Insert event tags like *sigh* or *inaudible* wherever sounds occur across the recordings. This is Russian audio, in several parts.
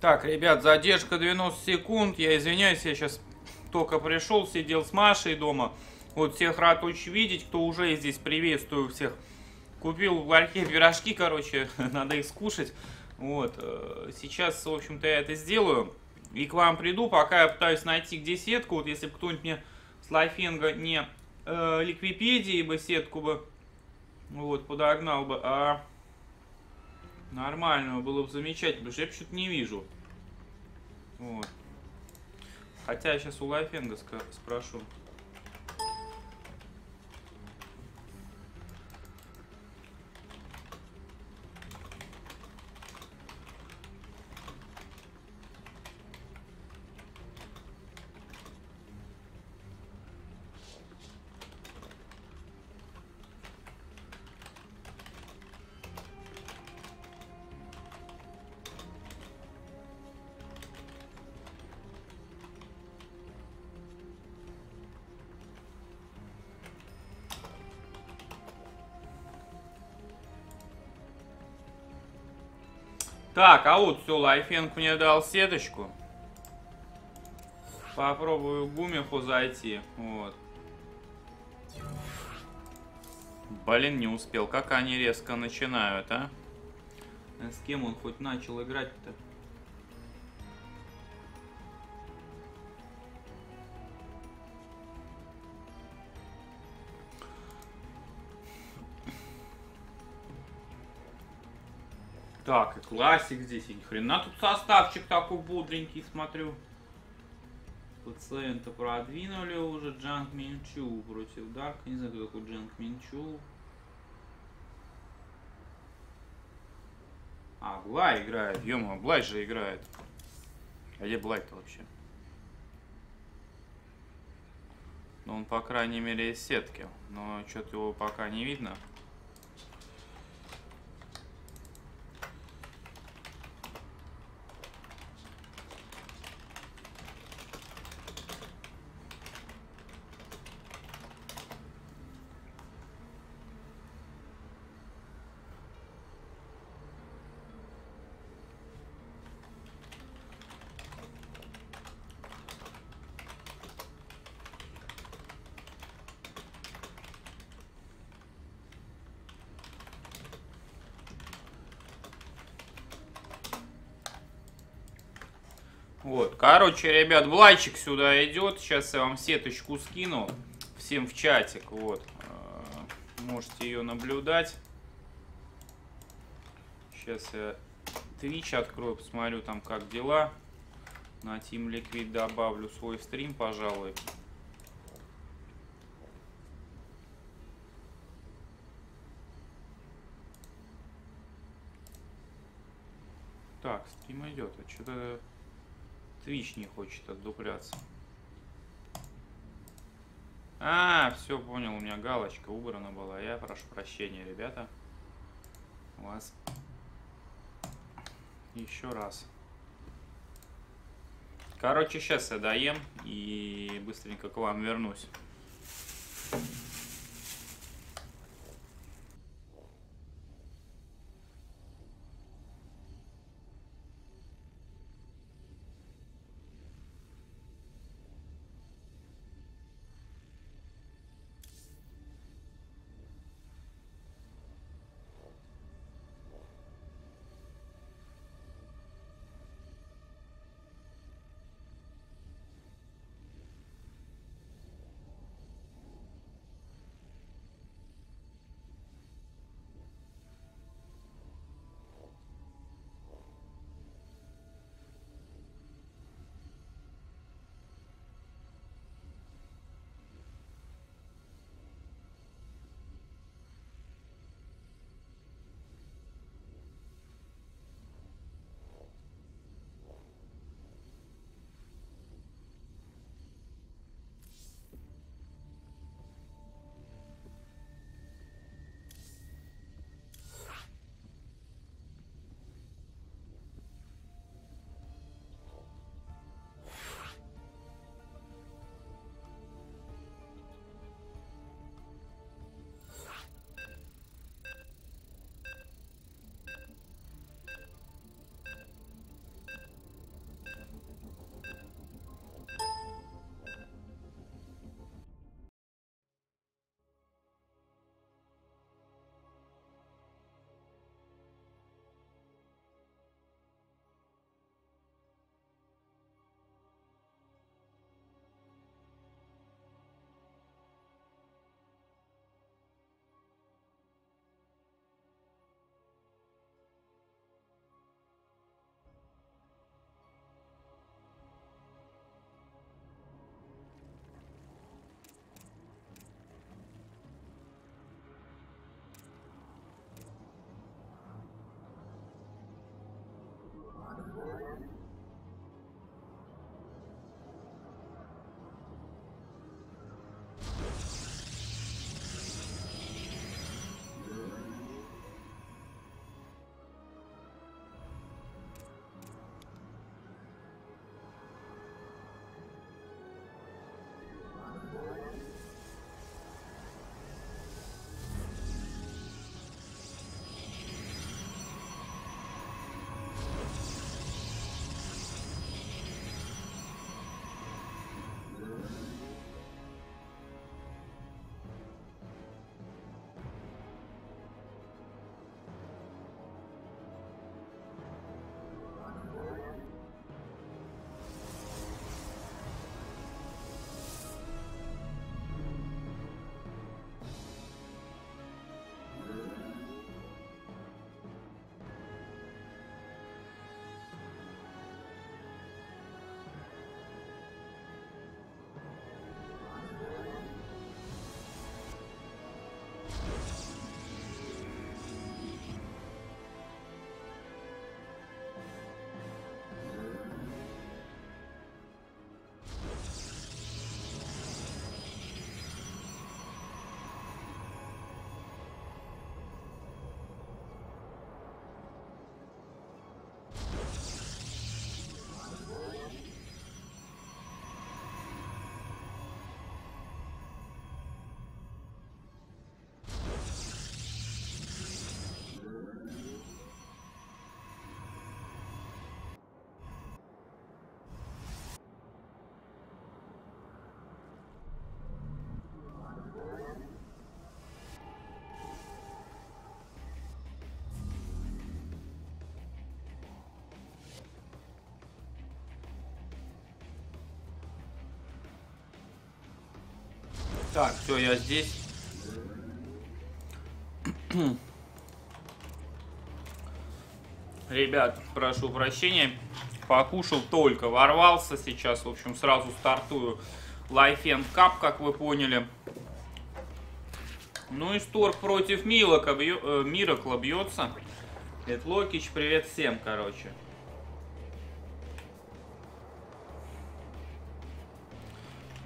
Так, ребят, задержка 90 секунд. Я извиняюсь, я сейчас только пришел, сидел с Машей дома. Вот всех рад очень видеть, кто уже здесь. Приветствую всех. Купил в ларьке *laughs* пирожки, короче, *laughs* надо их скушать. Вот, э, сейчас, в общем-то, я это сделаю. И к вам приду, пока я пытаюсь найти, где сетку. Вот если бы кто-нибудь мне с лайфенга не э, ликвипедии бы сетку бы вот, подогнал бы, а нормального было бы замечательно, потому что я почему-то не вижу. Вот. Хотя я сейчас у Лайфенга спрошу. Так, а вот все, Leifeng мне дал сеточку. Попробую Гумиху зайти. Вот. Блин, не успел. Как они резко начинают, а с кем он хоть начал играть-то? Classic здесь. И ни хрена тут составчик такой бодренький, смотрю. Пациента продвинули уже. Джанг Минчу против Дарка. Не знаю, кто такой Джанг Минчу. А, Блай играет. ё Блай же играет. А где Блай-то вообще? Ну, он, по крайней мере, из сетки. Но что-то его пока не видно. Вот, короче, ребят, блайчик сюда идет. Сейчас я вам сеточку скину всем в чатик. Вот, э, можете ее наблюдать. Сейчас я Twitch открою, посмотрю там как дела. На Team Liquid добавлю свой стрим, пожалуй. Так, стрим идет. А что-то Твич не хочет отдупляться. А, все понял, у меня галочка убрана была. Я прошу прощения, ребята. У вас еще раз. Короче, сейчас я доем и быстренько к вам вернусь. Так, все, я здесь. Ребят, прошу прощения. Покушал только, ворвался сейчас. В общем, сразу стартую Leifeng Cup, как вы поняли. Ну и Сторк против Милока бьё, э, Миракла бьется. Локич, привет всем, короче.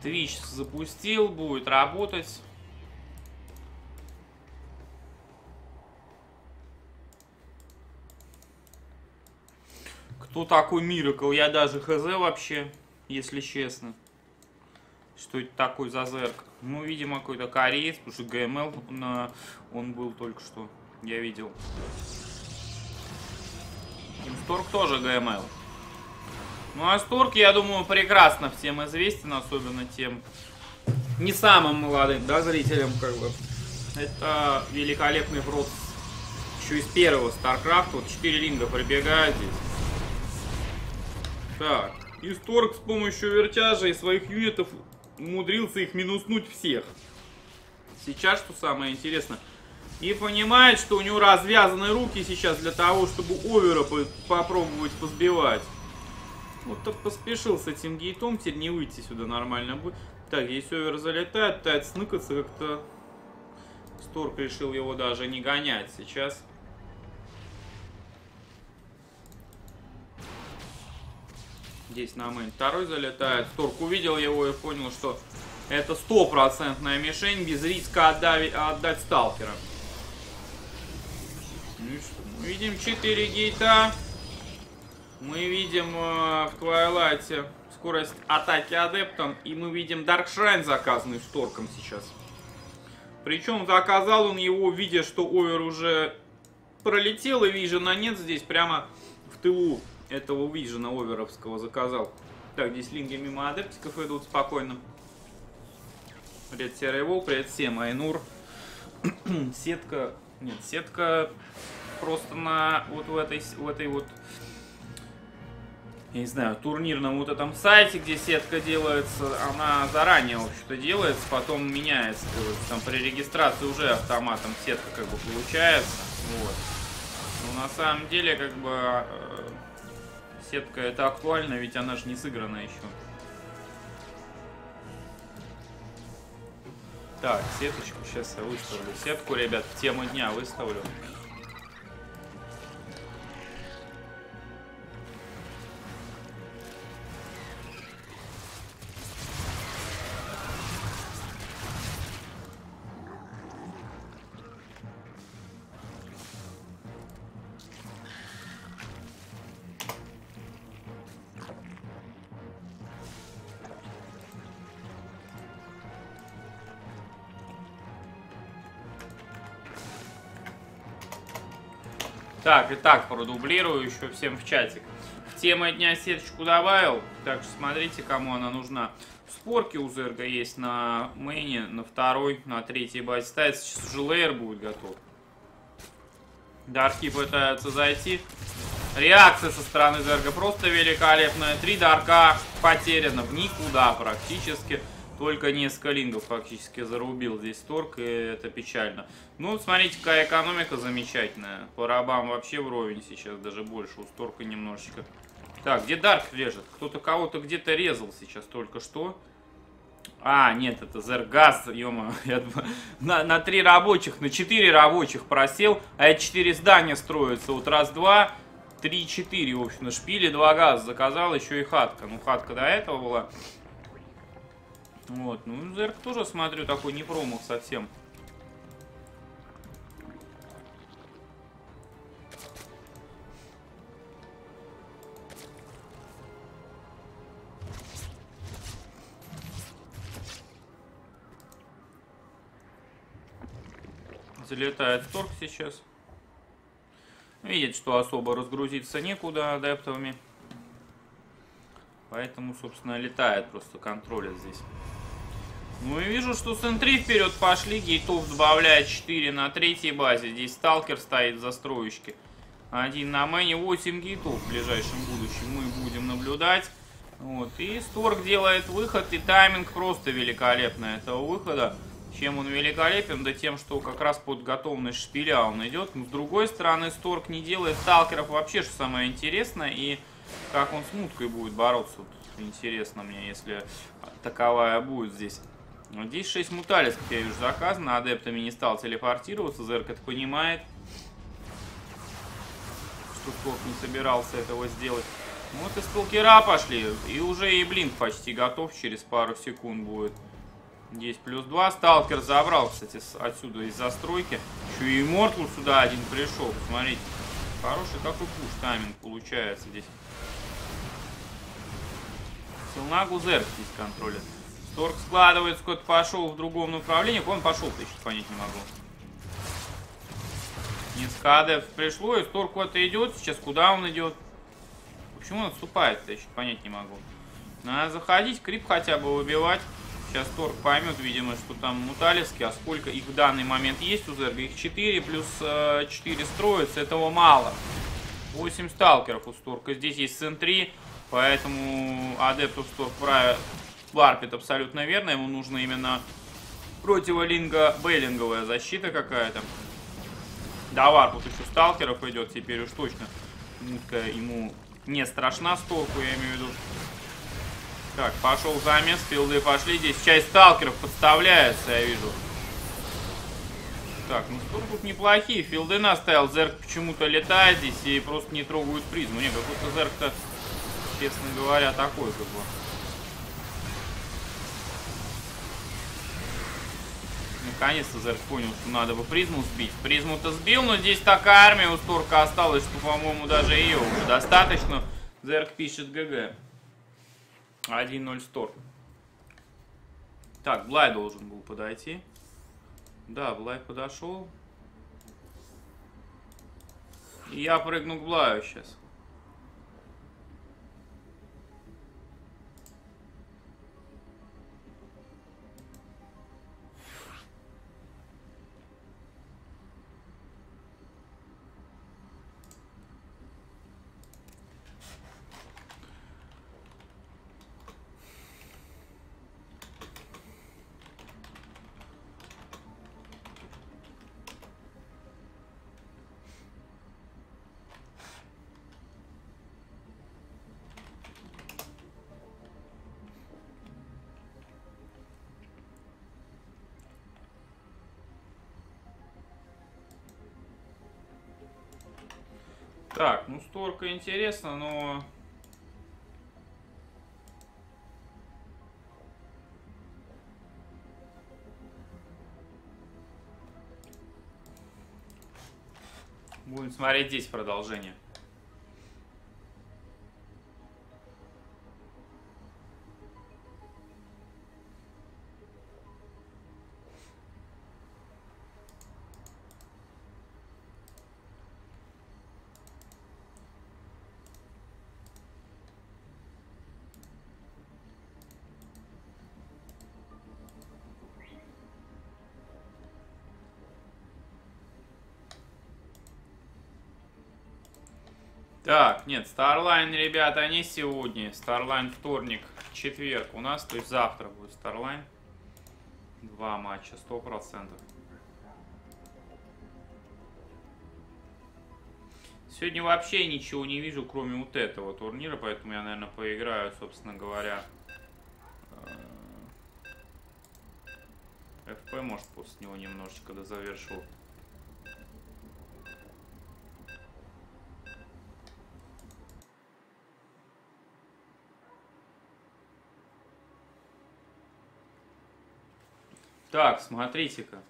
Твич запустил, будет работать. Кто такой Миракл? Я даже хз вообще, если честно. Что это такой за зерк? Ну, видимо, какой-то кореец, потому что ГМЛ на... он был только что. Я видел. Имсторг тоже ГМЛ. Ну, а Сторг, я думаю, прекрасно всем известен, особенно тем не самым молодым, да, зрителям, как бы. Это великолепный брод еще из первого StarCraft. Вот 4 ринга прибегают здесь. Так. И Сторг с помощью вертяжа и своих юнитов умудрился их минуснуть всех. Сейчас, что самое интересное, и понимает, что у него развязаны руки сейчас для того, чтобы овера попробовать позбивать. Вот так поспешил с этим гейтом, теперь не выйти сюда нормально будет. Так, здесь овер залетает, пытается сныкаться как-то. Сторк решил его даже не гонять сейчас. Здесь на мейн второй залетает. Сторк увидел его и понял, что это стопроцентная мишень без риска отдать, отдать сталкера. Ну что, мы видим 4 гейта. Мы видим э, в Twilight е скорость атаки адептам. И мы видим Dark Shrine, заказанный Сторком сейчас. Причем заказал он его, видя, что Овер уже пролетел, и vision а нет здесь, прямо в тылу этого vision а Оверовского заказал. Так, здесь линги мимо адептиков идут спокойно. Привет, Серый Волк, привет всем, Айнур. *clears throat* сетка, нет, сетка просто на вот в этой, в этой вот я не знаю, турнирном вот этом сайте, где сетка делается, она заранее, в общем-то, делается, потом меняется. Там при регистрации уже автоматом сетка как бы получается. Вот. Но на самом деле, как бы, э, сетка это актуально, ведь она же не сыграна еще. Так, сеточку сейчас я выставлю. Сетку, ребят, тему дня выставлю. И так продублирую еще всем в чатик. В темы дня сеточку добавил, так что смотрите, кому она нужна. Спорки у Зерга есть на мейне, на второй, на третьей базе ставится. Сейчас уже лейер будет готов. Дарки пытаются зайти. Реакция со стороны Зерга просто великолепная. Три дарка потеряно в никуда практически. Только несколько лингов фактически зарубил здесь торг, и это печально. Ну, смотрите, какая экономика замечательная. По рабам вообще вровень сейчас, даже больше. У Сторка немножечко. Так, где Дарк режет? Кто-то кого-то где-то резал сейчас только что. А, нет, это Зергаз, ё *laughs* я на, три рабочих, на четыре рабочих просел, а эти четыре здания строятся. Вот раз, два, три, четыре, в общем, на шпиле два газа заказал, еще и хатка. Ну, хатка до этого была. Вот, ну, Зерк тоже, смотрю, такой не промах совсем. Залетает торг сейчас. Видит, что особо разгрузиться некуда адептовыми. Поэтому, собственно, летает просто контролит здесь. Ну и вижу, что центри вперед пошли. Гейтов добавляет 4 на третьей базе. Здесь сталкер стоит за строечки. Один на мэне, 8 гейтов в ближайшем будущем мы будем наблюдать. Вот. И Сторг делает выход, и тайминг просто великолепный этого выхода. Чем он великолепен? Да тем, что как раз под готовность шпиля он идет. Но с другой стороны, Сторг не делает сталкеров вообще, что самое интересное. И как он с муткой будет бороться. Вот интересно мне, если таковая будет здесь. Вот здесь 6 муталис, как я вижу, заказано. Адептами не стал телепортироваться. Зерк это понимает. Сторг не собирался этого сделать. Вот и сталкера пошли. И уже и блин почти готов. Через пару секунд будет. Здесь плюс 2. Сталкер забрал, кстати, отсюда из застройки. Еще и Мортл сюда один пришел. Смотрите. Хороший какой пуш тайминг получается здесь. Силнагу Зерк здесь контролит. Сторг складывается, куда-то пошел в другом направлении. Он пошел, я сейчас понять не могу. Несколько адепт пришло, и Сторг куда-то идет. Сейчас куда он идет? Почему он отступает? Я еще понять не могу. Надо заходить, крип хотя бы выбивать. Сейчас Торг поймет, видимо, что там муталиски, а сколько их в данный момент есть у Зерга. Их 4 плюс э, 4 строится, этого мало. 8 сталкеров у Сторка. Здесь есть центри, поэтому адепту Сторк варпит абсолютно верно. Ему нужно именно противолинга бейлинговая защита какая-то. Да, варп вот еще сталкеров идет, теперь уж точно. Мутка ему не страшна столку, я имею в виду. Так, пошел замес, филды пошли. Здесь часть сталкеров подставляется, я вижу. Так, ну что тут неплохие. Филды наставил. Зерк почему-то летает здесь и просто не трогают призму. Не, какой-то Зерк-то, честно говоря, такой как бы. Наконец-то Зерк понял, что надо бы призму сбить. Призму-то сбил, но здесь такая армия у Сторка осталась, что, по-моему, даже ее уже достаточно. Зерк пишет ГГ. 1-0 Стор. Так, Блай должен был подойти. Да, Блай подошел. Я прыгну к Блаю сейчас. Так, ну столько интересно, но... Будем смотреть здесь продолжение. Так, нет, Starline, ребята, не сегодня. Starline вторник, четверг у нас, то есть завтра будет Starline. Два матча, сто процентов. Сегодня вообще ничего не вижу, кроме вот этого турнира, поэтому я, наверное, поиграю, собственно говоря. Э, может, после него немножечко дозавершу. Так, смотрите-ка.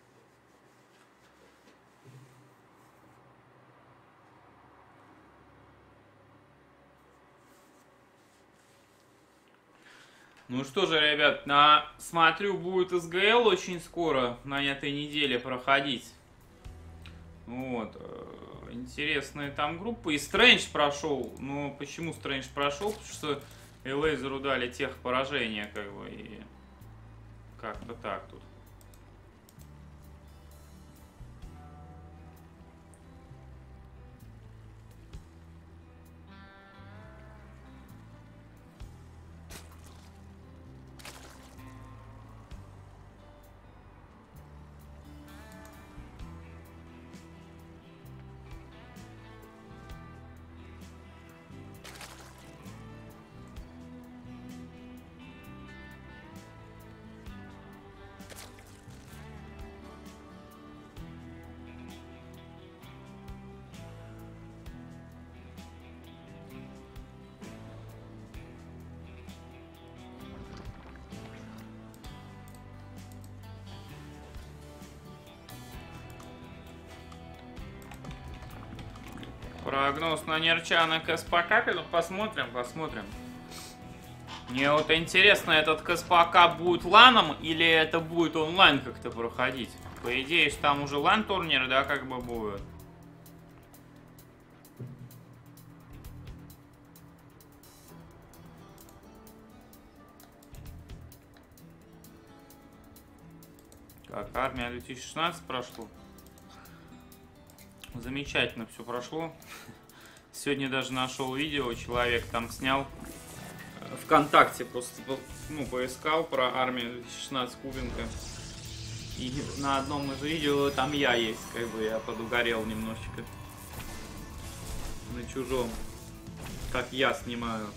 Ну что же, ребят, на смотрю, будет СГЛ очень скоро на этой неделе проходить. Вот. Э, интересные там группы. И Стрэндж прошел. Но почему Стрэндж прошел? Потому что Элейзеру дали тех поражения, как бы, и как-то так тут. Прогноз на Нерчана КСПК, ну посмотрим, посмотрим. Мне вот интересно, этот КСПК будет ланом или это будет онлайн как-то проходить? По идее, там уже лан турнир, да, как бы будет. Так, армия 2016 прошло. Замечательно все прошло. Сегодня даже нашел видео, человек там снял ВКонтакте просто ну, поискал про армию 2016 Кубинка. И на одном из видео там я есть, как бы я подугорел немножечко. На чужом. Как я снимаю.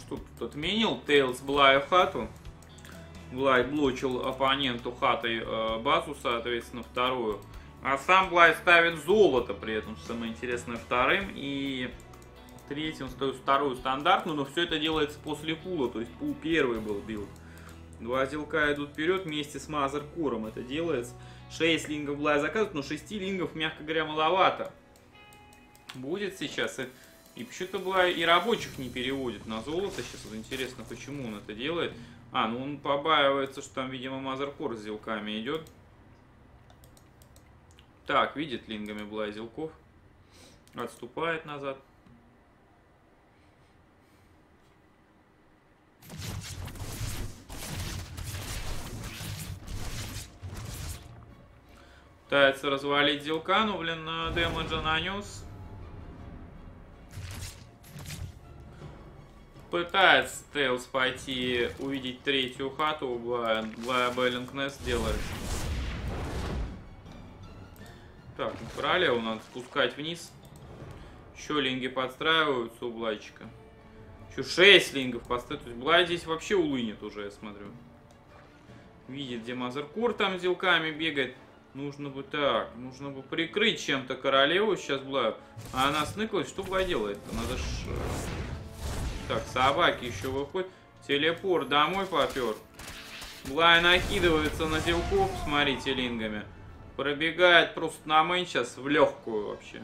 Что тут отменил Тейлс Блая хату. Блай блочил оппоненту хатой э, базу, соответственно, вторую. А сам Блай ставит золото при этом, что самое интересное, вторым. И третьим ставит вторую стандартную, но все это делается после пула, то есть пул первый был билд. Два зилка идут вперед вместе с Мазеркором это делается. 6 лингов Блай заказывают, но 6 лингов, мягко говоря, маловато. Будет сейчас. И и почему-то была и рабочих не переводит на золото. Сейчас вот интересно, почему он это делает. А, ну он побаивается, что там, видимо, Мазеркор с зелками идет. Так, видит лингами была зелков. Отступает назад. Пытается развалить зелка, но, блин, дэмэджа нанес. Пытается Тейлс пойти увидеть третью хату, угла, угла Беллингнес делает. Так, королеву надо спускать вниз. Еще линги подстраиваются у Блайчика. Еще 6 лингов поставить. То есть Блай здесь вообще улынет уже, я смотрю. Видит, где Мазеркур там зелками бегает. Нужно бы так, нужно бы прикрыть чем-то королеву сейчас Блаю. А она сныкалась, что Блай делает-то? Надо ж так, собаки еще выходят. Телепорт домой попер. Блай накидывается на зелков, смотрите, лингами. Пробегает просто на мейн сейчас в легкую вообще.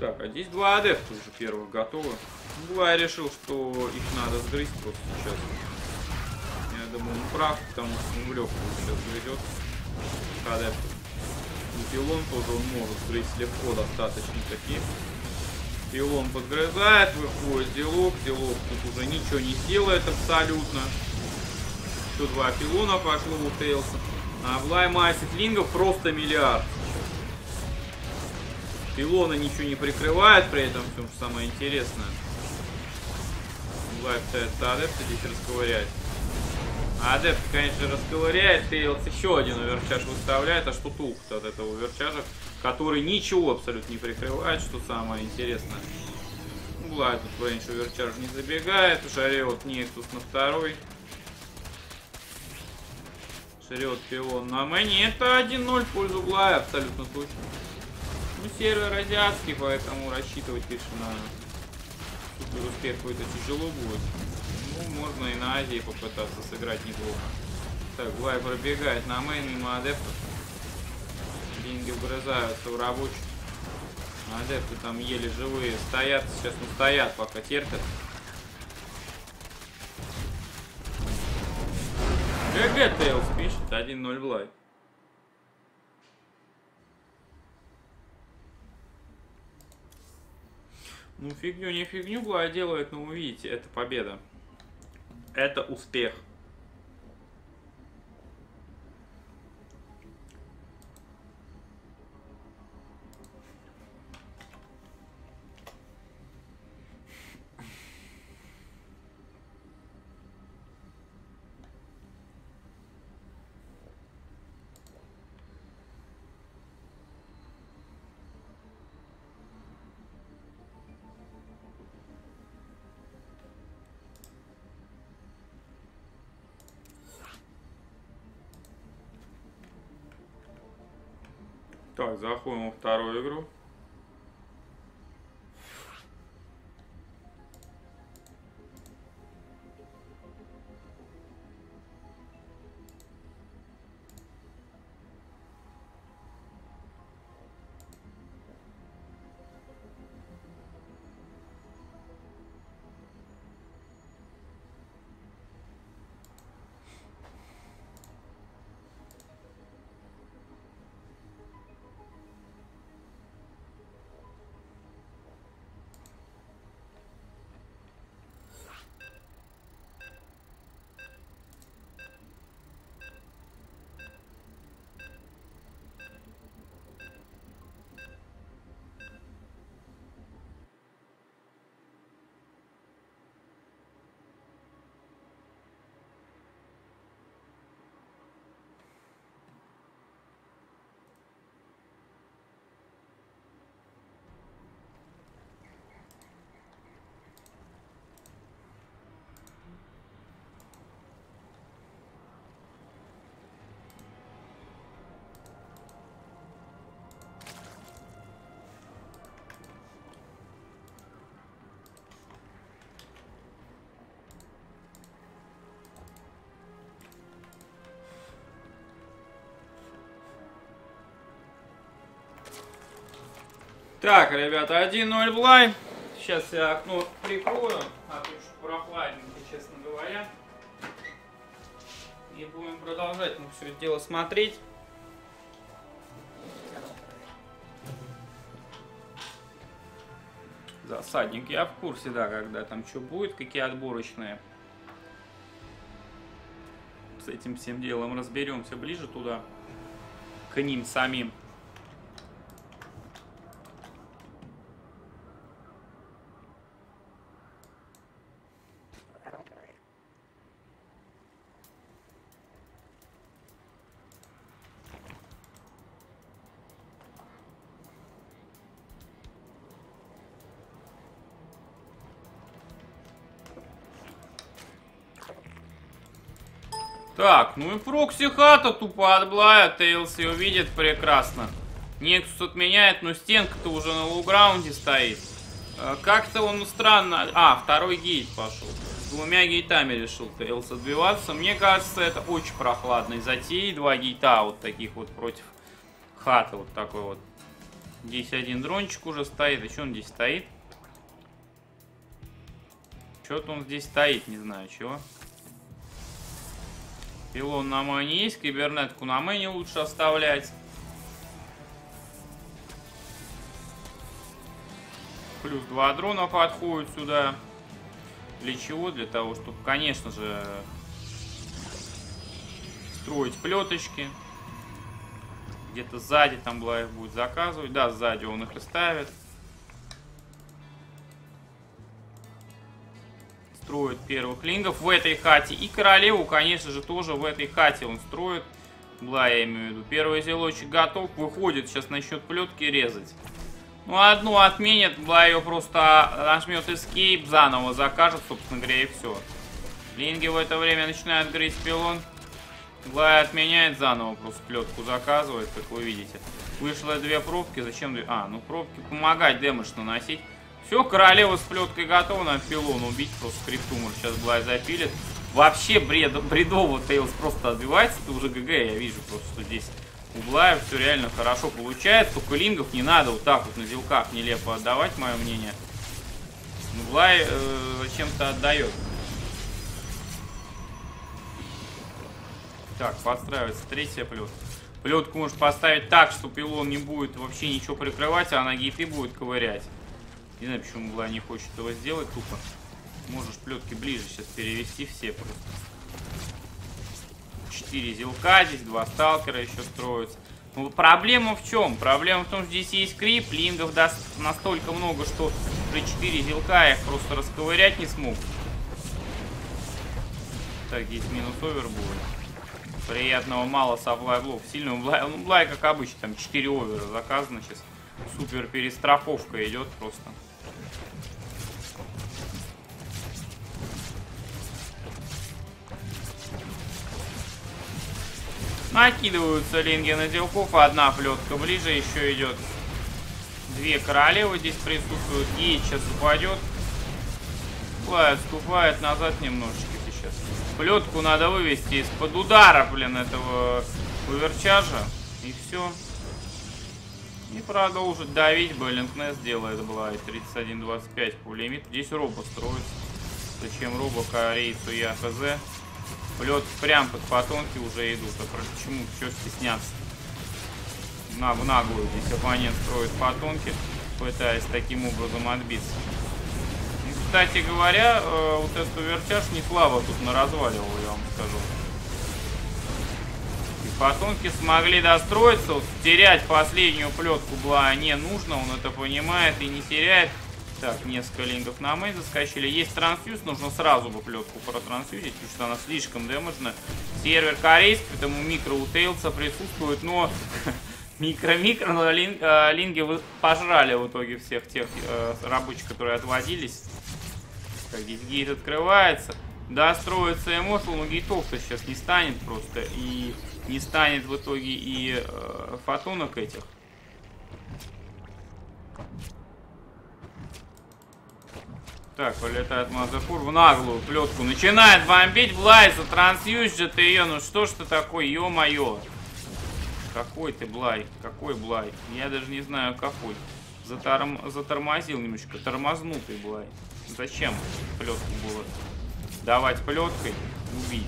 Так, а здесь два адепта уже первых готовы. Блай решил, что их надо сгрызть просто сейчас. Я думаю, он прав, потому что он в легкую сейчас грызет И пилон тоже он может грызть легко достаточно таки. Пилон подгрызает, выходит Зелок. Зелок тут уже ничего не сделает абсолютно. Еще два пилона пошло у Тейлса. А Блай Майсит Лингов просто миллиард. Пилоны ничего не прикрывает при этом, все самое интересное. Блай пытается адепта здесь расковырять. Адепт, конечно, расковыряет, Тейлс еще один overcharge выставляет, а что толку-то от этого overcharge а, который ничего абсолютно не прикрывает, что самое интересное. Блай тут раньше overcharge не забегает, шарет Nexus на второй. Шарет пилон на main е, это 1-0 в пользу Блая, абсолютно точно. Ну, сервер азиатский, поэтому рассчитывать, конечно, на супер успех какой-то тяжело будет. Ну, можно и на Азии попытаться сыграть неплохо. Так, Блай пробегает на main мимо адептов. Линги вгрызаются в рабочих. Адепты там еле живые стоят. Сейчас ну стоят, пока терпят. GG Тейлс пишет 1-0 Блай. Ну фигню, не фигню Блай делает, но увидите, это победа это успех. Так, заходим во вторую игру. Так, ребята, 1-0 Блай. Сейчас я окно прикрою, а то что прохладненько, честно говоря. И будем продолжать мы все это дело смотреть. Засадник, я в курсе, да, когда там что будет, какие отборочные. С этим всем делом разберемся ближе туда, к ним самим. Так, ну и прокси хата тупо от Блая, Тейлс ее видит прекрасно. Нексус отменяет, но стенка-то уже на low ground -е стоит. А, Как-то он странно... А, второй gate пошел. С двумя гейтами решил Тейлс отбиваться. Мне кажется, это очень прохладный затей. Два гейта вот таких вот против хата. Вот такой вот. Здесь один дрончик уже стоит. А что он здесь стоит? Что-то он здесь стоит, не знаю чего. Пилон на мэне есть, кибернетку на мэне лучше оставлять. Плюс два дрона подходят сюда. Для чего? Для того, чтобы, конечно же, строить плеточки. Где-то сзади там Блаев будет заказывать. Да, сзади он их и ставит. Строит первых лингов в этой хате. И королеву, конечно же, тоже в этой хате он строит. Бла, я имею в виду. Первый зелочек готов, выходит, сейчас насчет плетки резать. Ну, одну отменит, Бла ее просто нажмет escape, заново закажет, собственно говоря, и все. Линги в это время начинают грызть пилон. Глая отменяет заново, просто плетку заказывает, как вы видите. Вышло две пробки, зачем? А, ну пробки помогать дэмэдж наносить. Все, королева с плеткой готова, на пилон убить, просто creep tumor сейчас Блай запилит. Вообще бред, бредово Тейлс просто отбивается, это уже GG, я вижу просто, что здесь у все реально хорошо получается, только лингов не надо вот так вот на зелках нелепо отдавать, мое мнение. Блай э, зачем-то отдает. Так, подстраивается третья плетка. Плетку можешь поставить так, что пилон не будет вообще ничего прикрывать, а она гейты будет ковырять. Не знаю, почему Мгла не хочет этого сделать тупо. Можешь плетки ближе сейчас перевести все просто. Четыре зелка здесь, два сталкера еще строятся. Ну, проблема в чем? Проблема в том, что здесь есть крип, лингов даст настолько много, что при 4 зелка их просто расковырять не смог. Так, здесь минус овер будет. Приятного мало саплай блок. Сильного блай, ну, блай, как обычно, там 4 овера заказано сейчас. Супер перестраховка идет просто. Накидываются линги на делков. Одна плетка ближе еще идет. Две королевы здесь присутствуют. Гейт сейчас упадет. Плай отступает назад немножечко сейчас. Плетку надо вывести из-под удара, блин, этого выверчажа. И все. И продолжить давить. Беллингнес делает Блайт. 31-25 по лимиту. Здесь робо строится. Зачем робо корейцу я хз. Плет прям под потонки уже идут. А почему? Все стесняться? На, в наглую здесь оппонент строит потонки, пытаясь таким образом отбиться. И, кстати говоря, э, вот эту вертяж не слабо тут наразваливал, я вам скажу. И потонки смогли достроиться, вот, терять последнюю плетку была не нужно, он это понимает и не теряет. Так, несколько лингов на мейн заскочили. Есть трансфьюз, нужно сразу бы плетку протрансфьюзить, потому что она слишком дэмэджна. Сервер корейский, поэтому микро у Тейлса присутствует, но *laughs* микро-микро, но линг, э, линги пожрали в итоге всех тех э, рабочих, которые отводились. Так, здесь гейт открывается. Да, строится Immortal, но гейтов-то сейчас не станет просто. И не станет в итоге и э, фотонок этих. Так, полетает Мазапур в наглую плетку. Начинает бомбить Блайза, трансюзжет ее. Ну что ж ты такой, ё-моё. Какой ты, Блай? Какой Блай? Я даже не знаю, какой. Заторм... Затормозил немножко. Тормознутый Блай. Зачем плетку было давать плеткой? Убить.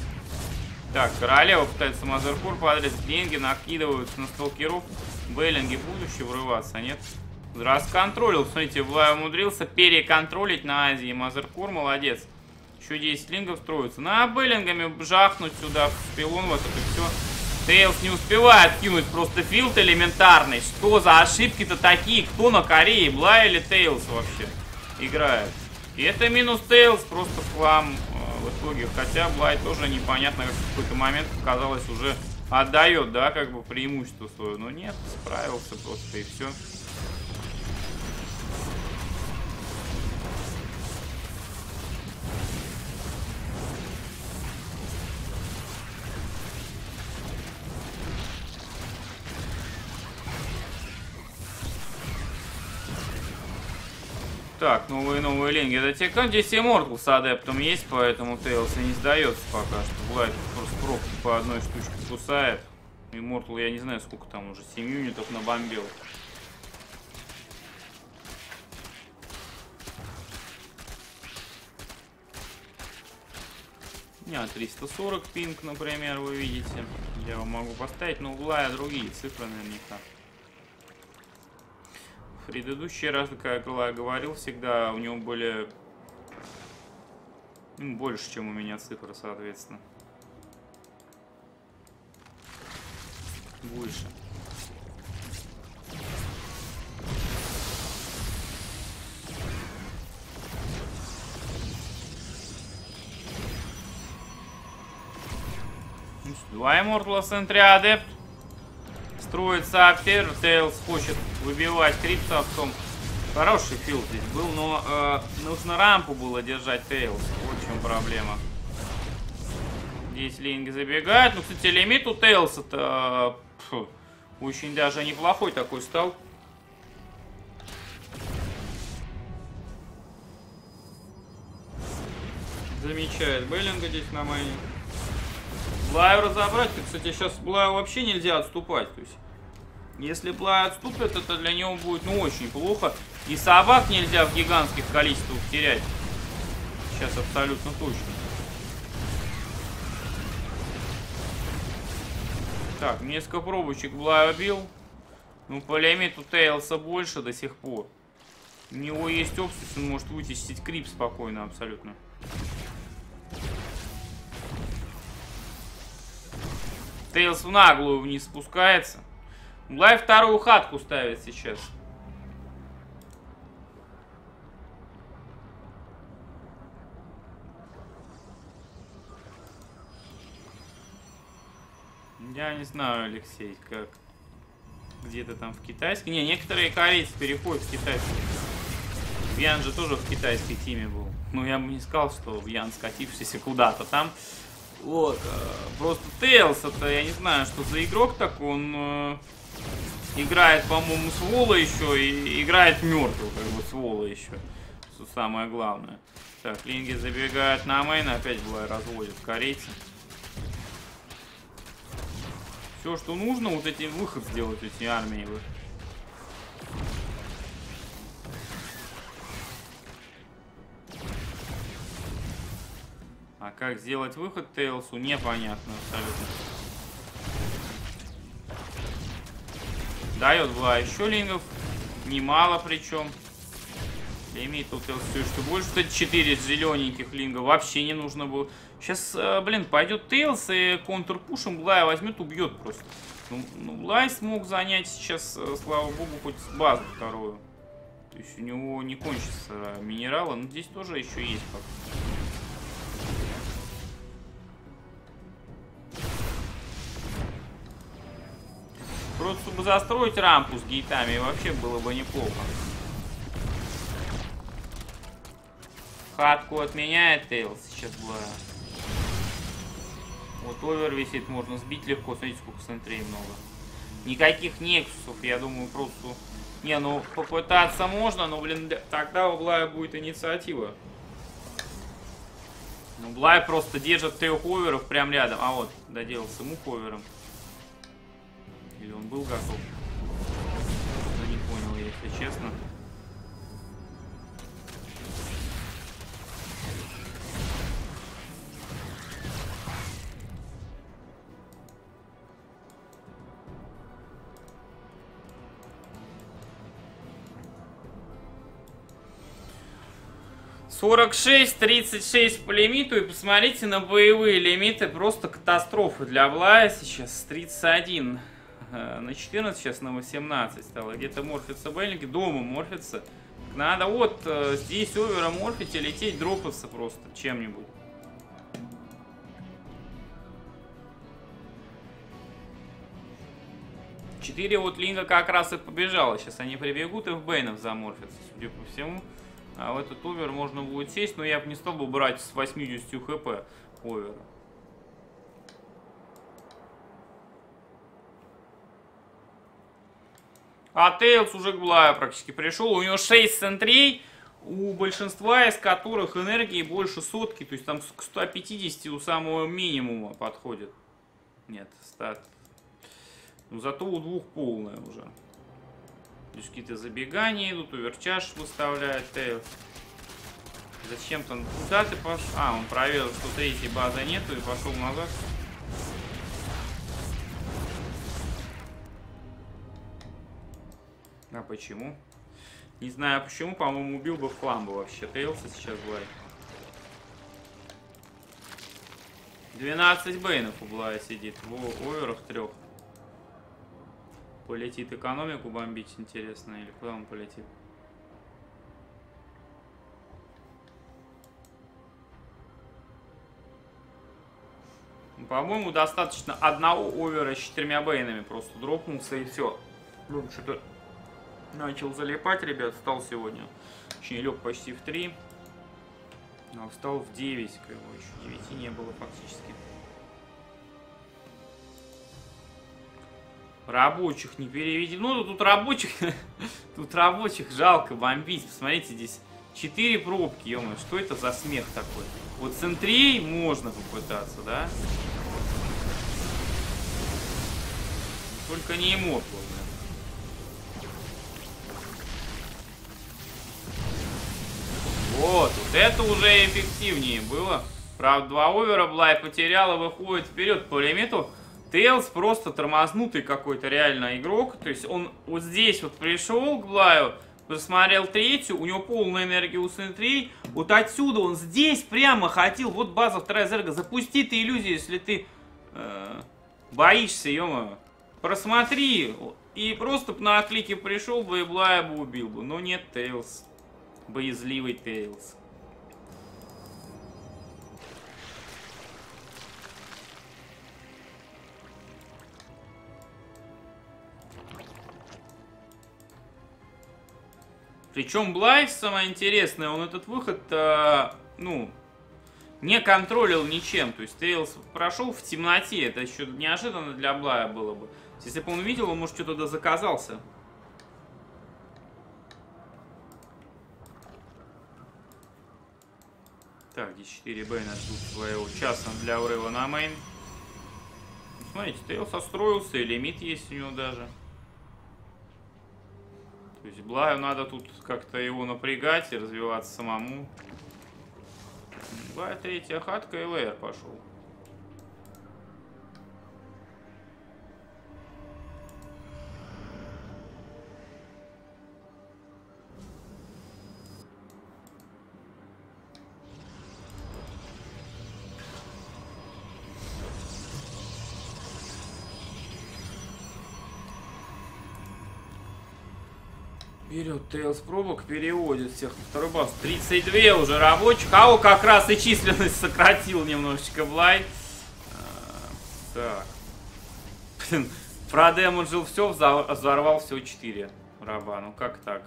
Так, королева пытается Мазерпур подрезать. Деньги накидываются на сталкеров. Бейлинги будущее врываться, нет? Расконтролил. Смотрите, умудрился переконтролить на Азии. Мазеркур молодец. Еще 10 лингов строятся. На Беллингами жахнуть сюда в пилон вот это все. Тейлс не успевает кинуть просто филд элементарный. Что за ошибки-то такие? Кто на Корее? Блай или Тейлс вообще играет? И это минус Тейлс, просто хлам э, в итоге. Хотя Блай тоже непонятно, как в какой-то момент казалось уже отдает, да, как бы преимущество свое. Но нет, справился просто и все. Так, новые-новые линги. Это те, как здесь Immortal с адептом есть, поэтому Тейлс не сдается пока что. Блайт просто пробки по одной штучке кусает. Immortal, я не знаю, сколько там уже, 7 юнитов набомбил. У меня 340 пинг, например, вы видите. Я вам могу поставить, но угла другие цифры наверняка предыдущий раз, как я говорил, всегда у него были ну, больше, чем у меня цифры, соответственно. Больше. Два иммортала в центре адепт. Строится Аптер. Тейлс хочет выбивать криптовцом. Хороший фил здесь был, но э, нужно рампу было держать Тейлс. В чем проблема. Здесь линги забегают. Ну, кстати, лимит у Тейлса-то очень даже неплохой такой стал. Замечает Беллинга здесь на майне. Блаю разобрать, кстати, сейчас Блаю вообще нельзя отступать. То есть, если Блай отступит, это для него будет, ну, очень плохо. И собак нельзя в гигантских количествах терять. Сейчас абсолютно точно. Так, несколько пробочек Блай убил. Ну, по лимиту Тейлса больше до сих пор. У него есть опция, он может вытащить крип спокойно абсолютно. Тейлс в наглую вниз спускается. Лай вторую хатку ставит сейчас. Я не знаю, Алексей, как где-то там в китайской. Не, некоторые корейцы переходят в китайский. Ян же тоже в китайской тиме был. Но я бы не сказал, что Ян скатившийся куда-то там. Вот. э, Просто Тейлс это, я не знаю, что за игрок такой. Он э, играет, по-моему, с Вола еще и играет мертвый, как бы с Вола еще. Что самое главное. Так, Линги забегают на main, опять Блай разводит корейца. Все, что нужно, вот эти выход сделать, эти армии. А как сделать выход Тейлсу, непонятно абсолютно. Дает два еще лингов. Немало причем. Имеет тут Тейлс все, что больше. Кстати, 4 зелененьких линга вообще не нужно было. Сейчас, э, блин, пойдет Тейлс и контрпушем Блая возьмет, убьет просто. Ну, ну, Блай смог занять сейчас, э, слава богу, хоть базу вторую. То есть у него не кончится минералы, но здесь тоже еще есть пока. Просто чтобы застроить рампу с гейтами вообще было бы неплохо. Хатку отменяет Тейлс сейчас была. Вот овер висит, можно сбить легко. Смотрите, сколько центрей много. Никаких нексусов, я думаю, просто... Не, ну попытаться можно, но, блин, тогда у Блая будет инициатива. Ну, Блай просто держит трех оверов прям рядом. А вот, доделался ему овером. Или он был готов? Но не понял, если честно. Сорок шесть, тридцать шесть по лимиту. И посмотрите на боевые лимиты. Просто катастрофа для Блая сейчас. 31 э, на 14, сейчас на 18 стало. Где-то морфится Бельники, дома морфится. Надо вот э, здесь овера морфить и лететь, дропаться просто чем-нибудь. Четыре вот Линга как раз и побежала. Сейчас они прибегут и в Бейнов заморфятся, судя по всему. А в этот овер можно будет сесть, но я бы не стал бы брать с 80 хп овера. А Тейлс уже к Блаю практически пришел. У него 6 центрей, у большинства из которых энергии больше сотки. То есть там к 150 у самого минимума подходит. Нет, стат. Ну зато у двух полная уже. Есть какие-то забегания идут, overcharge выставляет Тейлс. Зачем-то... Куда ты пошел? А, он проверил, что третьей базы нету и пошел назад. А почему? Не знаю почему, по-моему, убил бы в фламбу вообще. Тейлса сейчас Блай. 12 бейнов у Блая сидит в оверах трех. Полетит экономику бомбить, интересно, или куда он полетит? Ну, По-моему, достаточно одного овера с четырьмя бейнами просто дропнулся и все. Ну, что-то начал залипать, ребят, встал сегодня. Точнее, лег почти в 3. А встал в 9, как бы еще 9 не было фактически. Рабочих не переведи. Ну, тут рабочих, *laughs* тут рабочих жалко бомбить. Посмотрите, здесь 4 пробки, ё что это за смех такой? Вот центрей можно попытаться, да? Только не эмотло, Вот, вот это уже эффективнее было. Правда, два овера и выходит вперед по лимиту. Тейлс просто тормознутый какой-то реально игрок. То есть он вот здесь вот пришел к Блаю, посмотрел третью, у него полная энергия у Сентрей. Вот отсюда он здесь прямо хотел. Вот база вторая зерга. Запусти ты иллюзию, если ты э, боишься, ё Просмотри. И просто на клике пришел бы и Блая бы убил бы. Но нет, Тейлс боязливый Тейлз. Причем Блайв, самое интересное, он этот выход, э, ну, не контролил ничем. То есть Тейлс прошел в темноте. Это еще неожиданно для Блая было бы. Если бы он видел, он, может, что-то заказался. Так, D4B нас ждут своего часа для урыва на мейн. Смотрите, Тейл состроился, и лимит есть у него даже. То есть Блаю надо тут как-то его напрягать и развиваться самому. Блая третья хатка и лейер пошел. Берет Тейлс пробок, переводит всех на второй бас. 32 уже рабочих. А он как раз и численность *laughs* сократил немножечко Блай. А, так. Блин, продемонжил все, взорвал всего 4 раба. Ну как так?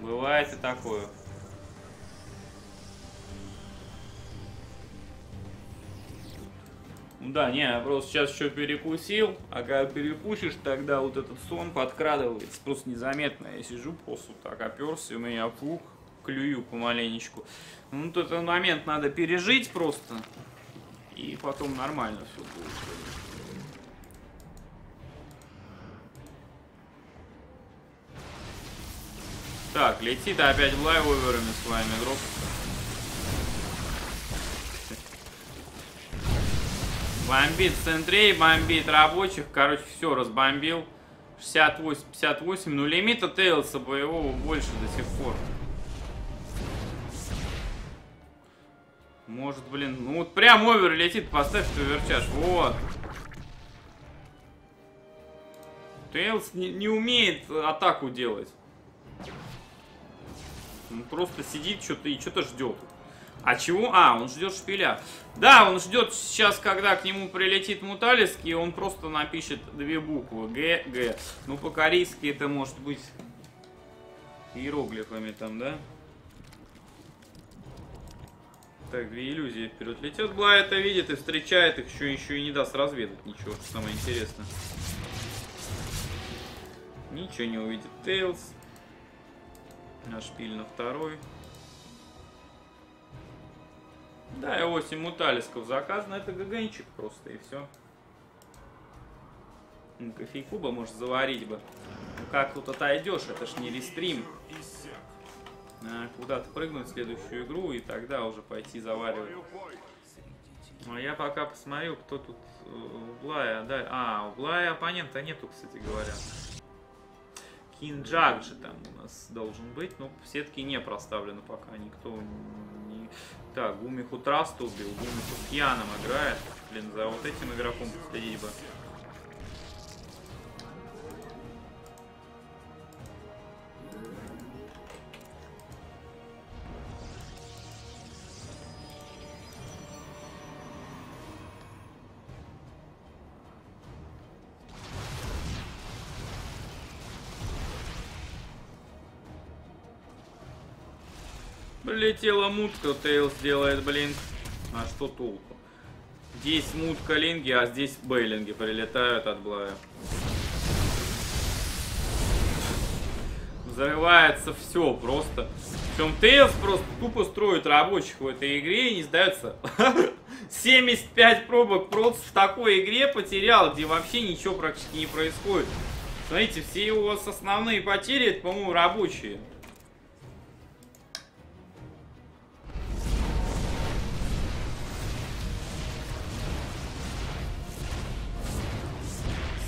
Бывает и такое. Да, не, я просто сейчас еще перекусил, а когда перекусишь, тогда вот этот сон подкрадывается просто незаметно. Я сижу, просто так оперся, у меня фух, клюю помаленечку. Ну, вот этот момент надо пережить просто, и потом нормально все будет. Так, летит опять в лайвоверами с вами дроп. Бомбит центрей, бомбит рабочих. Короче, все разбомбил. 68, 58. Ну, лимита Тейлса боевого больше до сих пор. Может, блин, ну вот прям овер летит, поставь что верчаш. Вот. Тейлс не, не умеет атаку делать. Он просто сидит что-то и что-то ждет. А чего? А, он ждет шпиля. Да, он ждет сейчас, когда к нему прилетит Муталиски, и он просто напишет две буквы. Г, Г. Ну, по-корейски это может быть иероглифами там, да? Так, две иллюзии вперед летят. Бла это видит и встречает их, еще, еще и не даст разведать ничего, что самое интересное. Ничего не увидит Тейлз. На шпиль на второй. Да, и 8 муталисков заказано. Это ГГНчик просто, и все. Ну, кофейку бы, может, заварить бы. Ну как тут отойдешь? Это ж не рестрим. А, Куда-то прыгнуть в следующую игру и тогда уже пойти заваривать. А я пока посмотрю, кто тут э, у. Да. А, у Блая оппонента нету, кстати говоря. Кинджак же там у нас должен быть, но в сетке не проставлено пока. Никто не... Так, Гумиху Траст убил, Гумиху с Яном играет. Блин, за вот этим игроком следить бы. Прилетела мутка, Тейлс делает блин. А что толку? Здесь мутка линги, а здесь бейлинги прилетают от Блая. Взрывается все просто. Причем Тейлс просто тупо строит рабочих в этой игре и не сдается. *laughs* 75 пробок просто в такой игре потерял, где вообще ничего практически не происходит. Смотрите, все его основные потери, это, по-моему, рабочие.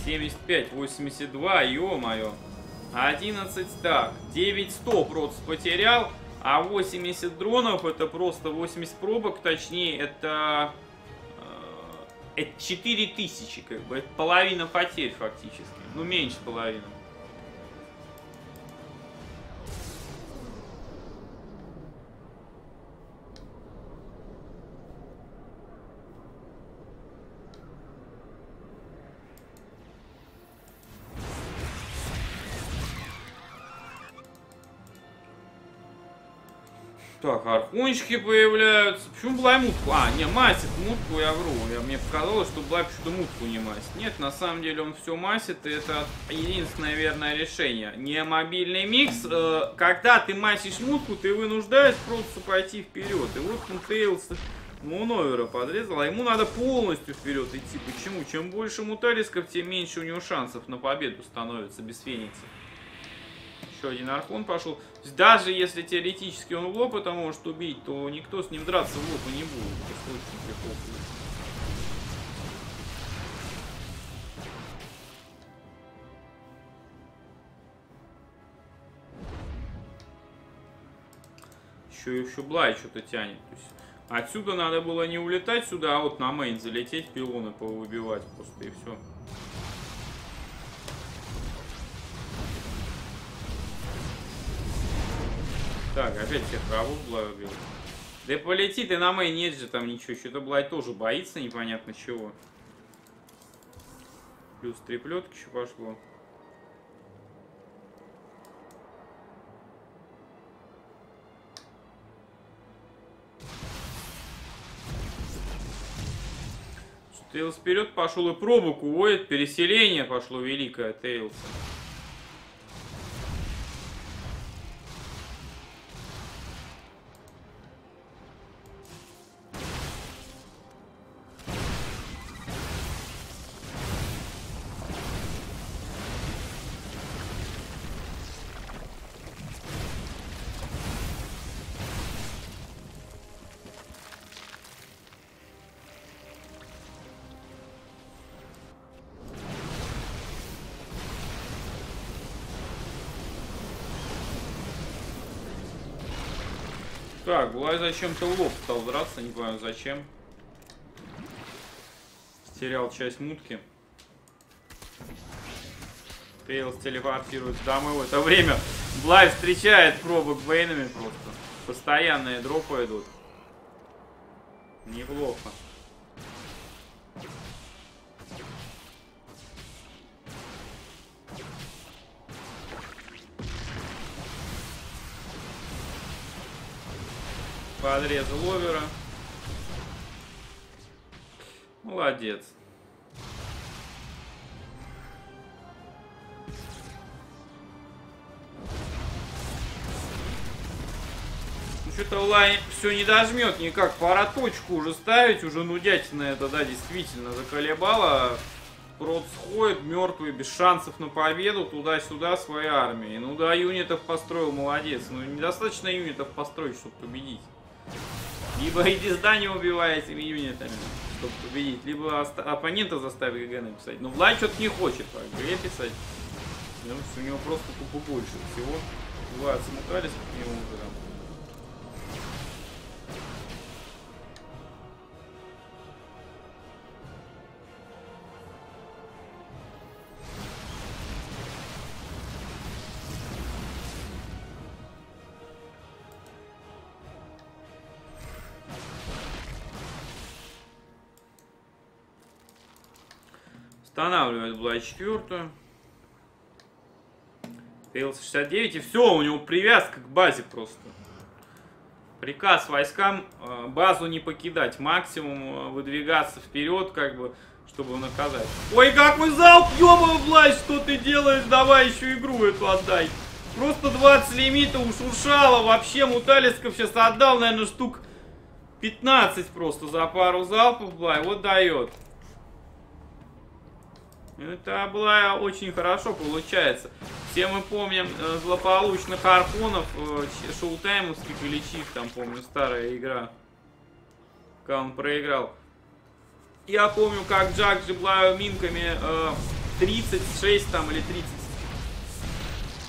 75, 82, ё-моё. 11 так, 9 100 просто потерял, а 80 дронов это просто 80 пробок, точнее это, э, это 4000 как бы, это половина потерь фактически, ну меньше половины. Так, архончики появляются. Почему Блай? А, не, масит мутку, я вру. Я, мне показалось, что Блай почему-то мутку не масит. Нет, на самом деле он все масит, и это единственное верное решение. Не мобильный микс. Э, когда ты масишь мутку, ты вынуждаешь просто пойти вперед. И вот он Тейлс Муновера подрезал, а ему надо полностью вперед идти. Почему? Чем больше муталисков, тем меньше у него шансов на победу становится без феникса. Еще один архон пошел. Даже если теоретически он в лоб это может убить, то никто с ним драться в лоб не будет. Еще еще Блай что-то тянет. То есть отсюда надо было не улетать сюда, а вот на мейн залететь, пилоны повыбивать просто и все. Так, опять всех врагов Блай убил. Да полети ты на мэй, нет же там ничего. Что-то Блай тоже боится непонятно чего. Плюс триплетки еще пошло. Тейлс вперед пошел и пробок уводит. Переселение пошло великое Тейлса. Булай зачем-то в лоб стал драться, не понимаю зачем. Стерял часть мутки. Тейлс телепортирует домой в это время. Блай встречает пробок бейнами просто. Постоянные дропы идут. Неплохо. Подрезал ловера. Молодец. Ну, что-то лайн все не дожмет никак. Пора точку уже ставить. Уже нудятина это, да, действительно заколебала. Прот сходит, мертвый, без шансов на победу, туда-сюда своей армией. Ну да, юнитов построил, молодец. Но ну, недостаточно юнитов построить, чтобы победить. Либо иди здание убивай этими юнитами, чтобы победить, либо оппонента заставить ГГ написать. Но Влад что-то не хочет так ГГ писать. Потому что у него просто тупо больше всего. Влад смутались к нему. Устанавливает была четвертую. Тейлс 69. И все, у него привязка к базе просто. Приказ войскам э, базу не покидать. Максимум э, выдвигаться вперед, как бы, чтобы наказать. Ой, какой залп! Ёбаный Блай, что ты делаешь? Давай еще игру эту отдай. Просто 20 лимита ушуршало. Вообще Муталисков сейчас отдал, наверное, штук 15 просто за пару залпов, Блай. Вот дает. Это было очень хорошо получается. Все мы помним э, злополучных архонов, э, шоутаймовских или чиф, там помню, старая игра. Он проиграл. Я помню, как Джак жеблаю минками э, 36 там или 30.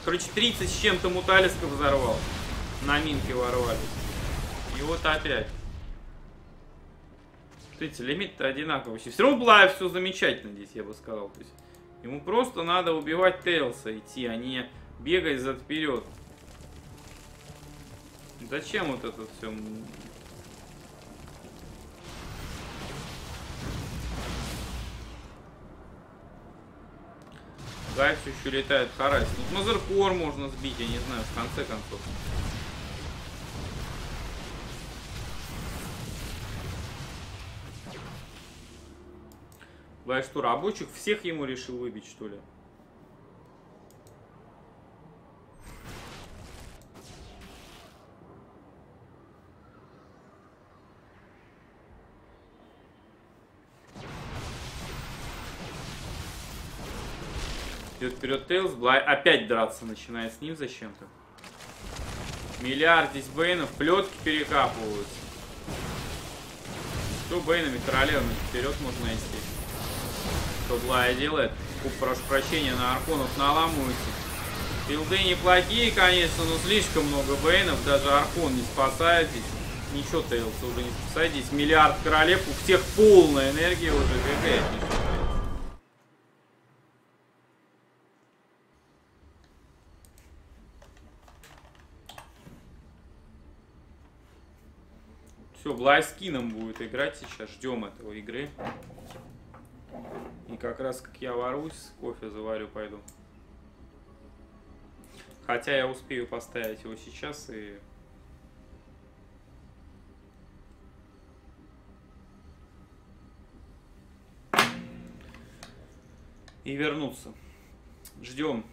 Короче, 30 с чем-то муталисков взорвал. На минке ворвались. И вот опять. Смотрите, лимит-то одинаковый. Все равно было все замечательно здесь, я бы сказал. То есть, ему просто надо убивать Тейлса идти, а не бегать зад вперед. Зачем вот это все? Гайс еще летает harass. Тут Mothercore можно сбить, я не знаю, в конце концов. Бля, рабочих всех ему решил выбить, что ли? Идет вперед Тейлз, Блай опять драться начинает с ним зачем-то. Миллиард здесь Бейнов, плетки перекапываются. Что Бейнами, королевами вперед можно идти. Что Блая делает? Куб, прошу прощения, на Арконов наламываете. Билды неплохие, конечно, но слишком много Бейнов. Даже Аркон не спасает здесь. Ничего, Тейлс, уже не спасает. Здесь миллиард королев. У всех полная энергия уже. ГГ. Все, Блайскином будет играть сейчас. Ждем этого игры. И как раз как я ворусь, кофе заварю, пойду. Хотя я успею поставить его сейчас и... И вернуться. Ждем.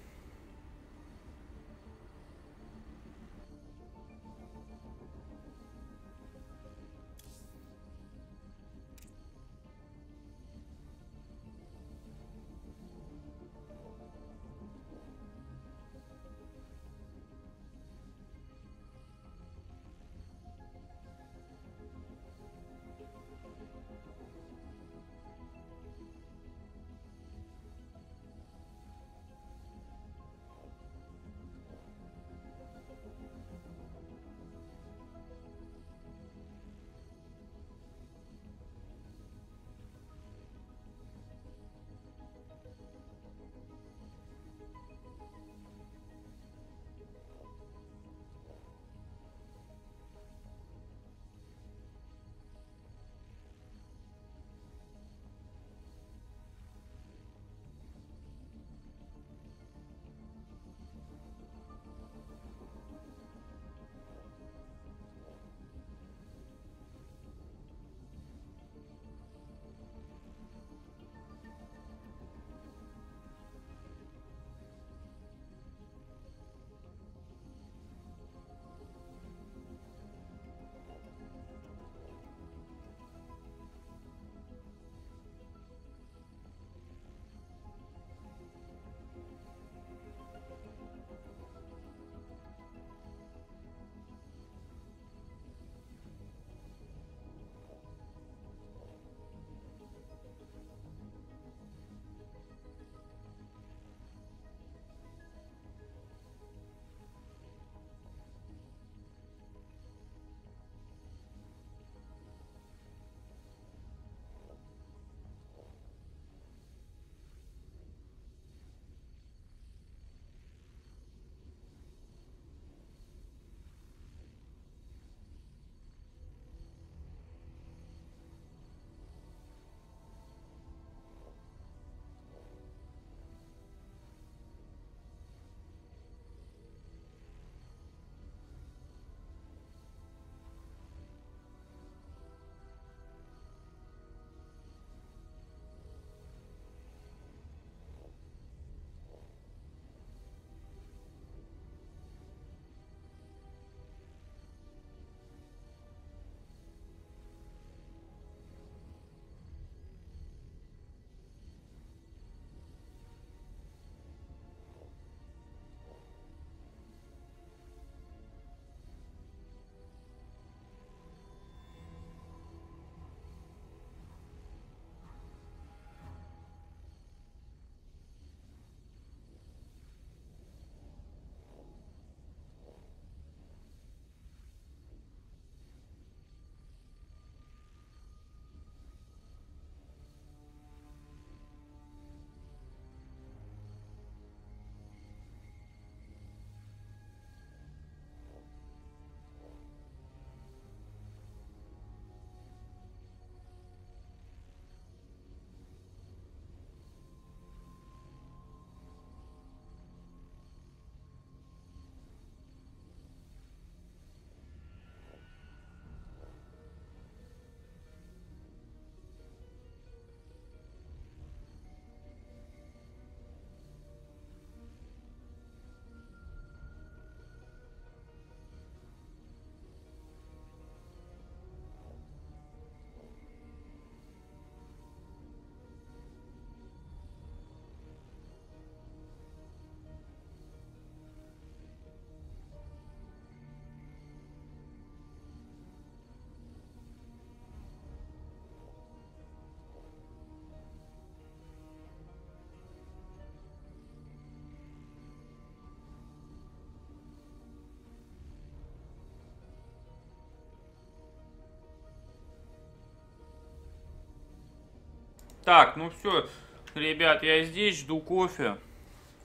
Так, ну все, ребят, я здесь жду кофе.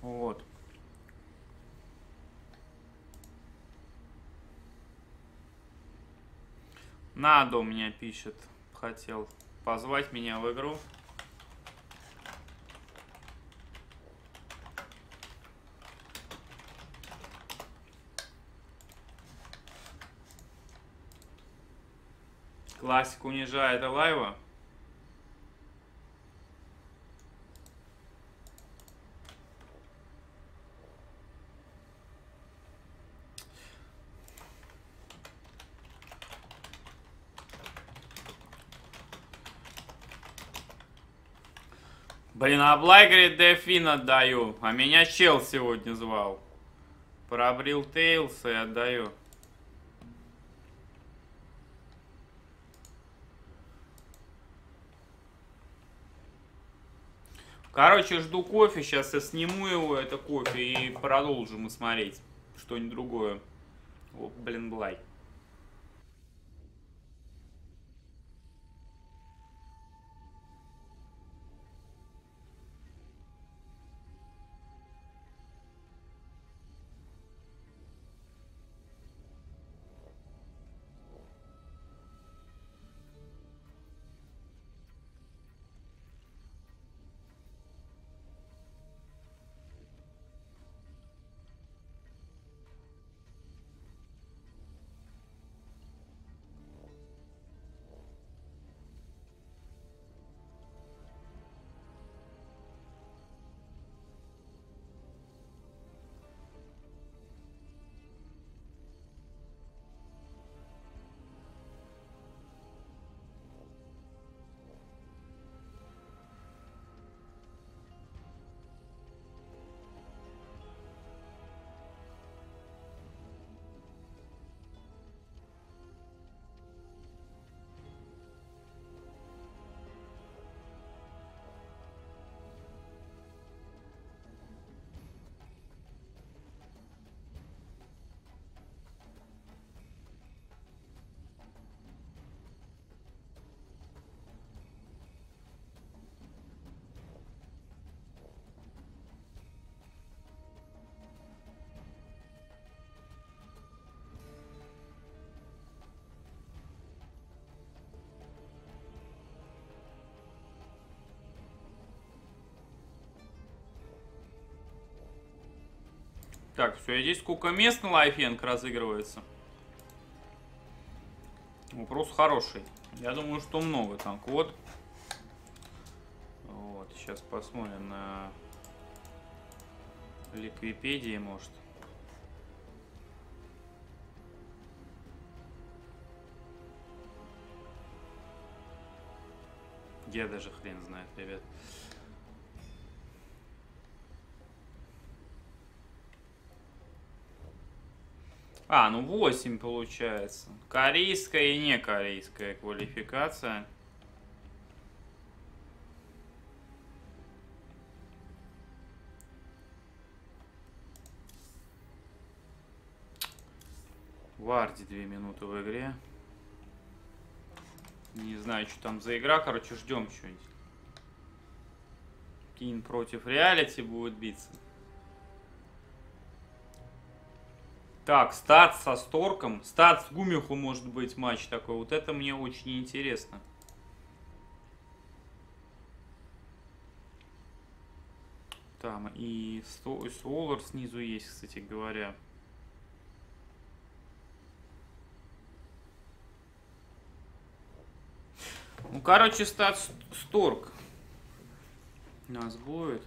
Вот. Надо у меня пишет. Хотел позвать меня в игру. Классик унижает Алаева. Блин, а Блай говорит, Дефин отдаю. А меня чел сегодня звал. Пробрил Тейлс и отдаю. Короче, жду кофе. Сейчас я сниму его, это кофе, и продолжим смотреть что-нибудь другое. О, блин, Блай. Так, все, и здесь сколько мест на лайфенг разыгрывается. Вопрос хороший. Я думаю, что много там код. Вот, сейчас посмотрим на Ликвипедии, может. Я даже хрен знает, ребят. А, ну 8 получается. Корейская и не корейская квалификация. Варди 2 минуты в игре. Не знаю, что там за игра. Короче, ждем что-нибудь. Кин против реалити будет биться. Так, стат со Сторком. Стат с Гумиху может быть матч такой. Вот это мне очень интересно. Там и Солар снизу есть, кстати говоря. Ну, короче, стат Сторк нас будет.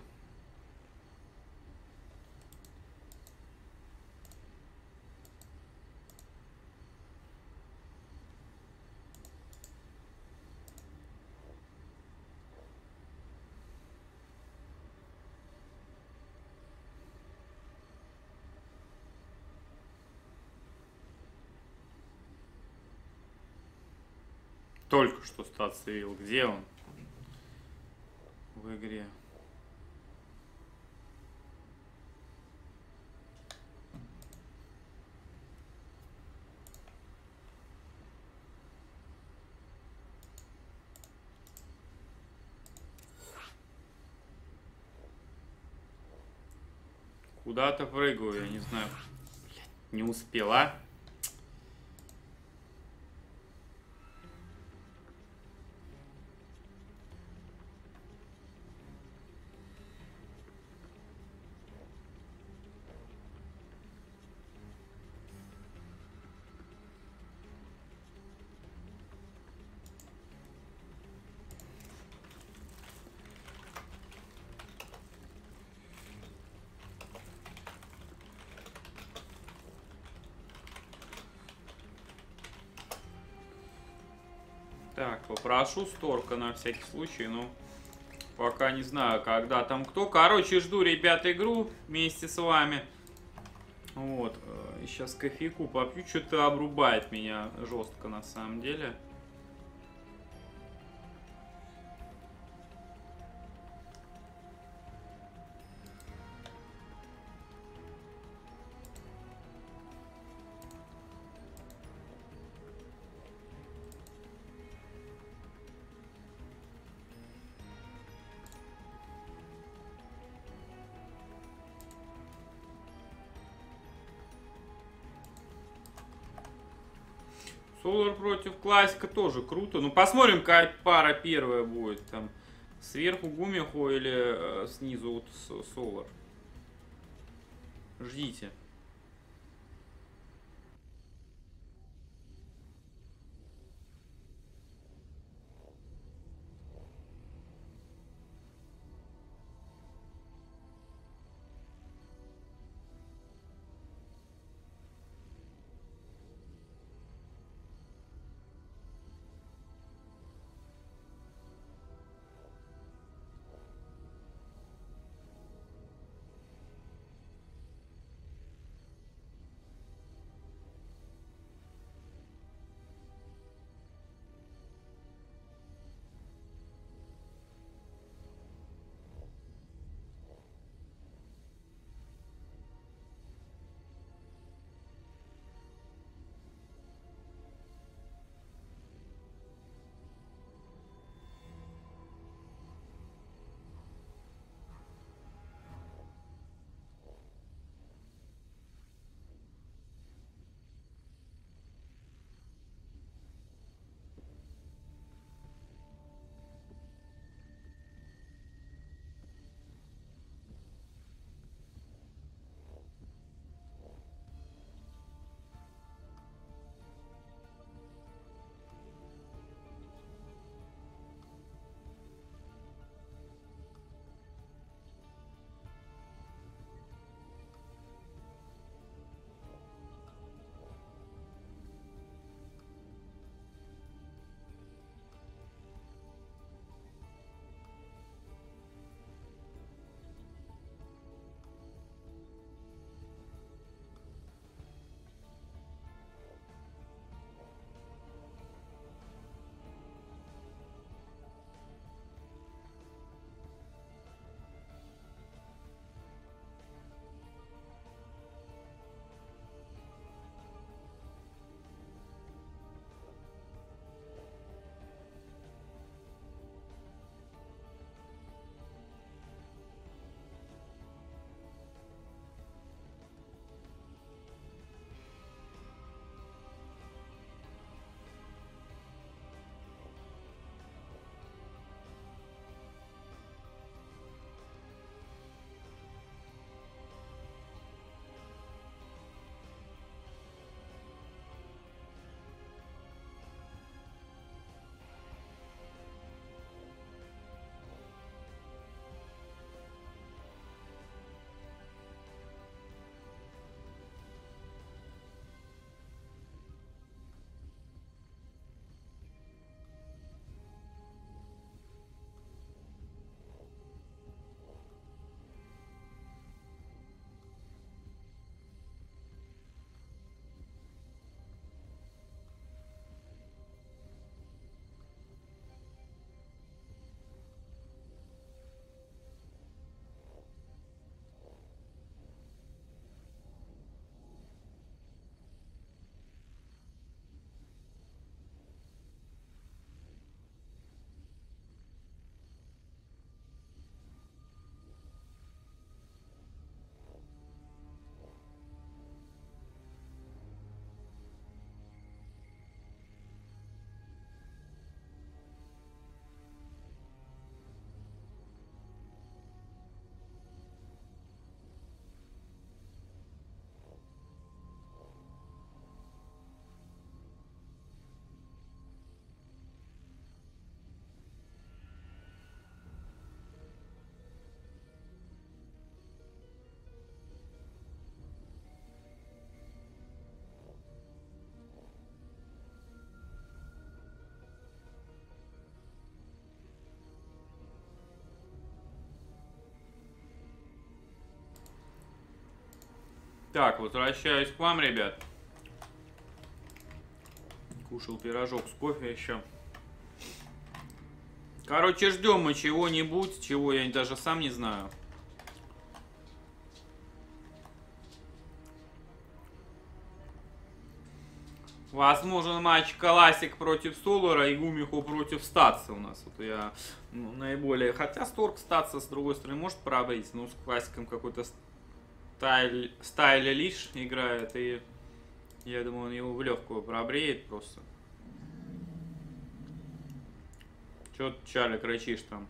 Только что Стас Цивил. Где он? В игре. Куда-то прыгаю, я не знаю. Блядь, не успела. Так, попрошу Сторка на всякий случай, но пока не знаю, когда там кто. Короче, жду, ребят, игру вместе с вами. Вот, сейчас э, кофейку попью, что-то обрубает меня жестко на самом деле. Классика тоже круто. Ну, посмотрим, какая пара первая будет. Там сверху Гумихо или э, снизу вот Солар. Ждите. Так, возвращаюсь к вам, ребят. Кушал пирожок с кофе еще. Короче, ждем мы чего-нибудь, чего я даже сам не знаю. Возможен матч Классик против Солара и Гумиху против Статса у нас. Вот я ну, наиболее... Хотя Сторг Статса, с другой стороны, может пробить. Но с Классиком какой-то стайль, стайль лишь играет. И я думаю, он его в легкую пробреет просто. Че ты, Чарли, кричишь там?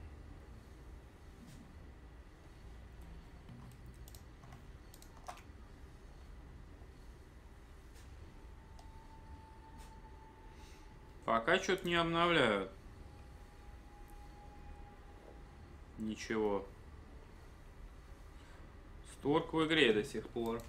Пока что-то не обновляют. Ничего. Сторк в игре до сих пор.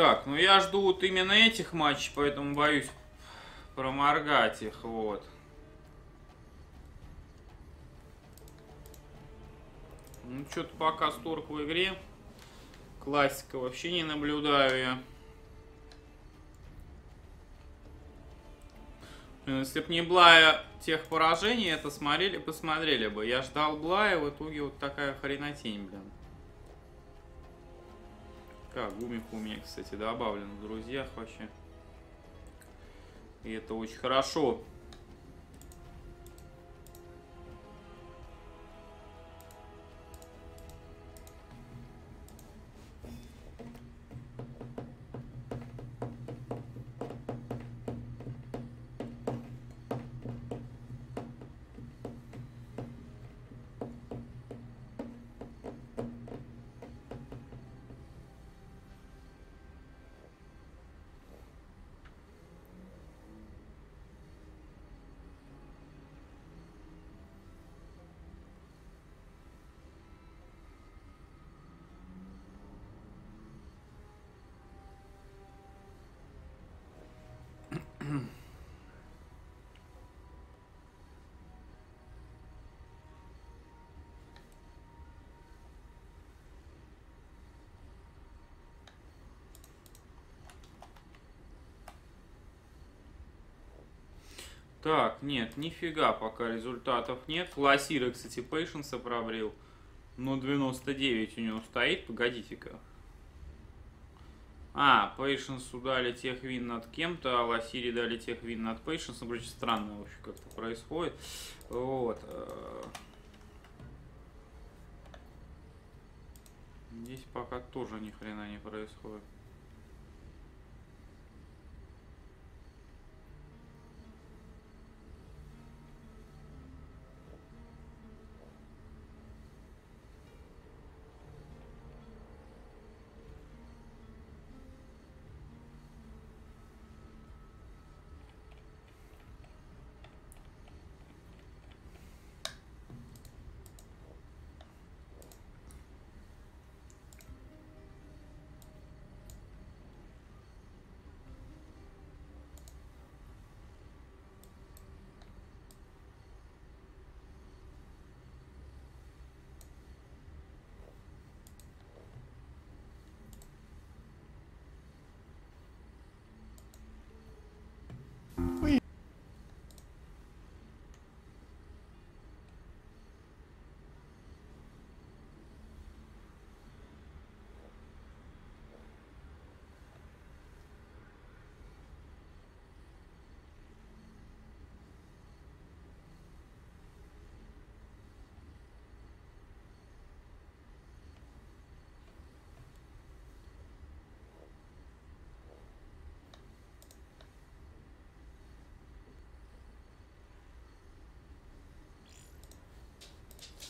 Так, ну я жду вот именно этих матчей, поэтому боюсь проморгать их, вот. Ну, что-то пока сторг в игре. Классика вообще не наблюдаю я. Если бы не Блая тех поражений, это смотрели, посмотрели бы. Я ждал Блая, в итоге вот такая хренотень, блин. Как, гумик у меня, кстати, добавлен в друзьях вообще. И это очень хорошо. Так, нет, нифига пока результатов нет. Лосира, кстати, Пейшенса пробрил. Но 99 у него стоит. Погодите-ка. А, Пейшенсу дали тех вин над кем-то, а Лосире дали тех вин над Пейшенсом. Короче, странно вообще как-то происходит. Вот. Э. Здесь пока тоже ни хрена не происходит.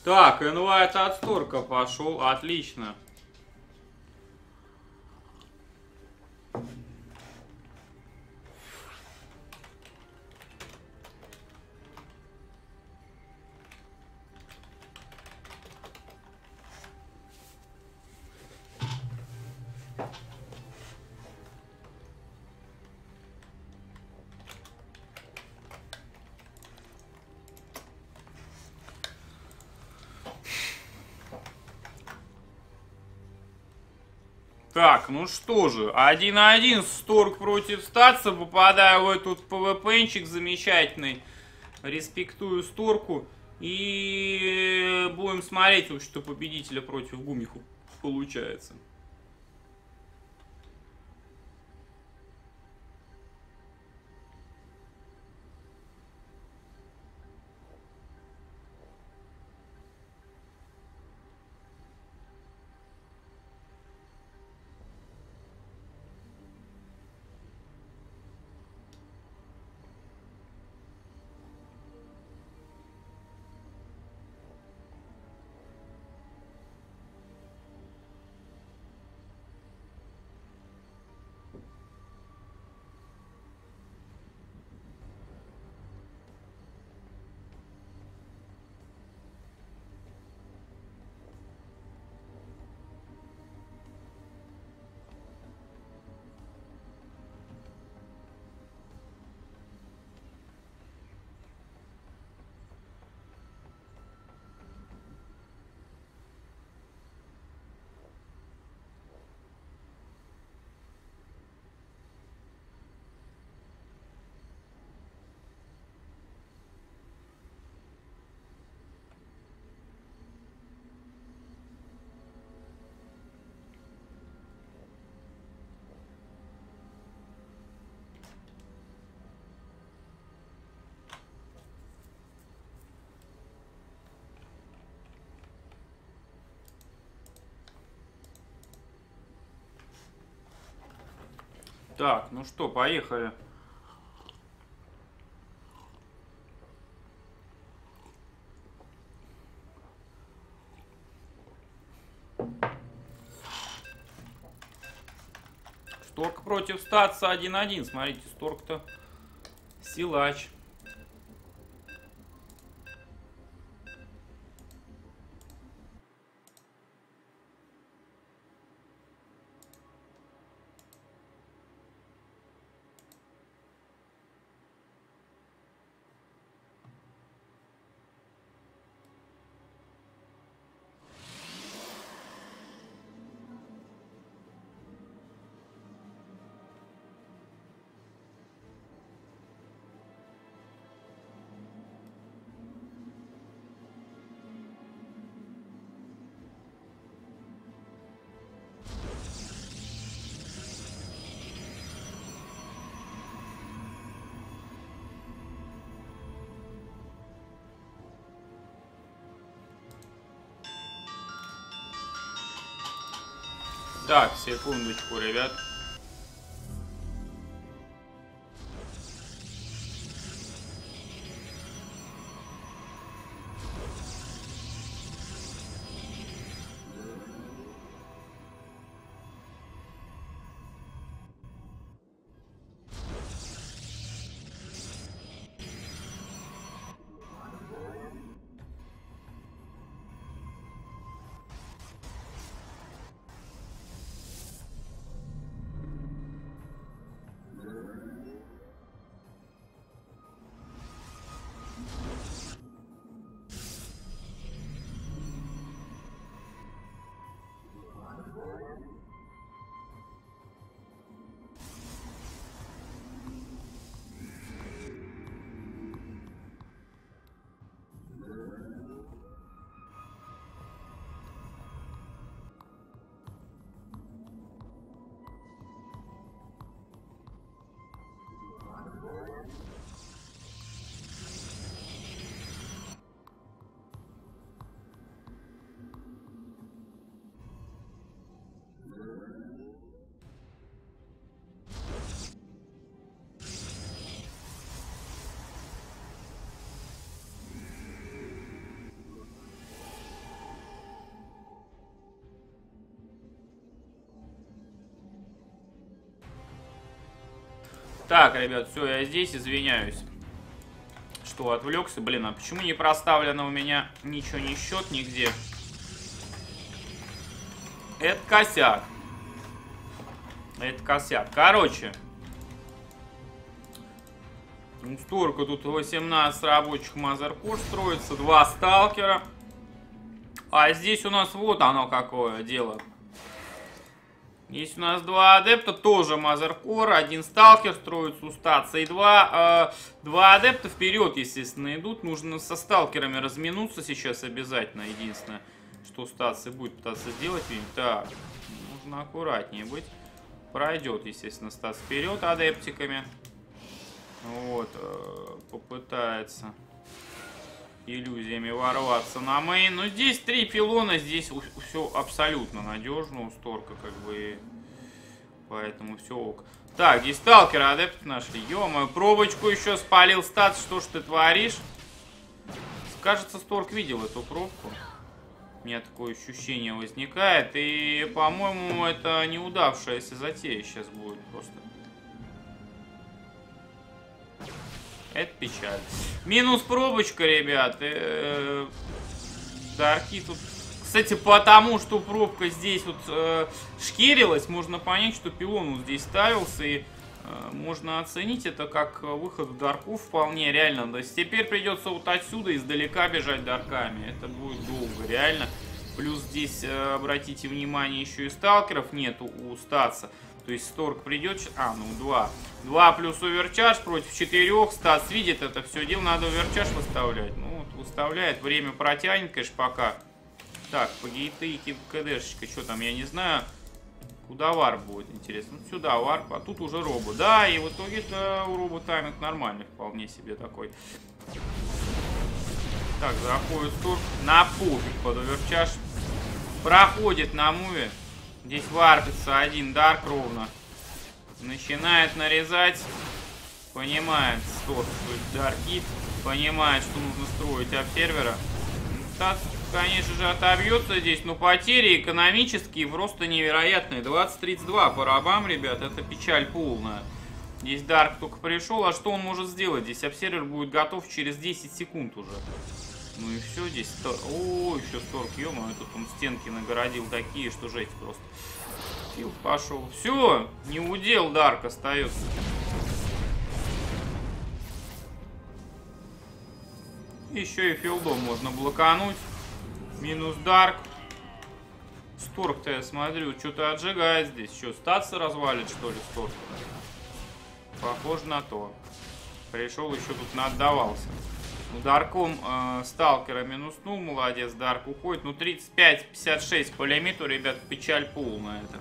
Так, инвайт от Сторка пошел. Отлично. Ну что же, 1-1, Сторг против Статса, попадаю в этот ПВПнчик замечательный. Респектую Сторку. И будем смотреть, что победителя против Гумиху получается. Так, ну что, поехали. Сторг против статса 1-1. Смотрите, Сторг-то силач. Так, секундочку, ребят. Так, ребят, все, я здесь, извиняюсь, что отвлекся. Блин, а почему не проставлено у меня ничего, не счет нигде? Это косяк. Это косяк. Короче. Столько тут 18 рабочих мазеркор строится, два сталкера. А здесь у нас вот оно какое дело. Есть у нас два адепта, тоже мазеркор, один сталкер строится у стаца, и два, э, два адепта вперед, естественно, идут. Нужно со сталкерами разминуться сейчас обязательно, единственное, что стацы будет пытаться сделать. Так, нужно аккуратнее быть. Пройдет, естественно, стац вперед адептиками. Вот, э, попытается иллюзиями ворваться на мейн. Но здесь три пилона, здесь все абсолютно надежно у Сторка, как бы. Поэтому все ок. Так, здесь сталкера адепт нашли. ё пробочку еще спалил стат. Что ж ты творишь? Кажется, Сторк видел эту пробку. У меня такое ощущение возникает. И, по-моему, это неудавшаяся затея сейчас будет просто. Это печаль. Минус пробочка, ребят. Э, дарки тут... Кстати, потому что пробка здесь вот э, шкерилась, можно понять, что пилон вот здесь ставился. И э, можно оценить это как выход в дарку вполне реально. То есть теперь придется вот отсюда издалека бежать дарками. Это будет долго, реально. Плюс здесь, э, обратите внимание, еще и сталкеров нету у стаца. То есть Сторг придет... А, ну 2. 2 плюс оверчаж против 4. Стас видит это все дело. Надо оверчаж выставлять. Ну, вот выставляет. Время протянет, конечно, пока. Так, по гейты и КДшечка. Что там, я не знаю. Куда вар будет, интересно. Ну, сюда вар, а тут уже робо. Да, и в итоге да, у робо тайминг нормальный. Вполне себе такой. Так, заходит Сторг. На пофиг под оверчаж. Проходит на муве. Здесь варпится один Дарк ровно. Начинает нарезать. Понимает, что тут Дарки. Понимает, что нужно строить обсервера. Стас, конечно же, отобьется здесь, но потери экономические просто невероятные. 20-32 по рабам, ребят, это печаль полная. Здесь Дарк только пришел, а что он может сделать? Здесь обсервер будет готов через 10 секунд уже. Ну и все здесь. О, еще сторк, ё тут он стенки нагородил такие, что жесть просто. Филд пошел. Все, не удел Дарк остается. Еще и филдом можно блокануть. Минус Дарк. Сторк-то я смотрю, что-то отжигает здесь. Что, статься развалит, что ли, Сторк? Похоже на то. Пришел еще тут наотдавался. Ну, Дарком э, сталкера минуснул, молодец, Дарк уходит. Ну, 35-56 по лимиту, ребят, печаль полная это.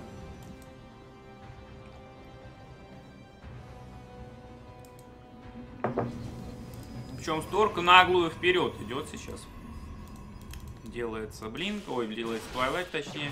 Причем Сторка наглую вперед идет сейчас. Делается блинк, ой, делается твайлайт точнее.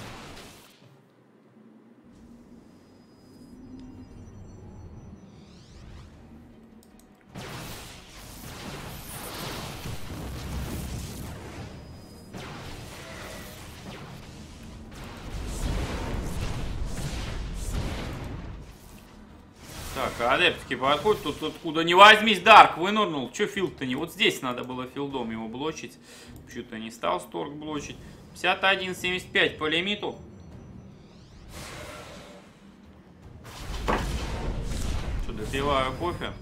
Так, адептики подходят. Тут откуда не возьмись, Дарк вынырнул. Че филд-то не? Вот здесь надо было филдом его блочить. Почему-то не стал Сторг блочить. 51-75 по лимиту. Что, допиваю кофе.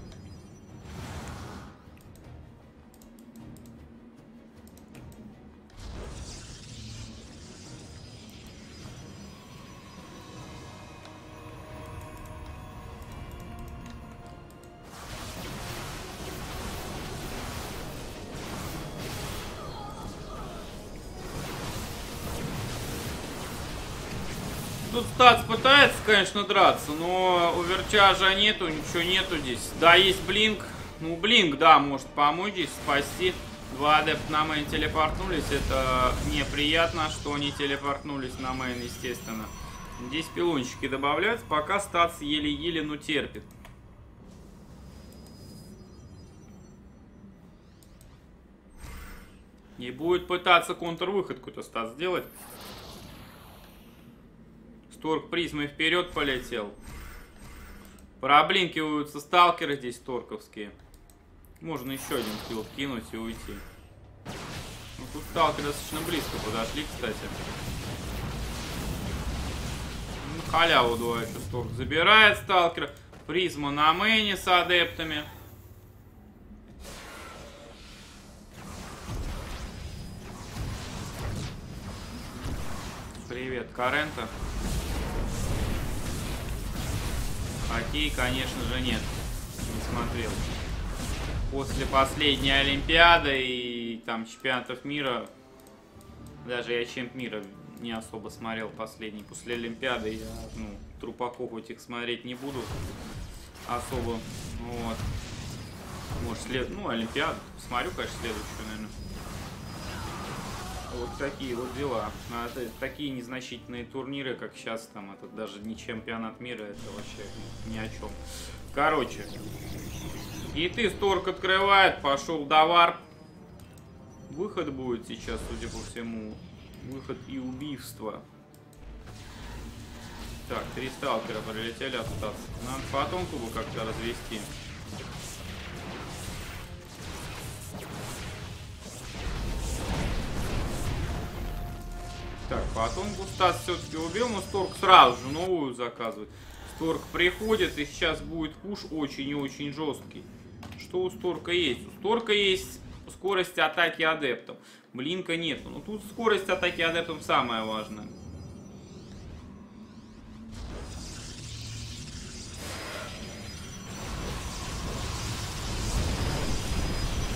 Стац пытается, конечно, драться, но overcharge -а нету, ничего нету здесь. Да, есть Blink. Ну, Blink, да, может помочь здесь, спасти. Два адепта на main телепортнулись. Это неприятно, что они телепортнулись на main, естественно. Здесь пилончики добавляются, пока Стац еле-еле, ну, терпит. И будет пытаться контрвыход какой-то Стац сделать. Турк призмой вперед полетел. Проблинкиваются сталкеры здесь торковские. Можно еще один килл кинуть и уйти. Ну, тут сталкеры достаточно близко подошли, кстати. Ну, халяву двое шесторг забирает сталкера. Призма на мэне с адептами. Привет, Карента. Хоккей, конечно же, нет. Не смотрел. После последней Олимпиады и там чемпионатов мира, даже я чемп мира не особо смотрел последний. После Олимпиады я, ну, трупаков этих смотреть не буду особо. Вот. Может, след... ну, Олимпиаду посмотрю, конечно, следующую, наверное. Вот такие вот дела. А это, такие незначительные турниры, как сейчас, там, это даже не чемпионат мира, это вообще ни о чем. Короче. И ты Сторг открывает, пошел Давар. Выход будет сейчас, судя по всему. Выход и убийство. Так, три сталкера прилетели остаться. Надо потом кубу как-то развести. Так, потом Густас все-таки убил, но Сторг сразу же новую заказывает. Сторг приходит, и сейчас будет пуш очень и очень жесткий. Что у Сторка есть? У Сторка есть скорость атаки адептом. Блинка нету. Но тут скорость атаки адептом самое важное.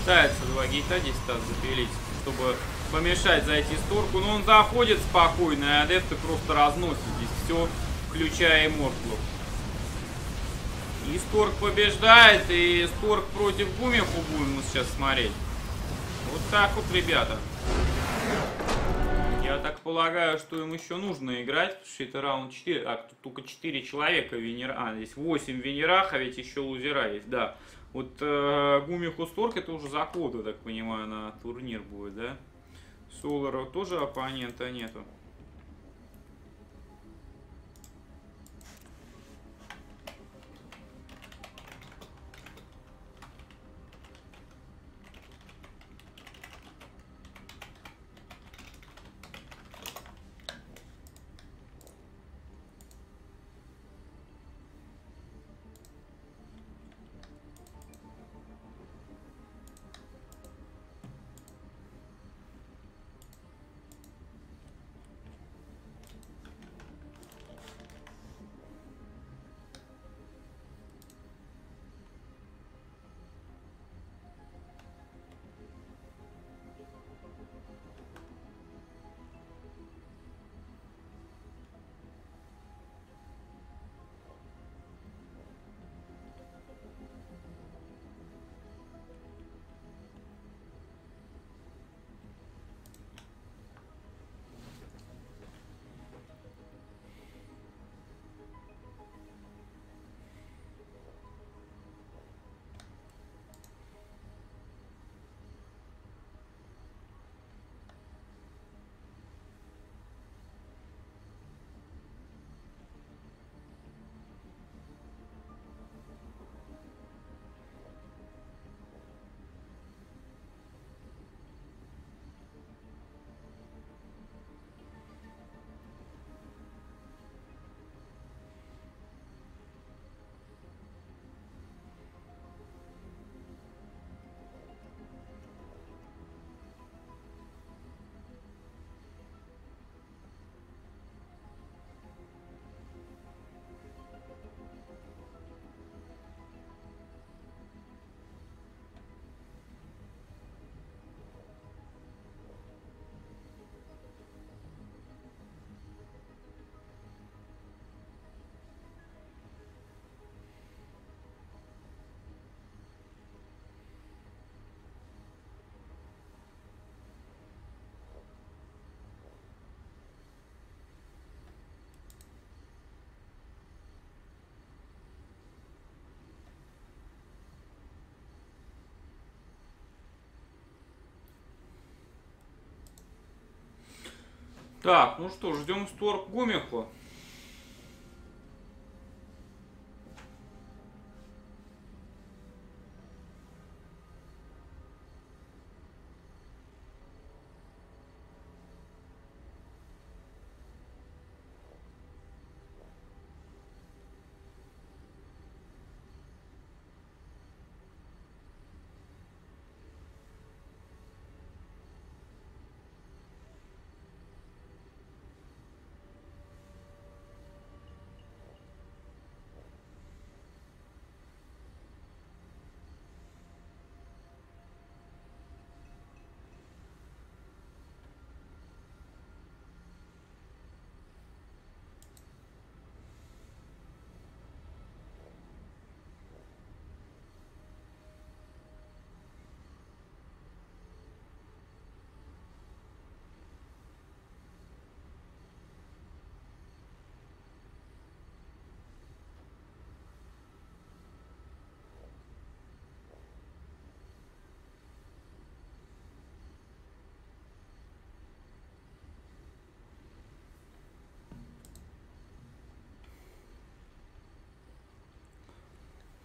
Пытается два гейта здесь так запилить, чтобы помешать зайти Сторку, но он заходит спокойно, и адепты просто разносят здесь все, включая Мортлу. И Сторг побеждает, и Сторг против Гумиху будем сейчас смотреть. Вот так вот, ребята. Я так полагаю, что им еще нужно играть, потому что это раунд 4. А, тут только 4 человека венера. А, здесь 8 венерах, а ведь еще лузера есть, да. Вот э, Гумиху Сторг это уже заход, я так понимаю, на турнир будет, да? Солара тоже оппонента нету. Так, ну что, ждем Сторг Гумиху.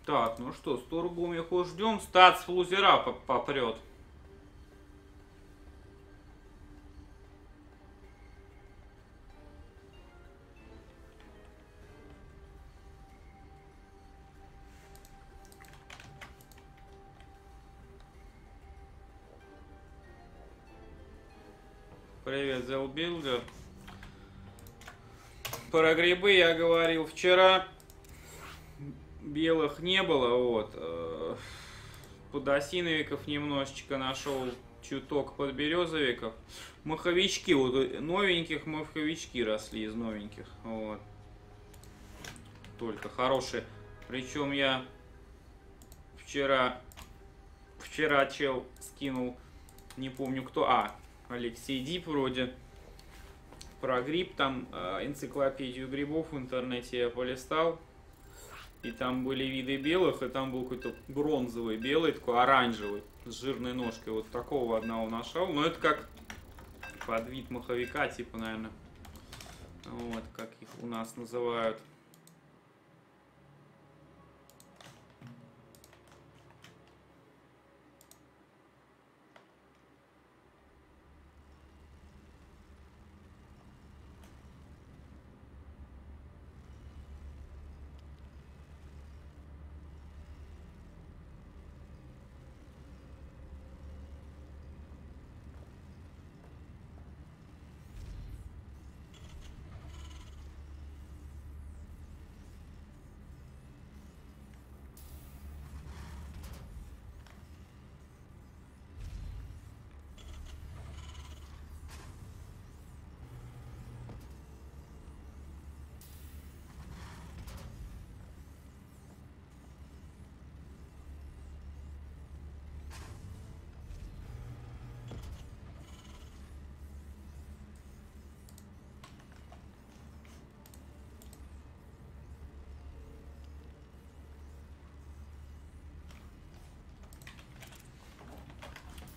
Так, ну что, с турбом их ждем. Стац флузера попрет. Привет, Зелбилдер. Про грибы я говорил вчера белых не было, вот. Э, подосиновиков немножечко нашел, чуток подберезовиков. Маховички, вот новеньких маховички росли из новеньких, вот. Только хорошие. Причем я вчера, вчера чел скинул, не помню кто, а, Алексей Дип вроде, про гриб, там э, энциклопедию грибов в интернете я полистал, и там были виды белых, и там был какой-то бронзовый белый, такой оранжевый, с жирной ножкой. Вот такого одного нашел. Но это как под вид маховика, типа, наверное. Вот, как их у нас называют.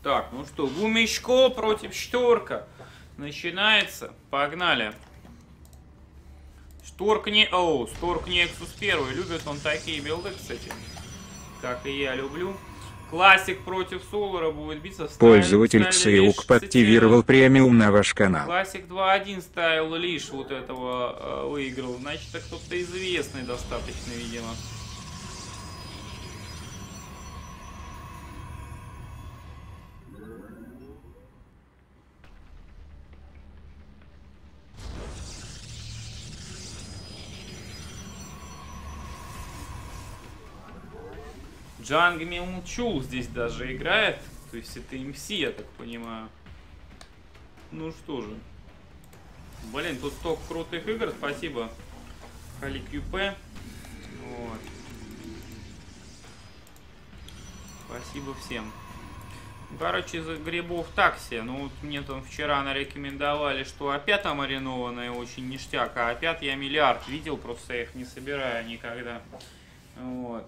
Так, ну что, Гумичко против Шторка. Начинается. Погнали. Шторк не... Оу, Шторк Nexus 1. Любит он такие билды, кстати. Как и я люблю. Классик против Солара будет биться. Пользователь Ксеук подактивировал премиум на ваш канал. Классик 2.1 ставил лишь вот этого э, выиграл. Значит, это кто-то известный достаточно, видимо. Джанг Милчул здесь даже играет. То есть это МС, я так понимаю. Ну что же. Блин, тут столько крутых игр. Спасибо. Хали QP. Вот. Спасибо всем. Короче, из грибов такси. Ну, вот мне там вчера нарекомендовали, что опять там маринованная очень ништяк. А опять я миллиард видел, просто я их не собираю никогда. Вот.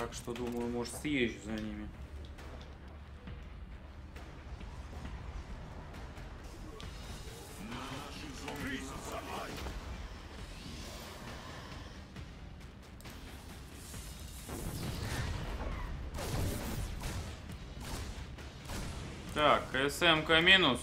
Так что, думаю, может, съезжу за ними. Так, СМК минус.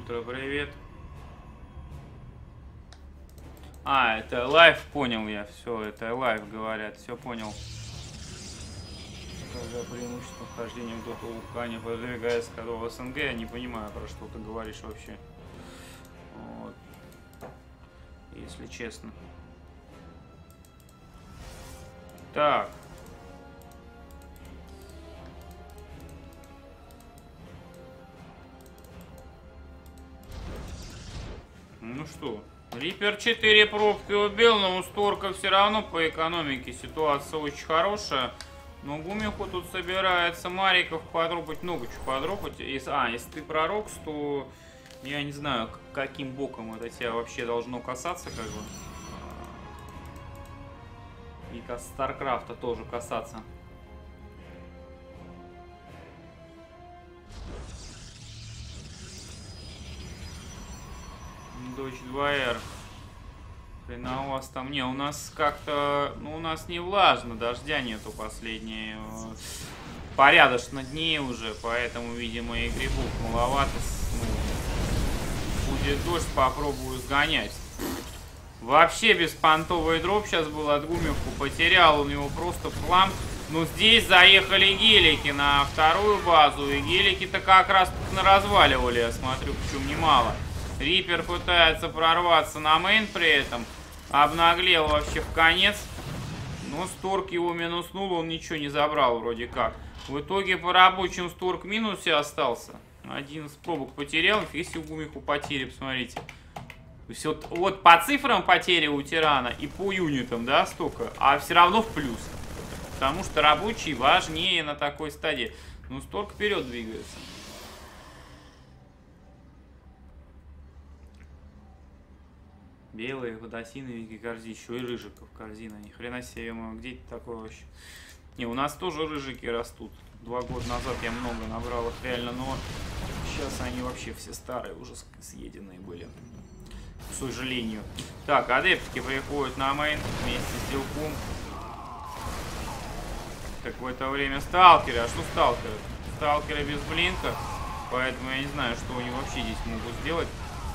Ультра, привет. А, это live, понял я. Все, это live, говорят. Все понял. За преимущество вхождения в доту Лукане, подвигаясь в СНГ, я не понимаю, про что ты говоришь вообще. Вот. Если честно. Так. Ну что, Рипер 4 пробки убил, но у Сторка все равно по экономике ситуация очень хорошая. Но Гумиху тут собирается Мариков подропать, много чего подропать. Если, а, если ты пророк, то я не знаю, каким боком это тебя вообще должно касаться, как бы. И Старкрафта тоже касаться. Дочь 2Р. Хрена у вас там. Не, у нас как-то... Ну, у нас не влажно, дождя нету последние... Порядочно дней уже, поэтому, видимо, и грибов маловато. Ну, будет дождь, попробую сгонять. Вообще беспонтовый дроп сейчас был от Гумевку. Потерял у него просто плам. Ну, здесь заехали гелики на вторую базу. И гелики-то как раз тут разваливали, я смотрю, причем немало. Рипер пытается прорваться на мейн при этом. Обнаглел вообще в конец. Но Сторк его минуснул, он ничего не забрал вроде как. В итоге по рабочим Сторк минусе остался. Один из пробок потерял, если у Гумиху потери, посмотрите. Есть вот, вот по цифрам потери у Тирана и по юнитам, да, столько, а все равно в плюс. Потому что рабочий важнее на такой стадии. Ну, Сторк вперед двигается. Белые, водосиновики, корзищу и рыжиков корзина. Ни хрена себе, где это такое вообще? Не, у нас тоже рыжики растут. Два года назад я много набрал их реально, но сейчас они вообще все старые, уже съеденные были. К сожалению. Так, адептики приходят на мейн вместе с Дилком. Какое-то время сталкеры. А что сталкеры? Сталкеры без блинка. Поэтому я не знаю, что они вообще здесь могут сделать.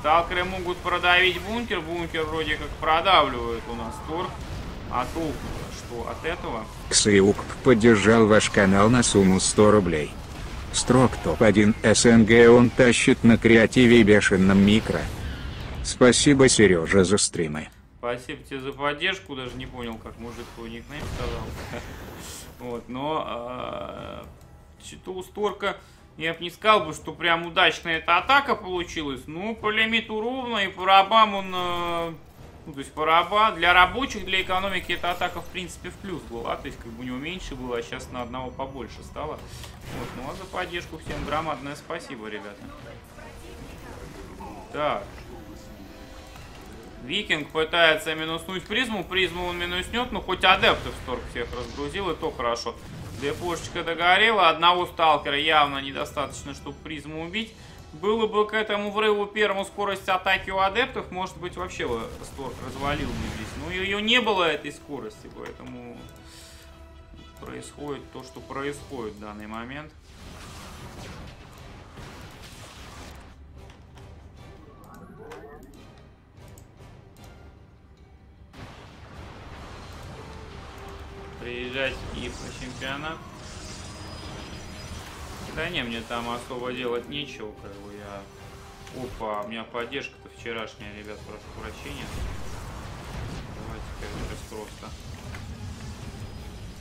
Сталкеры могут продавить бункер. Бункер вроде как продавливает у нас торг. А толку что от этого? Ксиук поддержал ваш канал на сумму 100 рублей. Строк топ-1 СНГ он тащит на креативе бешеном микро. Спасибо, Сережа, за стримы. Спасибо тебе за поддержку, даже не понял, как мужик твой никнейм сказал. *laughs* Вот, но а, что-то у Сторка я бы не сказал бы, что прям удачная эта атака получилась. Ну, по лимиту ровно, и по рабам он... Э, ну, то есть по раба... Для рабочих, для экономики эта атака, в принципе, в плюс была. То есть, как бы у него меньше было, а сейчас на одного побольше стало. Вот, ну, а за поддержку всем громадное спасибо, ребята. Так. Викинг пытается минуснуть призму. Призму он минуснет, но хоть адептов сторг всех разгрузил, и то хорошо. Депушечка догорела, одного сталкера явно недостаточно, чтобы призму убить. Было бы к этому взрыву первому скорость атаки у адептов, может быть вообще Сторк развалил бы здесь. Но ее не было этой скорости, поэтому происходит то, что происходит в данный момент. Приезжать и по чемпионат. Да не, мне там особо делать нечего, как бы я... Опа, у меня поддержка-то вчерашняя, ребят, прошу прощения. Давайте-ка сейчас просто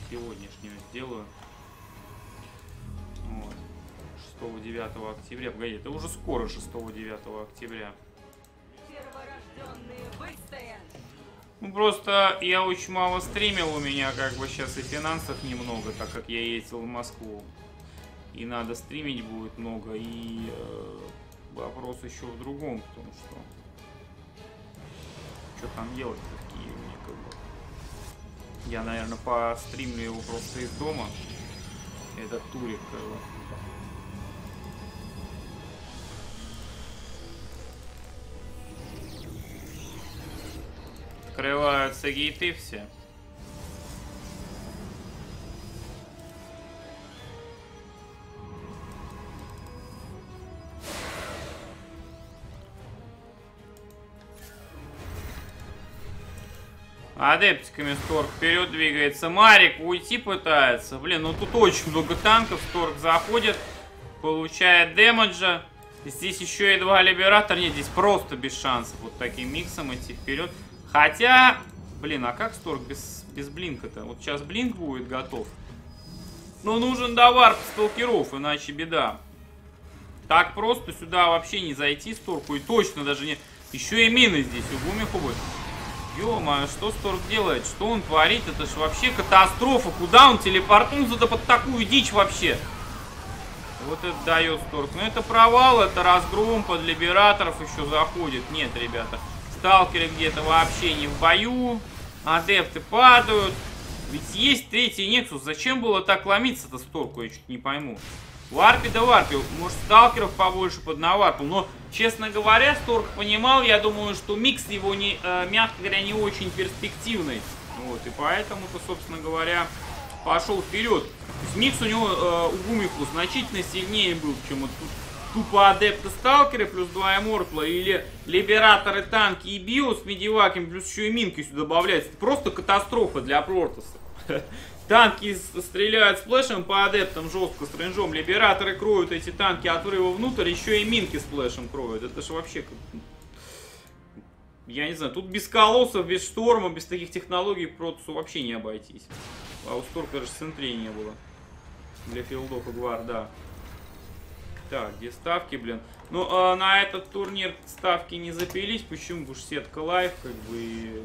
сегодняшнюю сделаю. Вот. 6-9 октября. Погоди, это уже скоро 6-9 октября. Перворожденные выстоят! Ну, просто я очень мало стримил, у меня как бы сейчас и финансов немного, так как я ездил в Москву. И надо стримить будет много, и э, вопрос еще в другом, потому что... Что там делать в Киеве мне как бы... Я, наверное, постримлю его просто из дома. Этот турик, как бы. Открываются гейты все. Адептиками Сторг вперед двигается. Марик уйти пытается. Блин, ну тут очень много танков. Сторг заходит, получает демеджа. Здесь еще и два либератора. Нет, здесь просто без шансов вот таким миксом идти вперед. Хотя, блин, а как Сторг без, без блинка-то? Вот сейчас блинк будет готов. Но нужен довар сталкеров, иначе беда. Так просто сюда вообще не зайти с Торку. И точно даже не... Еще и мины здесь у Гумиху будет. ё что Сторк делает? Что он творит? Это ж вообще катастрофа. Куда он телепортнулся-то под такую дичь вообще? Вот это дает Сторк. Но ну, это провал, это разгром под либераторов еще заходит. Нет, ребята. Сталкеры где-то вообще не в бою. Адепты падают. Ведь есть третий Нексус. Зачем было так ломиться-то Сторку? Я чуть не пойму. Варпи да варпи. Может, сталкеров побольше под наварпом. Но, честно говоря, Сторк понимал, я думаю, что микс его, не, э, мягко говоря, не очень перспективный. Вот, и поэтому-то, собственно говоря, пошел вперед. микс у него, э, у Гумиху, значительно сильнее был, чем вот тут тупо адепты сталкеры плюс 2 иммортла или либераторы танки и био с медиваками плюс еще и минки сюда добавляется. Это просто катастрофа для Протоса. *laughs* Танки стреляют сплэшем по адептам жестко, с рейнжом. Либераторы кроют эти танки отрыва внутрь, еще и минки сплэшем кроют. Это же вообще... Я не знаю, тут без колоссов, без шторма, без таких технологий Протусу вообще не обойтись. А у Сторка даже центре не было. Для филдов и гвар, да. Так, где ставки, блин? Ну, а на этот турнир ставки не запились. Почему? Потому что сетка лайф, как бы...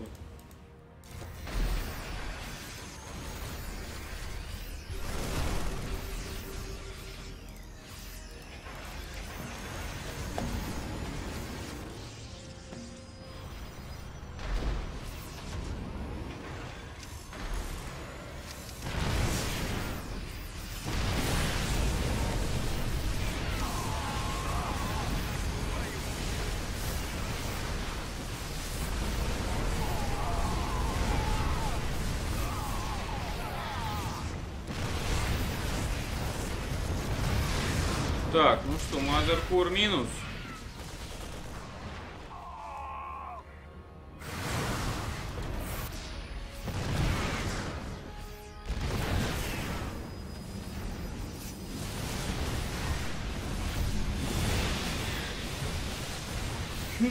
Так, ну что, Mothercore минус.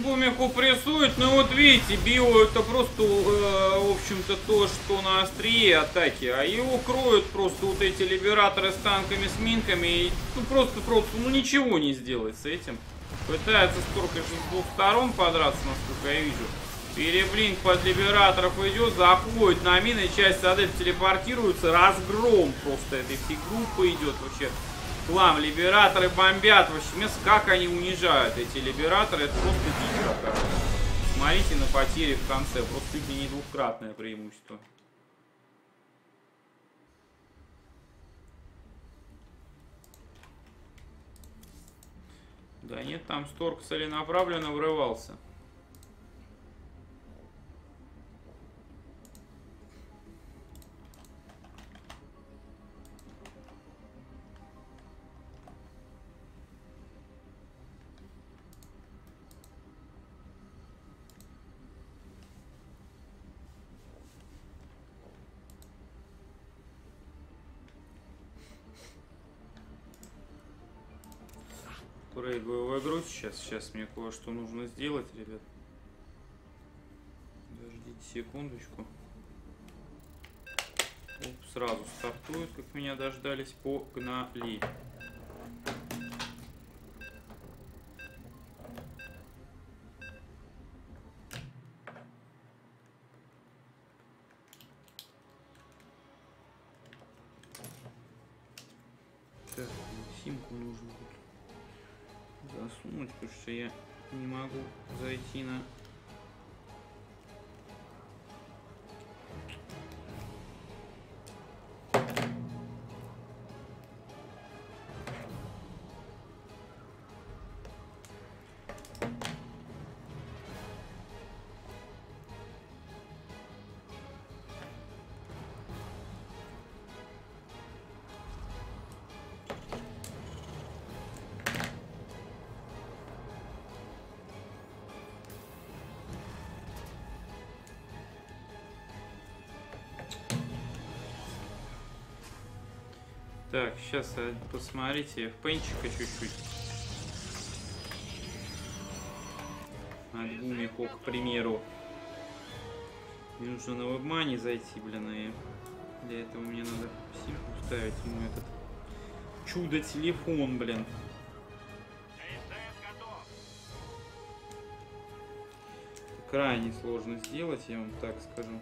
Бумику прессует, но вот видите, Био это просто, э, в общем-то, то, что на острие атаки, а его кроют просто вот эти либераторы с танками, с минками, и ну, просто, просто, ну ничего не сделать с этим. Пытается Сторка с двух сторон подраться, насколько я вижу. Переблинк под либераторов идет, заходит на мины, часть адепт телепортируется, разгром просто этой всей группы идет вообще хлам. Либераторы бомбят. Вообще, как они унижают эти либераторы. Это просто дичь какая Смотрите на потери в конце. Просто чуть ли не двухкратное преимущество. Да нет, там Сторг целенаправленно врывался. Прыгаю в игру сейчас. Сейчас мне кое-что нужно сделать, ребят. Подождите секундочку. Оп, сразу стартует, как меня дождались. Погнали. Так, зайти на Так, сейчас э, посмотрите, в пенчика чуть-чуть. От Гумихо, к примеру. Мне нужно на вебмане зайти, блин, и для этого мне надо симку вставить ему этот чудо-телефон, блин. Крайне сложно сделать, я вам так скажу.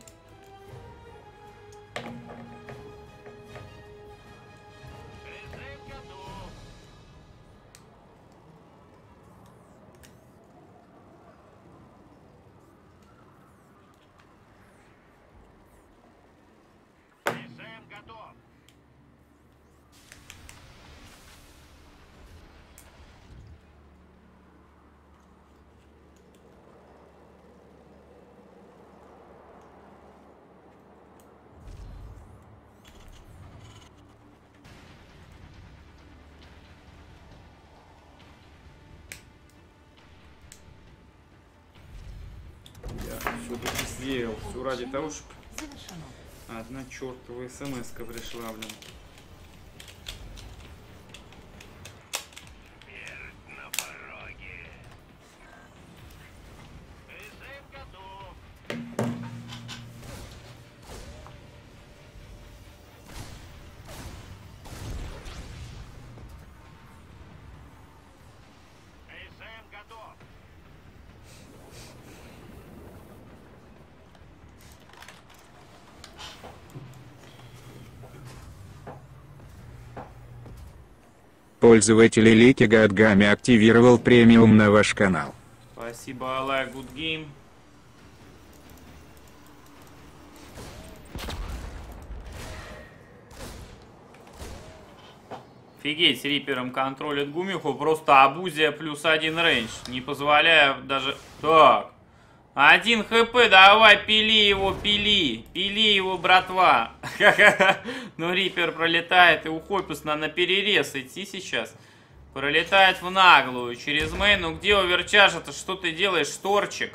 Ради того, чтобы одна чертова смс пришла, блин. Пользователь Элики Гадгами активировал премиум на ваш канал. Спасибо, Алай, good game. Офигеть, Рипером контролит Гумиху, просто абузия плюс один рейндж, не позволяя даже... Так, один хп, давай, пили его, пили. Пили его, братва. Ну, Рипер пролетает, и у Хописа на перерез идти сейчас. Пролетает в наглую через мейн. Ну, где оверчаж? Это что ты делаешь, шторчик?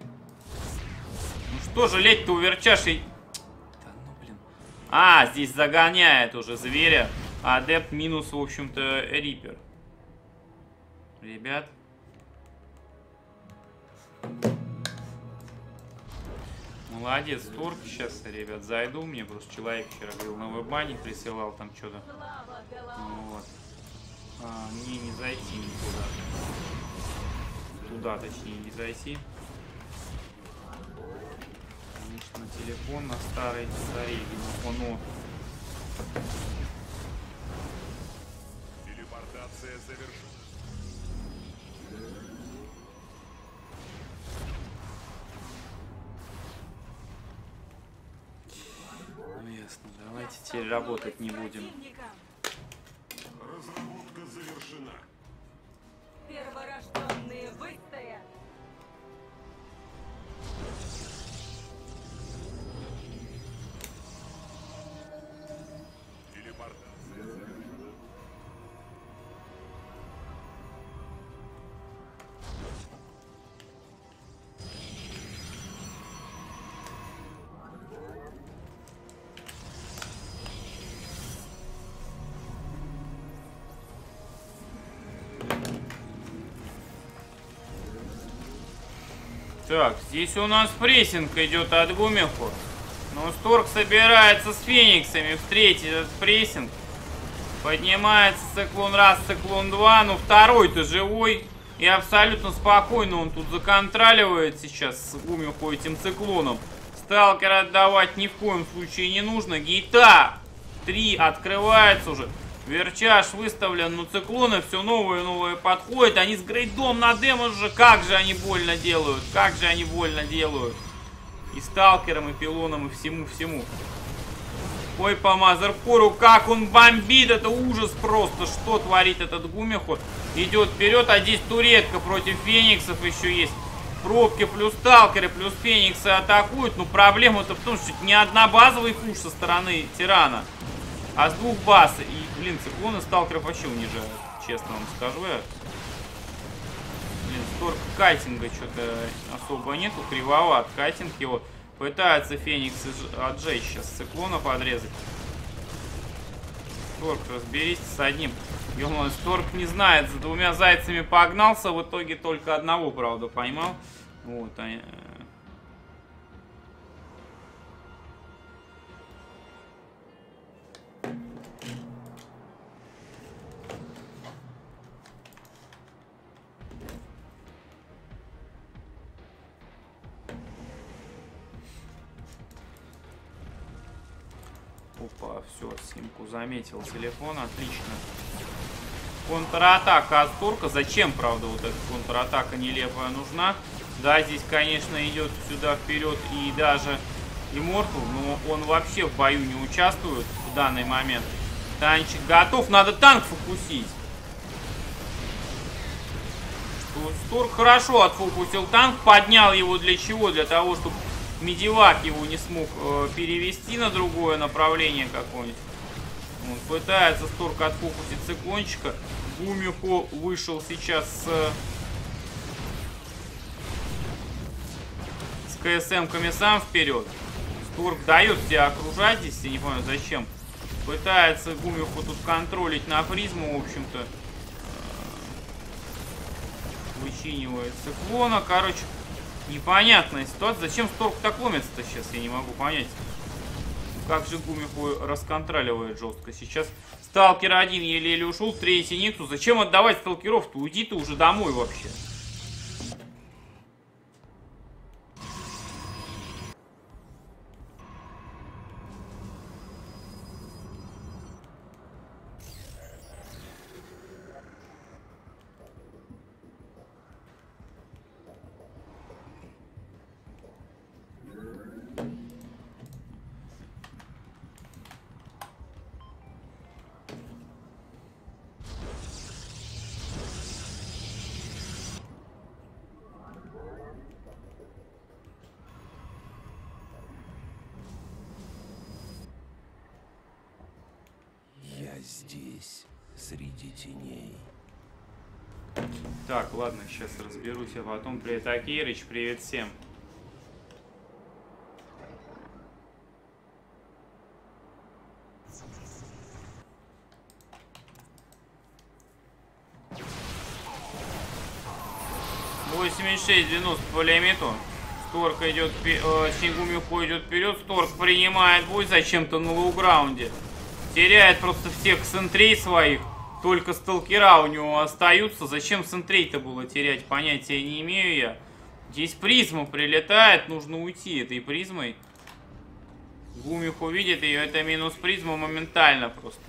Ну, что же леть-то оверчаж и... Да ну, блин. А, здесь загоняет уже зверя. Адепт минус, в общем-то, Рипер. Ребят. Молодец, Торг. Сейчас, ребят, зайду. Мне просто человек вчера говорил на вебане, присылал там что-то. Вот. а, мне не зайти никуда. Туда, точнее, не зайти. Конечно, телефон на старой старе, но Телепортация завершена. Ясно. Давайте теперь работать не будем. Разработка завершена. Перворожденные выстоят. Так, здесь у нас прессинг идет от Гумиху. Но Сторг собирается с Фениксами встретить этот прессинг. Поднимается циклон раз, циклон два. Ну второй-то живой. И абсолютно спокойно он тут законтраливает сейчас с Гумиху этим циклоном. Сталкер отдавать ни в коем случае не нужно. Гейта 3 открывается уже. Верчаж выставлен, но циклоны все новые и новые подходят. Они с грейдом на деможе. Как же они больно делают. Как же они больно делают. И сталкером, и пилоном, и всему-всему. Ой, по Мазеркору, как он бомбит. Это ужас просто. Что творит этот Гумиху. Идет вперед, а здесь туретка против фениксов еще есть. Пробки плюс сталкеры плюс фениксы атакуют. Но проблема-то в том, что не одна базовый пуш со стороны тирана. А с двух баз. И, блин, циклоны сталкеров вообще унижают. Честно вам скажу я. Блин, сторг кайтинга что-то особо нету. Кривоват кайтинг его. Пытается Феникс отжечь сейчас. Циклона подрезать. Сторг, разберись с одним. Ёлман, Сторг не знает, за двумя зайцами погнался. В итоге только одного, правда, поймал. Вот, Опа, все, симку заметил телефон, отлично. Контратака от Турка. Зачем, правда, вот эта контратака нелепая нужна? Да, здесь, конечно, идет сюда вперед и даже Иммортал, но он вообще в бою не участвует в данный момент. Танчик готов, надо танк фокусить. Турк хорошо отфокусил танк, поднял его для чего? Для того, чтобы Медивак его не смог э, перевести на другое направление какое-нибудь. Он пытается Сторк отфокусить циклончика. Гумихо вышел сейчас с... С КСМ-ками сам вперед. Сторк дает себя окружать здесь, я не понял зачем. Пытается Гумиху тут контролить на призму, в общем-то. Э, вычинивает циклона. Короче, непонятная ситуация. Зачем Сторк так ломится-то сейчас, я не могу понять. Как же Гумиху расконтроливает жестко. Сейчас Сталкер один еле-еле ушел, третий Никсус. Зачем отдавать сталкеров-то? Уйди ты уже домой вообще. А потом привет, Акирыч, привет всем. Восемьдесят шесть девяносто по лимиту. Сторк идет, э, Сингумиху идет вперед, Сторк принимает бой зачем-то на лоу-граунде. Теряет просто всех сентрей своих. Только сталкера у него остаются. Зачем сентрей-то было терять, понятия не имею я. Здесь призма прилетает, нужно уйти этой призмой. Гумих увидит ее, это минус призма моментально просто.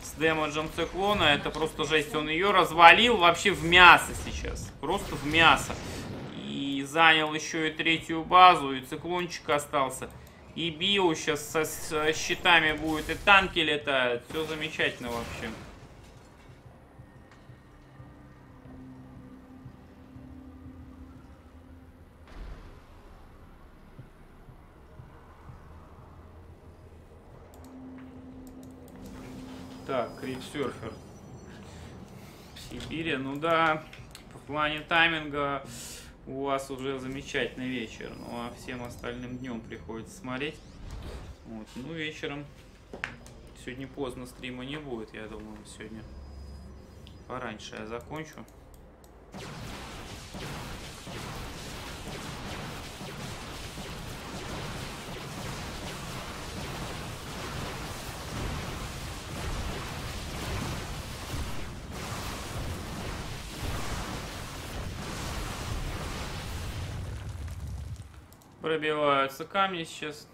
С демеджем циклона, это просто жесть. Он ее развалил вообще в мясо сейчас. Просто в мясо. И занял еще и третью базу, и циклончик остался. И био сейчас со, с щитами будет, и танки летают. Все замечательно вообще. Так, Крипсерфер. Сибири, ну да, в плане тайминга у вас уже замечательный вечер. Ну а всем остальным днем приходится смотреть. Вот, ну вечером. Сегодня поздно стрима не будет, я думаю, сегодня пораньше я закончу. Пробиваются камни сейчас.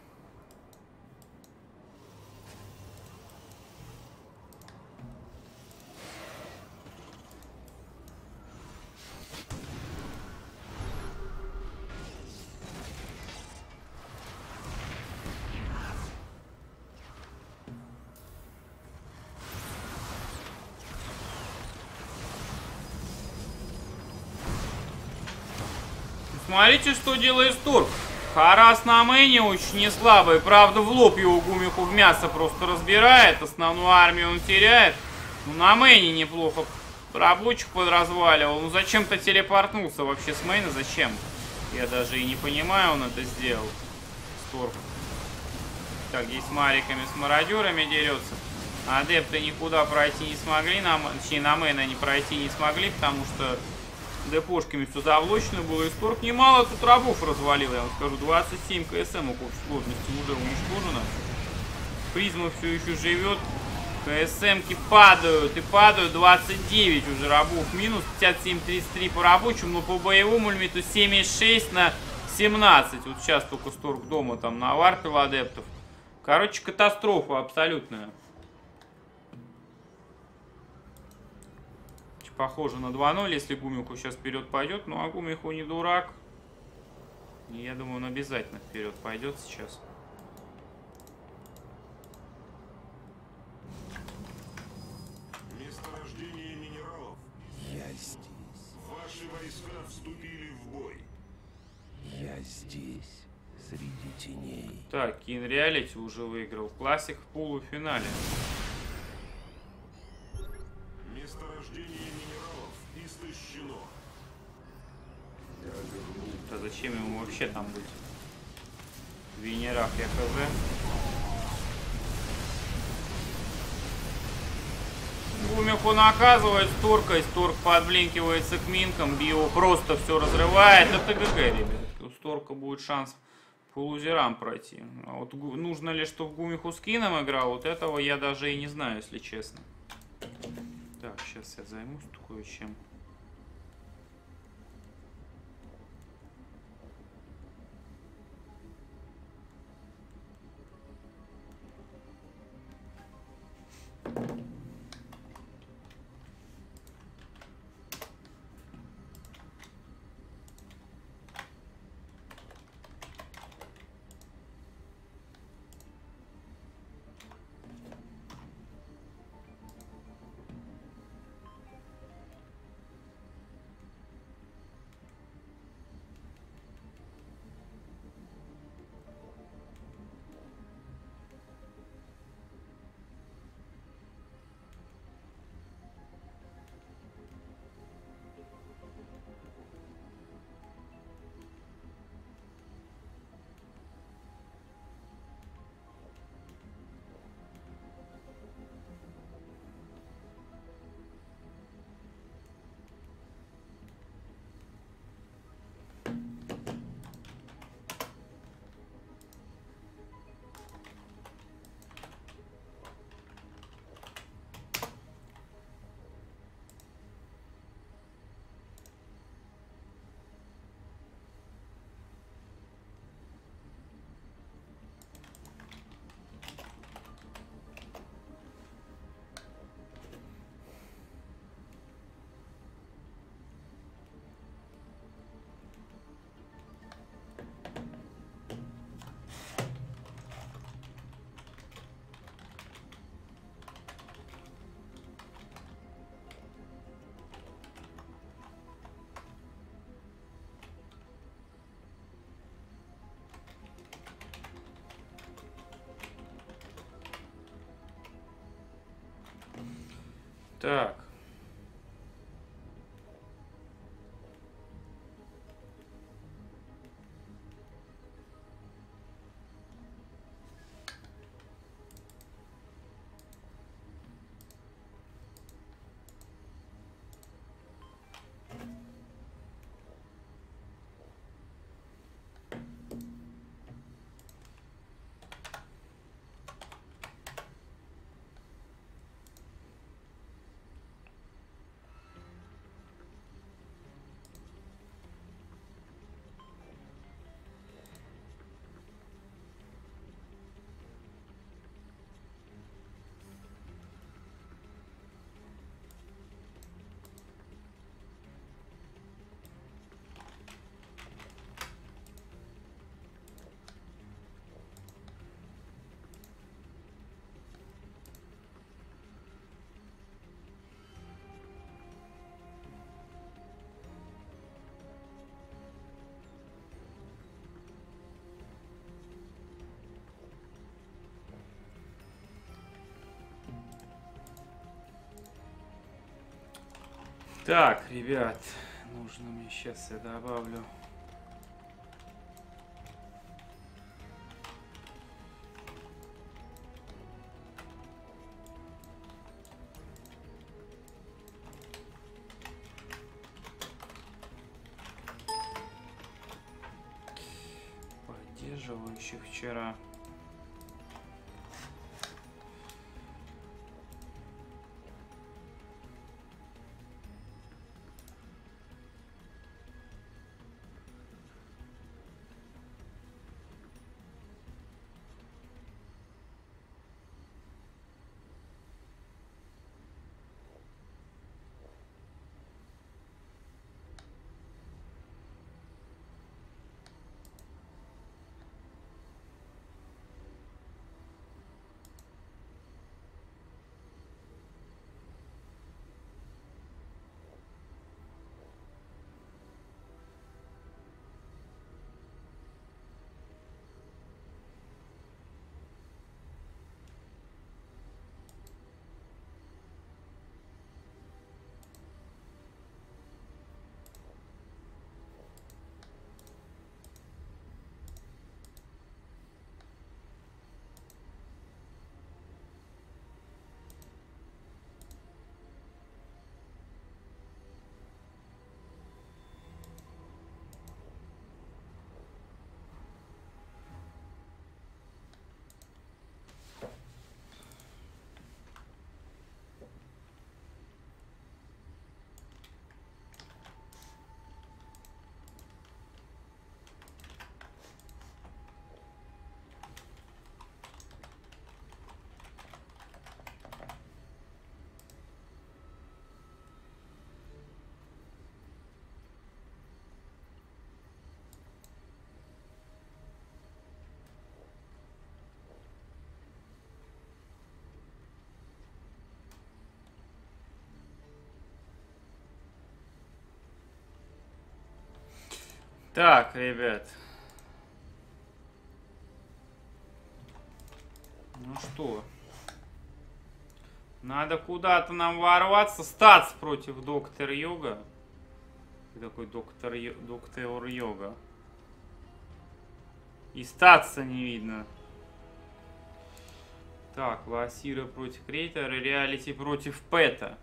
Смотрите, что делает Турк. Харас на мэне очень не слабый. Правда, в лоб его Гумиху в мясо просто разбирает. Основную армию он теряет. Ну, на мэне неплохо рабочих подразваливал. Ну, зачем-то телепортнулся вообще с мейна. Зачем? Я даже и не понимаю, он это сделал. Сторг. Так, здесь с мариками, с мародерами дерется. Адепты никуда пройти не смогли. На, точнее, на мейна не пройти не смогли, потому что депошками все завлочено было. И Сторг немало тут рабов развалил, я вам скажу. 27 КСМ в сложности уже уничтожено. Призма все еще живет. КСМки падают и падают. 29 уже рабов минус. 57-33 по рабочим, но по боевому лимиту 76 на 17. Вот сейчас только Сторг дома там наварпил адептов. Короче, катастрофа абсолютная. Похоже на 2-0, если Гумиху сейчас вперед пойдет. Ну, а Гумиху не дурак. И я думаю, он обязательно вперед пойдет сейчас. Месторождение минералов. Я здесь. Ваши войска вступили в бой. Я здесь. Среди теней. Так, Кин Реалити уже выиграл. Классик в полуфинале. Месторождение минералов истощено. Да зачем ему вообще там быть? В Венерах я хз. Гумиху наказывает Сторка, и Сторк подблинкивается к минкам, Био просто все разрывает. Это ГГ, ребят. У Сторка будет шанс по лузерам пройти. А вот нужно ли, что в Гумиху с Кином играл, вот этого я даже и не знаю, если честно. Так, сейчас я займусь кое-чем. Так. Так, ребят, нужно мне сейчас я добавлю. Поддерживающих вчера. Так, ребят. Ну что? Надо куда-то нам ворваться. Стац против доктора Йога. Кто такой доктор, доктор Йога? И статса не видно. Так, Васира против Крейтера, Реалити против Пэта.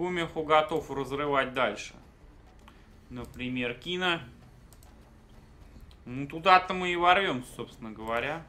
Гумиху готов разрывать дальше. Например, Кина. Ну, туда-то мы и ворвемся, собственно говоря.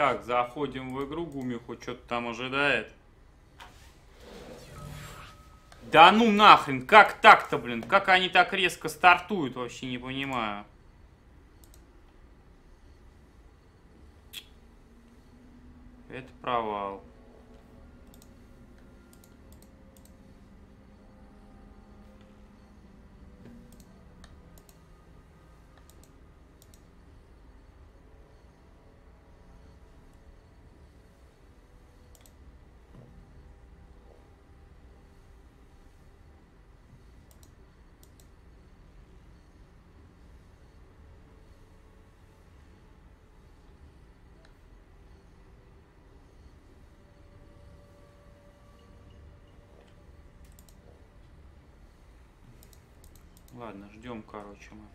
Так, заходим в игру, Гумиху что-то там ожидает. Да ну нахрен, как так-то, блин? Как они так резко стартуют, вообще не понимаю. Это провал. Ладно, ждем, короче, мы.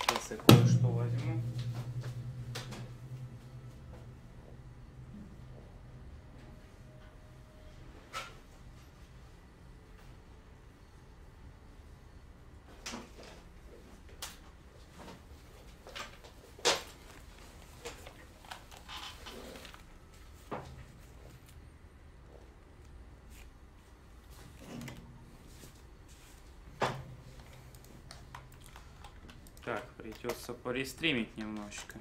Сейчас я кое-что возьму. Так, придется пористримить немножечко.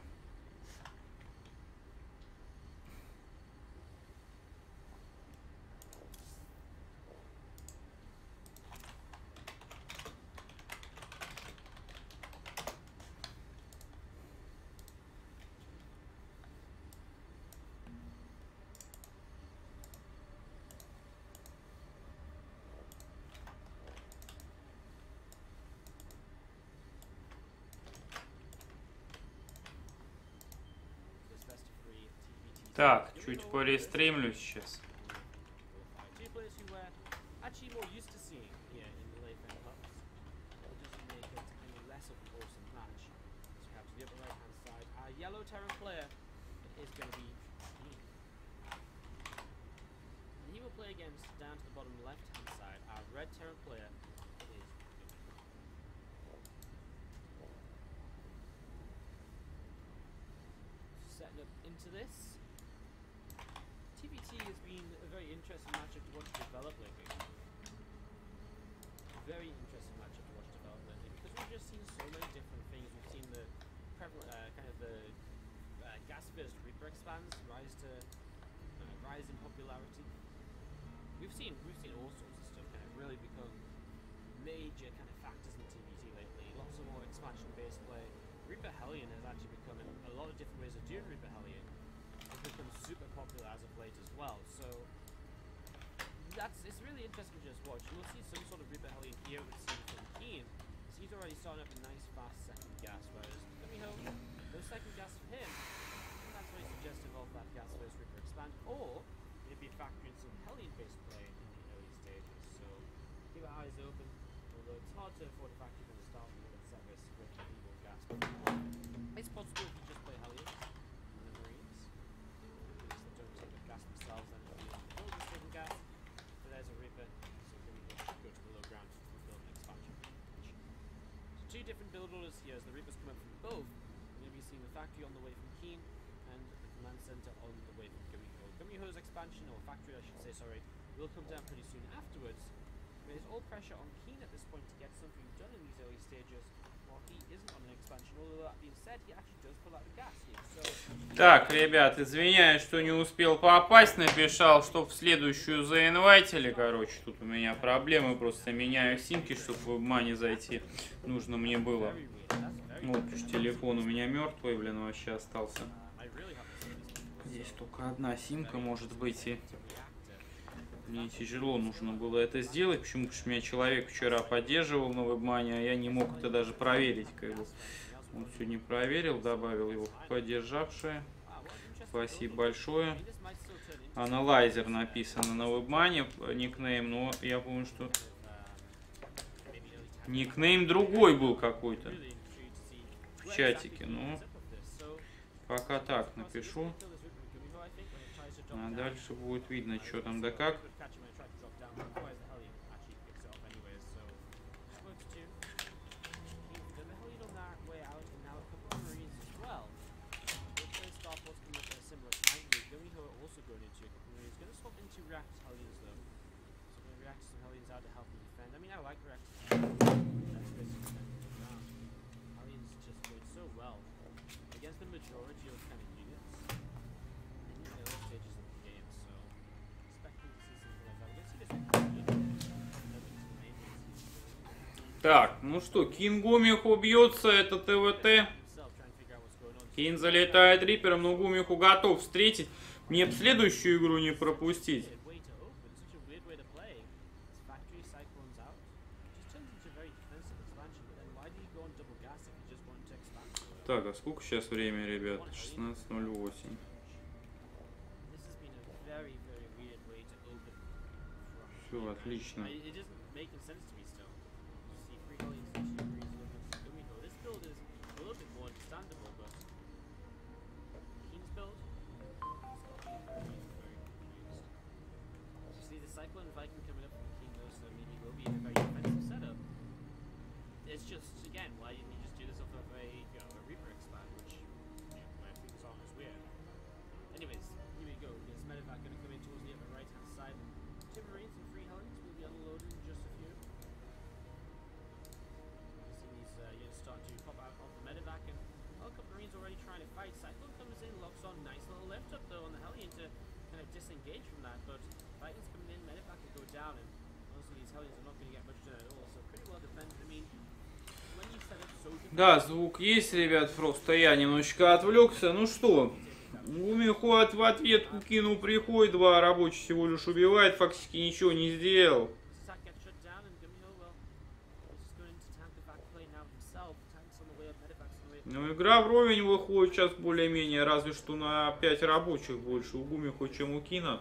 Чуть пористримлю сейчас. watch, you'll see some sort of rebellion here with C17. So he's already starting up a nice fast second gas, whereas me hope no second gas for him. And that's why he suggested all that gas first Reaper expand, or maybe factoring some Hellion based play in the early stages. So keep our eyes open, although it's hard to afford a factory from the start with service with evil gas. It's possible Reapers here as the Reapers come up from Cove. We're going to be seeing the factory on the way from Keene and the command centre on the way from Gummiho. Gummiho's expansion, or factory I should say, sorry, will come down pretty soon afterwards. But it's all pressure on Keane at this point to get something done in these early stages while he isn't on an expansion. Although that being said, he actually does pull out the gas here, so... Так, ребят, извиняюсь, что не успел попасть, написал, чтоб в следующую заинвайтили, короче, тут у меня проблемы, просто меняю симки, чтобы в мане зайти нужно мне было. Вот уж телефон у меня мертвый, блин, вообще остался. Здесь только одна симка может быть, и мне тяжело нужно было это сделать. Почему? Потому меня человек вчера поддерживал на вебмане, а я не мог это даже проверить. Как бы. Он сегодня проверил, добавил его поддержавшие. Спасибо большое. Аналайзер написано на вебмане, никнейм, но я помню, что никнейм другой был какой-то чатике. Ну, пока так напишу. А дальше будет видно, что там да как. Так, ну что, Кингумиху бьется, это ТВТ. Кейн залетает Рипером, но Гумиху готов встретить. Мне в следующую игру не пропустить. Так, а сколько сейчас время, ребят? 16.08. Все, отлично. really 60 degrees. Да, звук есть, ребят, просто я немножечко отвлекся. Ну что, Гумихуат в ответку кинул приходит, два рабочих всего лишь убивает, фактически ничего не сделал. Но игра вровень выходит сейчас более-менее, разве что на 5 рабочих больше у Гумиху, чем у Кина.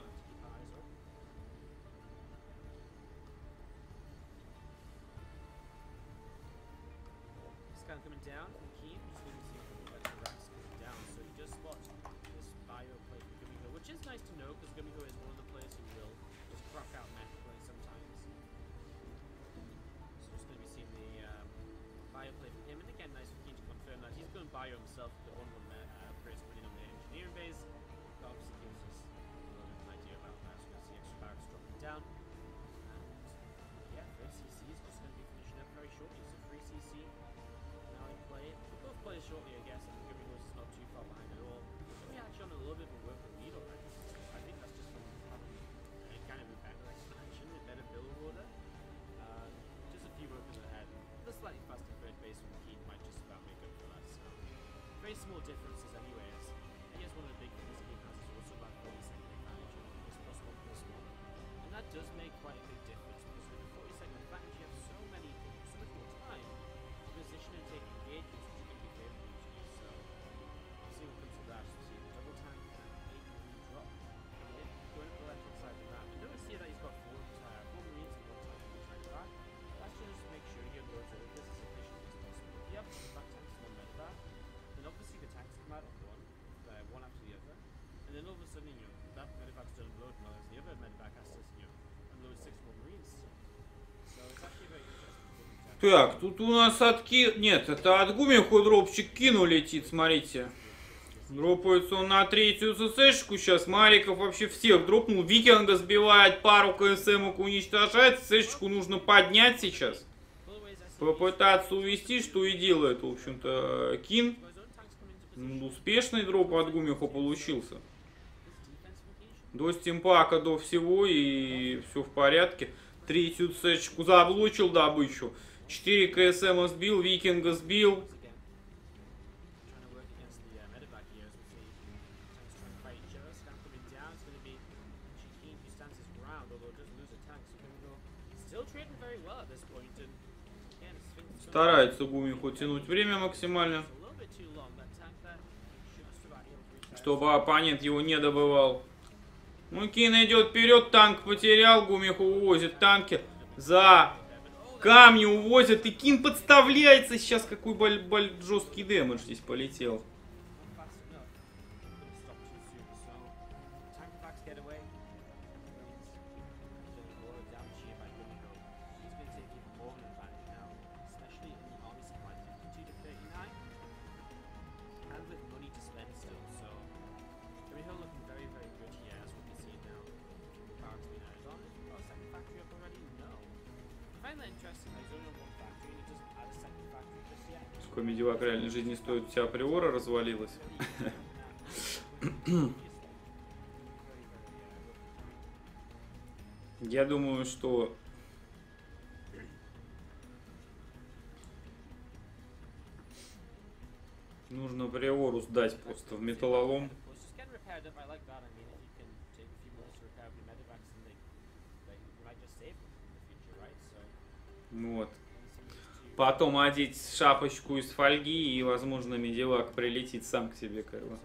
Так, тут у нас отки... Нет, это от гумиху дропчик кину летит, смотрите. Дропается он на третью ССшку. Сейчас Мариков вообще всех дропнул. Викинга сбивает, пару КСМок уничтожает. ССшку нужно поднять сейчас. Попытаться увести, что и делает, в общем-то, Кин. Ну, успешный дроп от Гумихо получился. До стимпака, до всего, и все в порядке. Третью сечку заблочил добычу. 4 КСМ сбил, Викинга сбил. Старается Гумиху тянуть время максимально, чтобы оппонент его не добывал. Мукин идет вперед, танк потерял, Гумиху увозит танки за Камни увозят, и Кин подставляется сейчас, какой боль, боль, жесткий дэмэдж здесь полетел. как реальной жизни стоит, у тебя априора развалилась. Я думаю, что нужно приору сдать просто в металлолом. Вот потом одеть шапочку из фольги и, возможно, медивак прилетит сам к себе, как бы.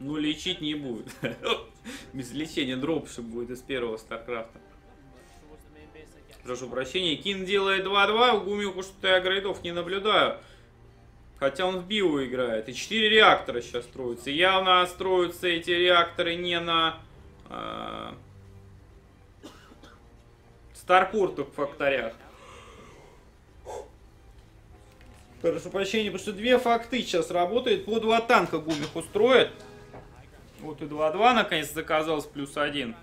Ну, лечить не будет. *laughs* Без лечения дропшип будет из первого Старкрафта. Прошу прощения, Кин делает 2-2, у Гумику что-то я грейдов не наблюдаю. Хотя он в био играет. И 4 реактора сейчас строятся. Явно строятся эти реакторы не на... Э Старпурту в факторях. Прошу прощения, потому что две факты сейчас работает. По два танка гумих устроит. Вот и 2-2 наконец заказалось, плюс один.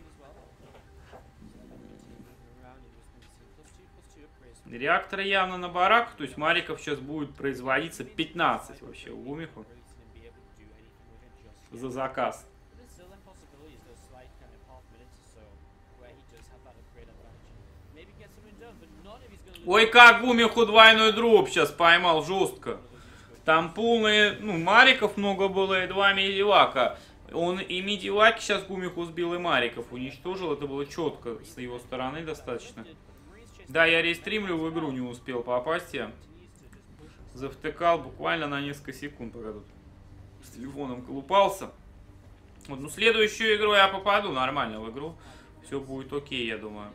Реакторы явно на барак, то есть Мариков сейчас будет производиться 15 вообще у Гумиху за заказ. Ой, как Гумиху двойной дроп сейчас поймал жестко. Там полные, ну, Мариков много было и два Медивака. Он и Медиваки сейчас Гумиху сбил, и Мариков уничтожил. Это было четко с его стороны достаточно. Да, я рестримлю, в игру не успел попасть я. Завтыкал буквально на несколько секунд, пока тут с телефоном колупался. Вот, ну, следующую игру я попаду нормально в игру. Все будет окей, я думаю.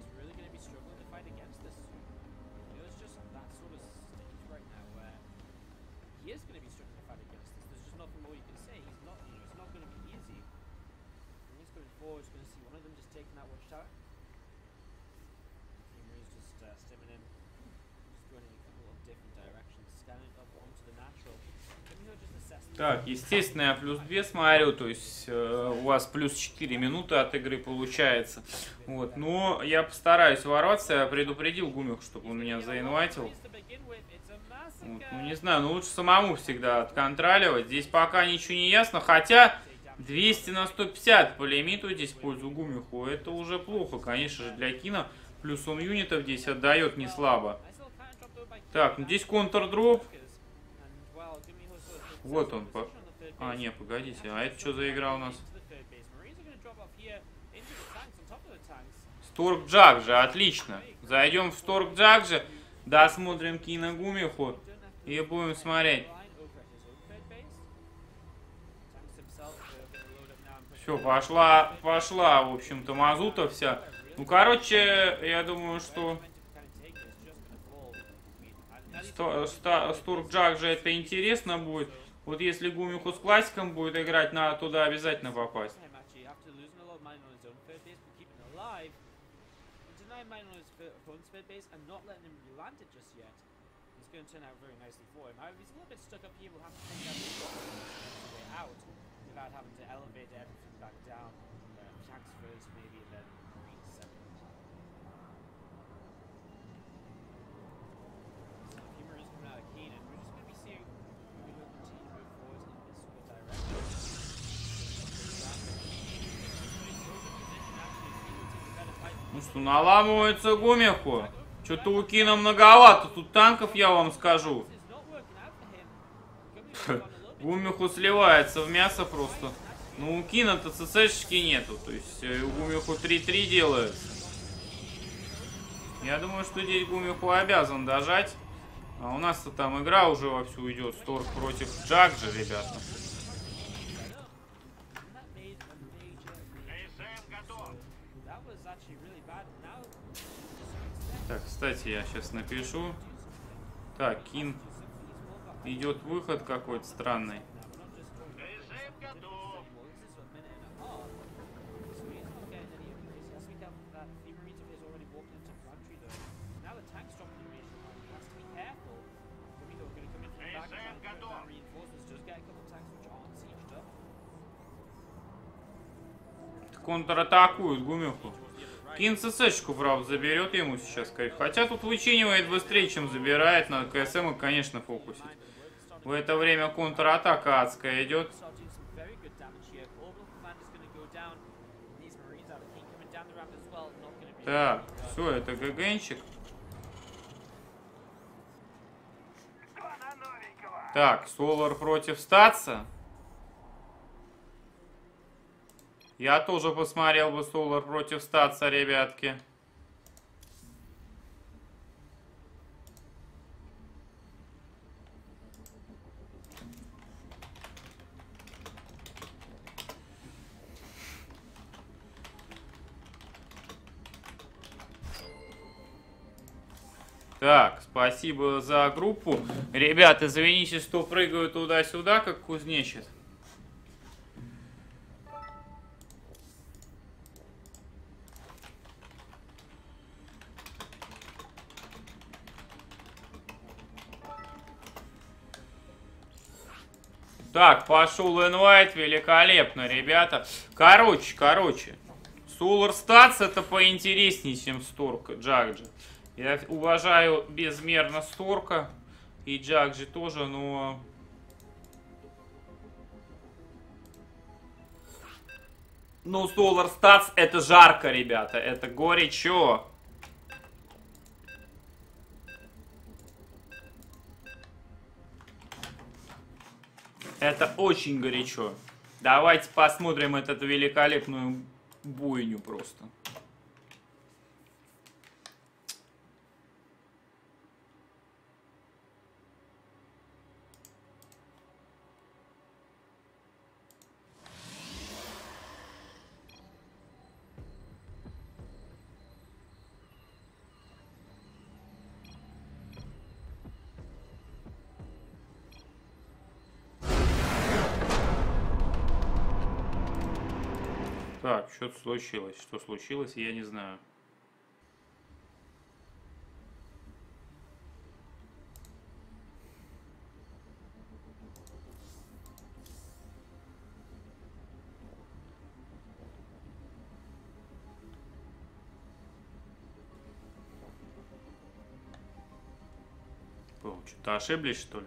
Так, естественно, я плюс 2 смотрю, то есть э, у вас плюс 4 минуты от игры получается. Вот, но я постараюсь ворваться, я предупредил Гумих, чтобы он меня заинвайтил. Вот, ну не знаю, ну лучше самому всегда отконтроливать. Здесь пока ничего не ясно, хотя 200 на 150 по лимиту здесь в пользу Гумиху. Это уже плохо, конечно же, для кино. Плюс он юнитов здесь отдает не слабо. Так, ну здесь контрдроп. Вот он. По... А, не, погодите. А это что за игра у нас? Сторг Джак же, отлично. Зайдем в Сторг Джак же, досмотрим Кино Гумиху и будем смотреть. Все, пошла, пошла, в общем-то, мазута вся. Ну, короче, я думаю, что... Сторг Джак же это интересно будет. Вот если Гумиху с классиком будет играть, надо туда обязательно попасть way out without having to elevate everything back down uh, Shanks first maybe and then Marine second So the humor is coming out of Keenan we're just going to be seeing we will continue to move forward in this sort of direction Ну что, наламывается Гумиху. Что-то у Кина многовато. Тут танков, я вам скажу. *laughs* Гумиху сливается в мясо просто. Ну, у Кина-то ЦЦшки нету. То есть у Гумиху 3-3 делается. Я думаю, что здесь Гумиху обязан дожать. А у нас-то там игра уже вовсю идет. Сторг против Джакджа, ребята. Кстати, я сейчас напишу. Так, Кин. Идет выход какой-то странный. Контратакуют Гумиху. Кин ЦЦшку, правда, заберет ему сейчас. Хотя тут вычинивает быстрее, чем забирает. На КСМ, конечно, фокусить. В это время контратака адская идет. Так, все, это ГГНчик. Так, Солар против Статса. Я тоже посмотрел бы Солар против Статса, ребятки. Так, спасибо за группу. Ребята, извините, что прыгаю туда-сюда, как кузнечит. Так, пошел инвайт, великолепно, ребята. Короче, короче. Solar Stats это поинтереснее, чем Сторк Джакджи. Я уважаю безмерно Сторка и Джакджи тоже, но... Ну, Solar Stats это жарко, ребята, это горячо. Это очень горячо. Давайте посмотрим эту великолепную бойню просто. что-то случилось. Что случилось, я не знаю. Что-то ошиблись, что ли?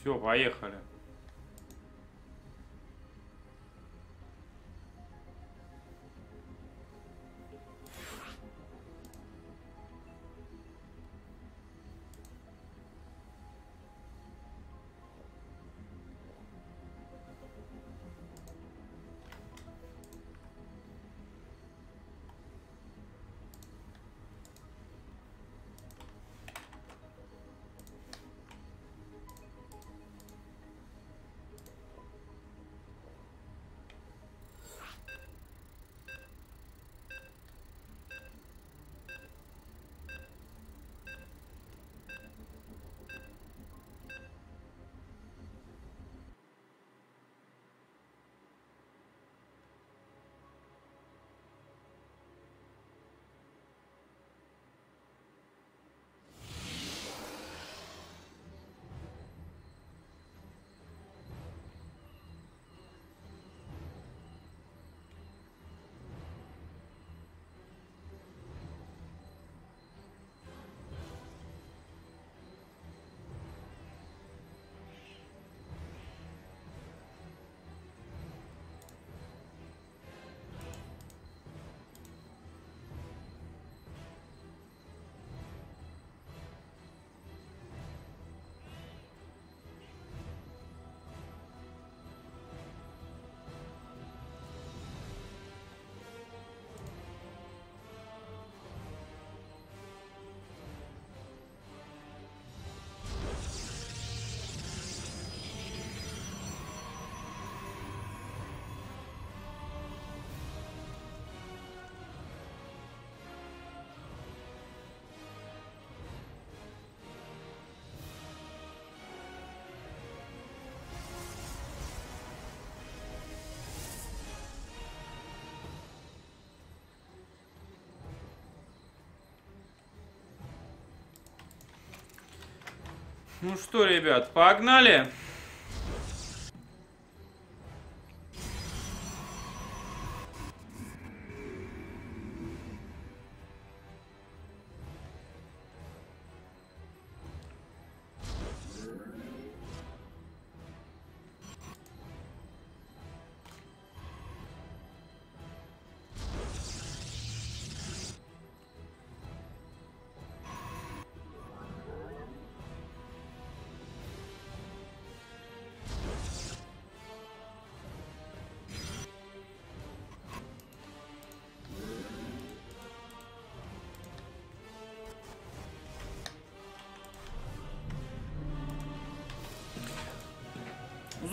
Все, поехали. Ну что, ребят, погнали.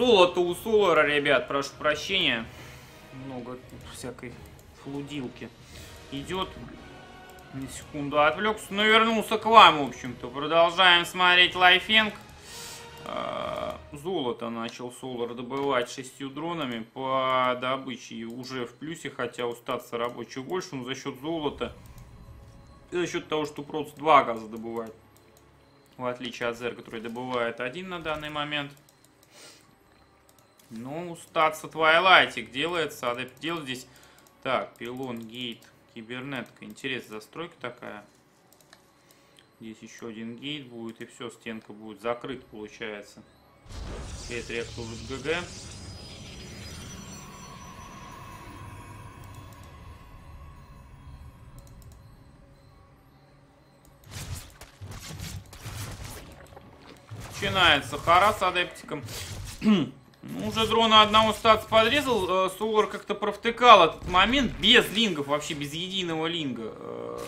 Золото у Солара, ребят, прошу прощения. Много всякой флудилки идет. На секунду отвлекся, но вернулся к вам, в общем-то. Продолжаем смотреть лайфенг. А, Золото начал Солар добывать шестью дронами по добыче. Уже в плюсе, хотя у статса больше, но за счет золота и за счет того, что просто два газа добывает. В отличие от зерга, который добывает один на данный момент. Ну, статса Twilight ик делается. Надо делать здесь... Так, пилон, gate, кибернетка. Интересная застройка такая. Здесь еще один gate будет, и все, стенка будет закрыт, получается. Gate реактор GG. Начинается хара с адептиком. *clears throat* Ну, уже дрона одного статс подрезал. Э, Солар как-то провтыкал этот момент без лингов, вообще без единого линга. Э,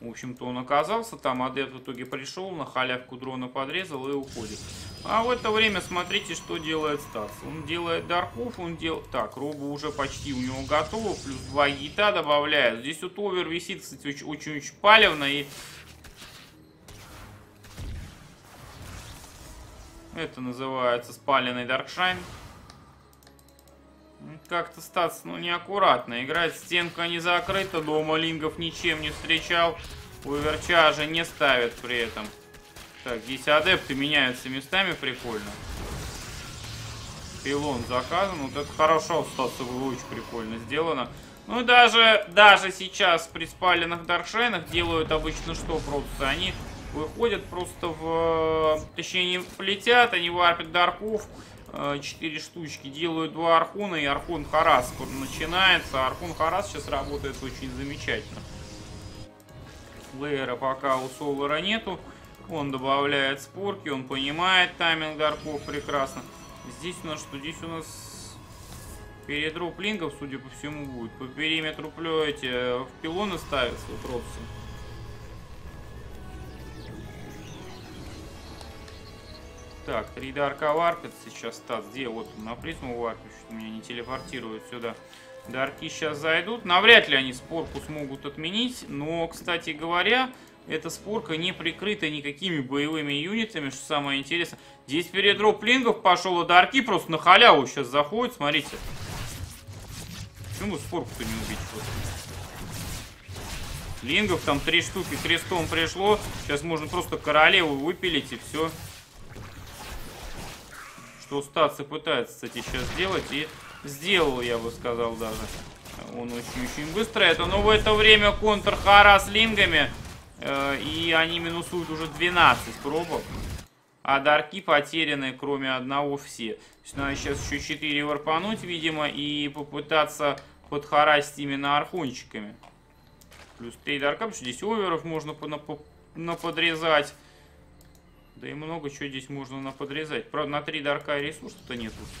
В общем-то, он оказался там. Адепт в итоге пришел, на халявку дрона подрезал и уходит. А в это время смотрите, что делает статс. Он делает дарков, он делает... Так, роба уже почти у него готова. Плюс два гита добавляет. Здесь вот овер висит, кстати, очень-очень палевно. И Это называется спаленный Даркшайн. Ну, Как-то статься, ну, неаккуратно. Играть стенка не закрыта, дома лингов ничем не встречал. Оверчаржа не ставят при этом. Так, здесь адепты меняются местами, прикольно. Пилон заказан, вот это хорошо, было очень прикольно сделано. Ну и даже, даже сейчас при спаленных даршайнах делают обычно что просто? Они выходят просто в... Точнее, не полетят, они варпят дарков. э, Четыре штучки. Делают два архуна и архун Харас начинается. Архун Харас сейчас работает очень замечательно. Лейера пока у Солара нету. Он добавляет спорки, он понимает тайминг дарков прекрасно. Здесь у нас что? Здесь у нас передроп лингов, судя по всему, будет. По периметру плюете, в пилоны ставятся вот родцы. Так, 3 дарка варпит сейчас стат. Где? Вот на призму варпит, меня не телепортирует сюда. Дарки сейчас зайдут. Навряд ли они спорку смогут отменить. Но, кстати говоря, эта спорка не прикрыта никакими боевыми юнитами, что самое интересное. Здесь передроп лингов пошел, а дарки просто на халяву сейчас заходят. Смотрите. Почему спорку-то не убить? Лингов там три штуки крестом пришло. Сейчас можно просто королеву выпилить и все. Что статься пытается, кстати, сейчас сделать. И сделал, я бы сказал даже. Он очень-очень быстро это. Но в это время контр Хара с лингами. э, и они минусуют уже 12 пробок. А дарки потеряны, кроме одного, все. То есть надо сейчас еще 4 варпануть, видимо, и попытаться подхарасить именно архончиками. Плюс 3 дарка, потому что здесь оверов можно по- напо- наподрезать. Да и много чего здесь можно наподрезать. Правда, на 3 дарка ресурсов-то нет у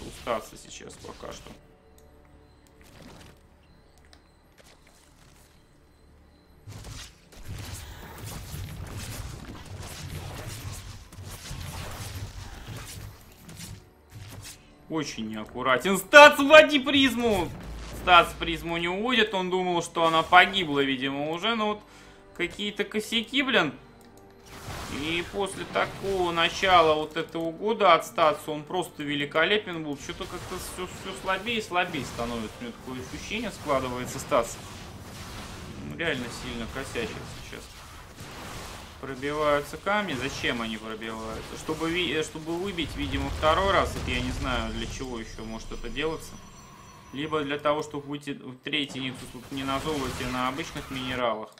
сейчас пока что. Очень неаккуратен. Стац, вводи призму! Стац призму не уводит. Он думал, что она погибла, видимо, уже. Но вот какие-то косяки, блин. И после такого начала вот этого года от статса он просто великолепен был. Что-то как-то все, все слабее и слабее становится. У меня такое ощущение складывается статс. Ну, Реально сильно косячит сейчас. Пробиваются камни. Зачем они пробиваются? Чтобы, чтобы выбить, видимо, второй раз. Это я не знаю, для чего еще может это делаться. Либо для того, чтобы выйти в третий не на золоте, а на обычных минералах.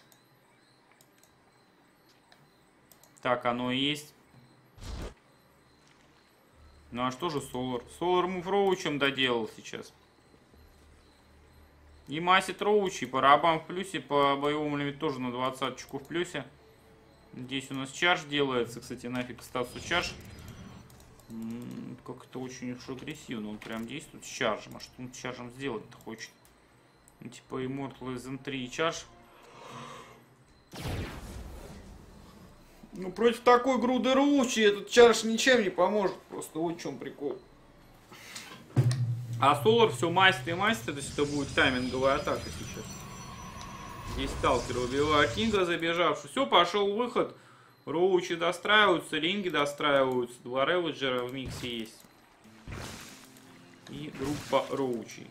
Так оно и есть. Ну а что же Солар? Солар Мув Роучем доделал сейчас. И Масит Роуч, и по рабам в плюсе, по боевому лимиту тоже на 20 очков в плюсе. Здесь у нас чардж делается. Кстати, нафиг статусу чардж. М, Как это очень уж агрессивно. Он прям действует с чаржем. А что он с чаржем сделать-то хочет? Ну, типа Immortal из N3 и чардж. Ну, против такой груды ручи этот чардж ничем не поможет. Просто вот в чем прикол. А Солар все мастер и мастер, то есть это будет тайминговая атака сейчас. Здесь сталкер убивает Кинга, забежавший. Все, пошел выход. Роучи достраиваются, ринги достраиваются. Два Реведжера в миксе есть. И группа Роучи.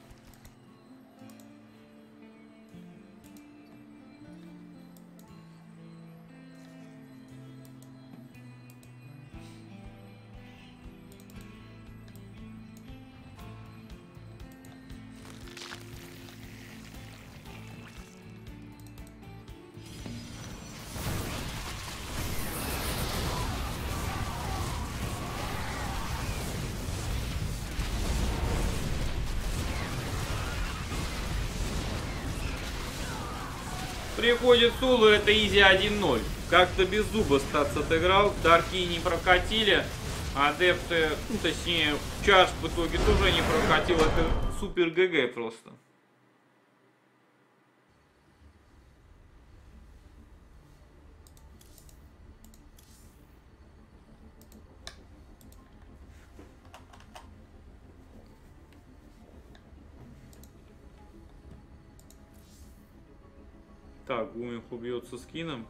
Приходит Сулу, это изи 1-0. Как-то без зуба статься отыграл. Дарки не прокатили. Адепты, ну точнее, Чаш в итоге тоже не прокатил. Это супер ГГ просто. Так, Гумих убьется скином.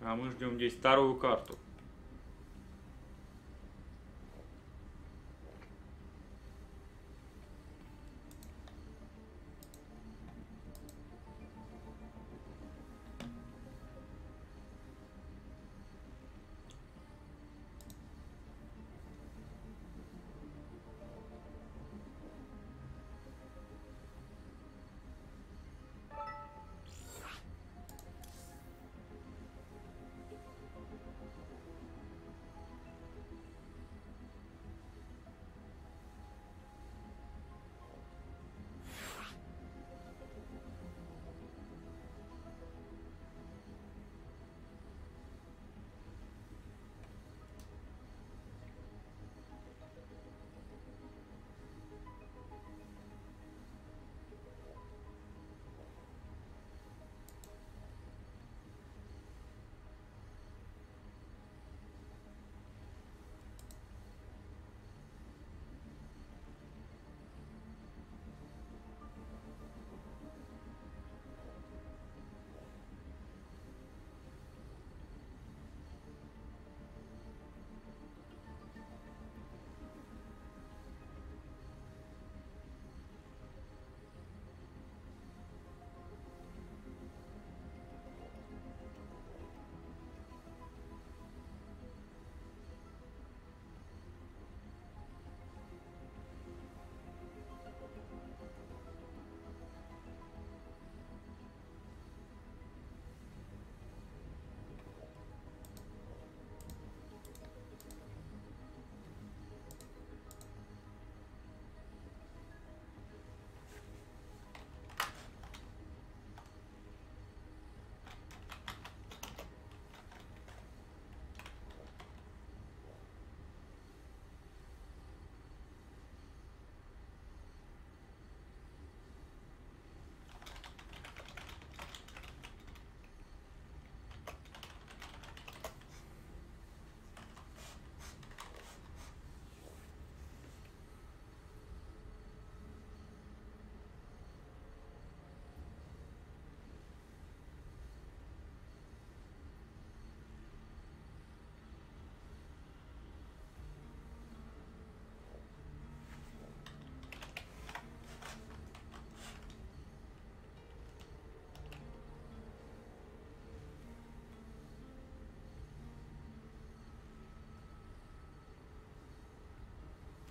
А мы ждем здесь вторую карту.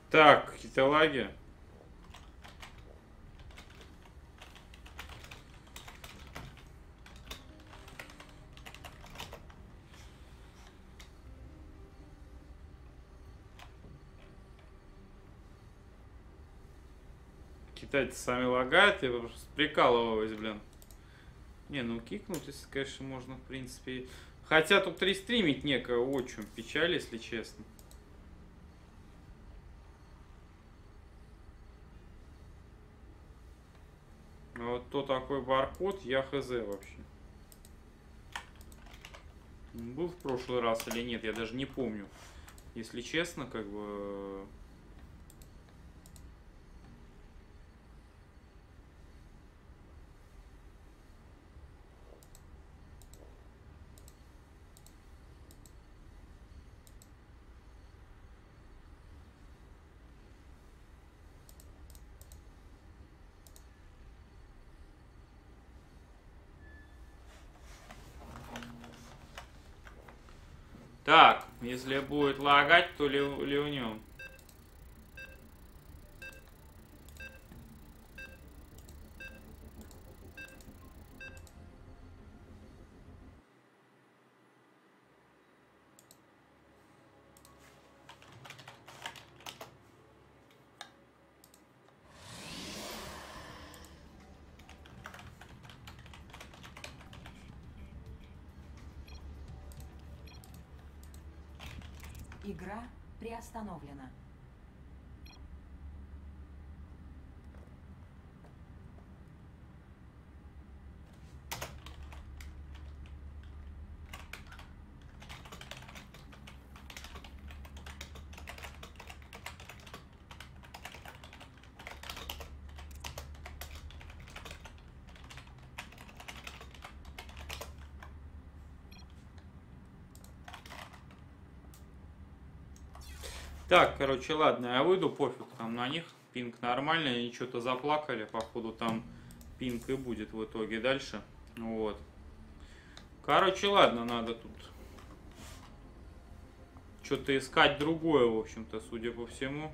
Так, какие-то лаги. Китайцы сами лагают, я просто прикалываюсь, блин. Не, ну кикнуть, если, конечно, можно, в принципе. Хотя тут рестримить некое очень печаль, если честно. Кто такой баркод, я хз вообще. Был в прошлый раз или нет, я даже не помню. Если честно, как бы... Так, если будет лагать, то ли, ливнем. Игра приостановлена. Так, короче, ладно, я выйду, пофиг там на них. Пинг нормальный, они что-то заплакали, походу там пинг и будет в итоге дальше. Вот. Короче, ладно, надо тут что-то искать другое, в общем-то, судя по всему.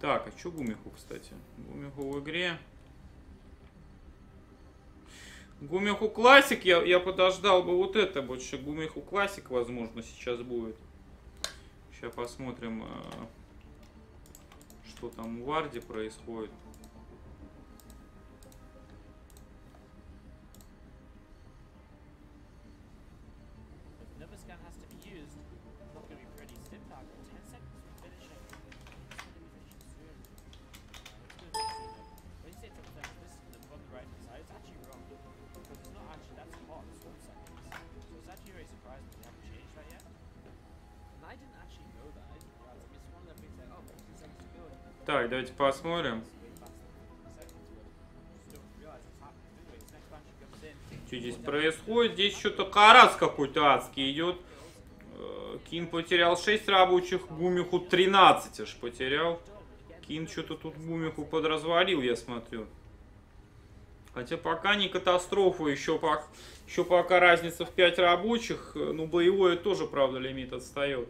Так, а что Гумиху, кстати? Гумиху в игре. Гумиху Классик, я, я подождал бы вот это больше. Гумиху Классик, возможно, сейчас будет. Сейчас посмотрим, э, что там в Варде происходит. Comes in. Что здесь происходит? Здесь что-то карас какой-то адский идет. Э, Кин потерял 6 рабочих, Гумиху 13 аж потерял. Кин что-то тут Гумиху подразвалил, я смотрю. Хотя пока не катастрофа, еще, пок- еще пока разница в 5 рабочих. э, Ну, боевое тоже, правда, лимит отстает.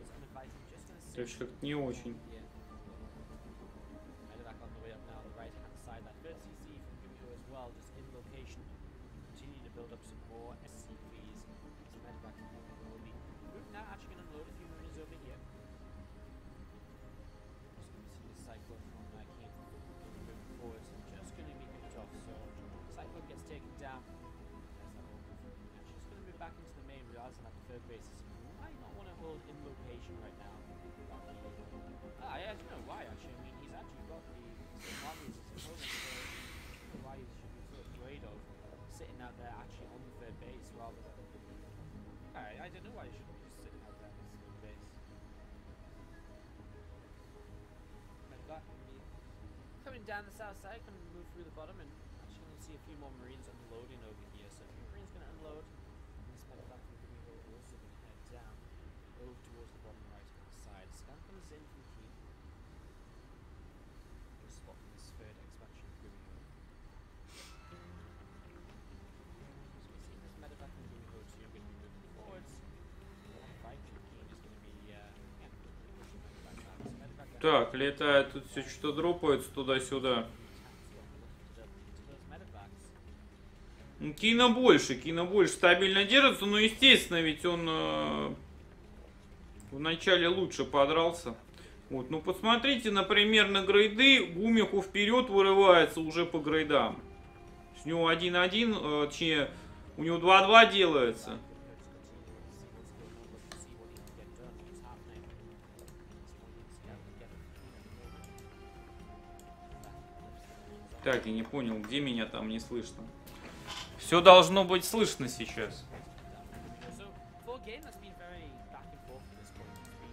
Так что не очень. Down the south side, to move through the bottom, and actually to see a few more marines unloading over here. So a few marines going to unload, this medevac from Gummiho is also head down over towards the bottom right hand side. Scan comes in from here. Just spotting this third expansion Так, летает тут все что дропается туда-сюда. Ну, Кина больше, Кина больше стабильно держится, но естественно, ведь он э, вначале лучше подрался. Вот, ну посмотрите, например, на грейды, Гумиху вперед вырывается уже по грейдам. С него 1-1, э, точнее, у него 2-2 делается. Так, я не понял, где меня там не слышно. Все должно быть слышно сейчас. So, for a game that's been very back and forth at this point, it's been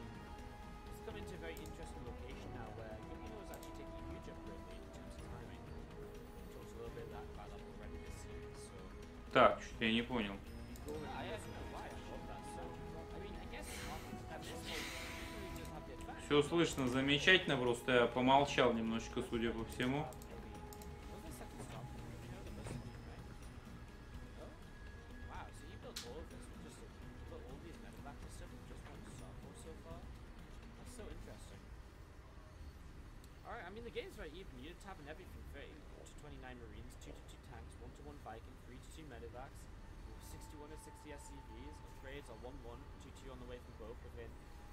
upgrades are 1 1, 2 2 on the way from both within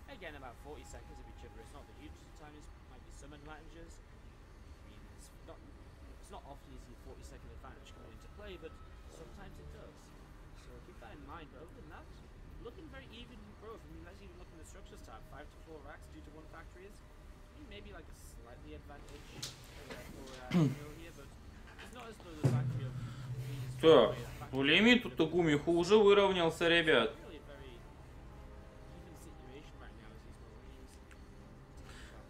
again about 40 seconds of each other. It's not the hugest of times, might be some advantages. I mean, it's not it's not often you see a 40 second advantage coming into play, but sometimes it does. So keep that in mind. But other than that, looking very even in growth. I mean, let's even look in the structures tab. 5 to 4 racks, 2 to 1 factories. I mean, maybe like a slightly advantage uh, for uh, here, but it's not as though the factory of Так, по лимиту-то Гумиху уже выровнялся, ребят.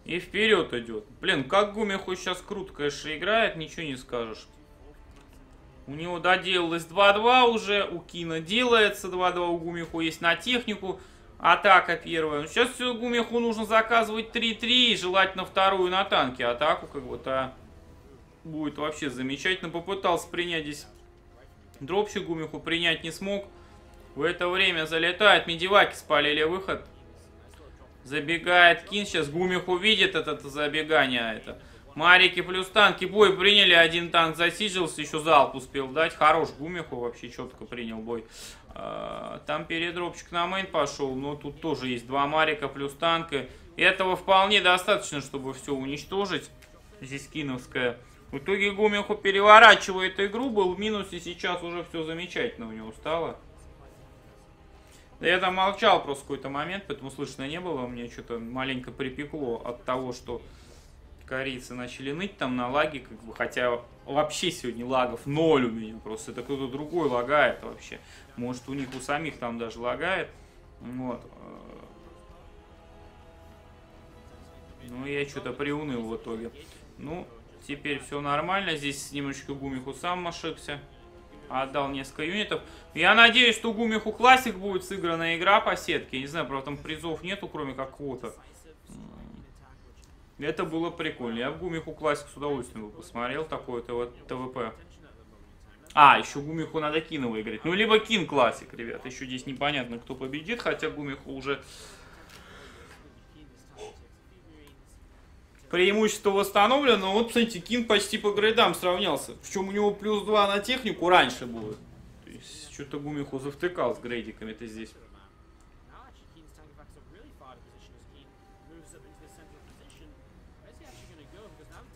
И вперед идет. Блин, как Гумиху сейчас круто, конечно, играет, ничего не скажешь. У него доделалось 2-2 уже, у Кина делается 2-2, у Гумиху есть на технику. Атака первая. Ну, сейчас все Гумиху нужно заказывать 3-3 и желательно вторую на танке. Атаку как бы то будет вообще замечательно. Попытался принять здесь дропщик Гумиху, принять не смог. В это время залетает, медиваки спалили выход. Забегает Кин, сейчас Гумих увидит это, забегание. Это. Марики плюс танки, бой приняли, один танк засижился, еще залп успел дать. Хорош Гумиху, вообще четко принял бой. А, Там передропчик на мейн пошел, но тут тоже есть два Марика плюс танка. Этого вполне достаточно, чтобы все уничтожить. Здесь киновская. В итоге Гумиху переворачивает игру, был в минусе, сейчас уже все замечательно у него стало. Да я там молчал просто какой-то момент, поэтому слышно не было. Мне что-то маленько припекло от того, что корейцы начали ныть там на лаге, как бы, хотя вообще сегодня лагов ноль у меня просто. Это кто-то другой лагает вообще. Может у них у самих там даже лагает. Вот. Ну, я что-то приуныл в итоге. Ну, теперь все нормально. Здесь немножечко Гумиху сам ошибся. Отдал несколько юнитов. Я надеюсь, что Гумиху Классик будет сыграна игра по сетке. Не знаю, правда, там призов нету, кроме как квота. Это было прикольно. Я в Гумиху Классик с удовольствием бы посмотрел такое TvP. А, еще Гумиху надо Кина выиграть. Ну, либо Кин Классик, ребят. Еще здесь непонятно, кто победит, хотя Гумиху уже преимущество восстановлено. Но вот, смотрите, Кин почти по грейдам сравнялся. Причем у него плюс 2 на технику раньше будет. То есть, что-то Гумиху завтыкал с грейдиками-то здесь.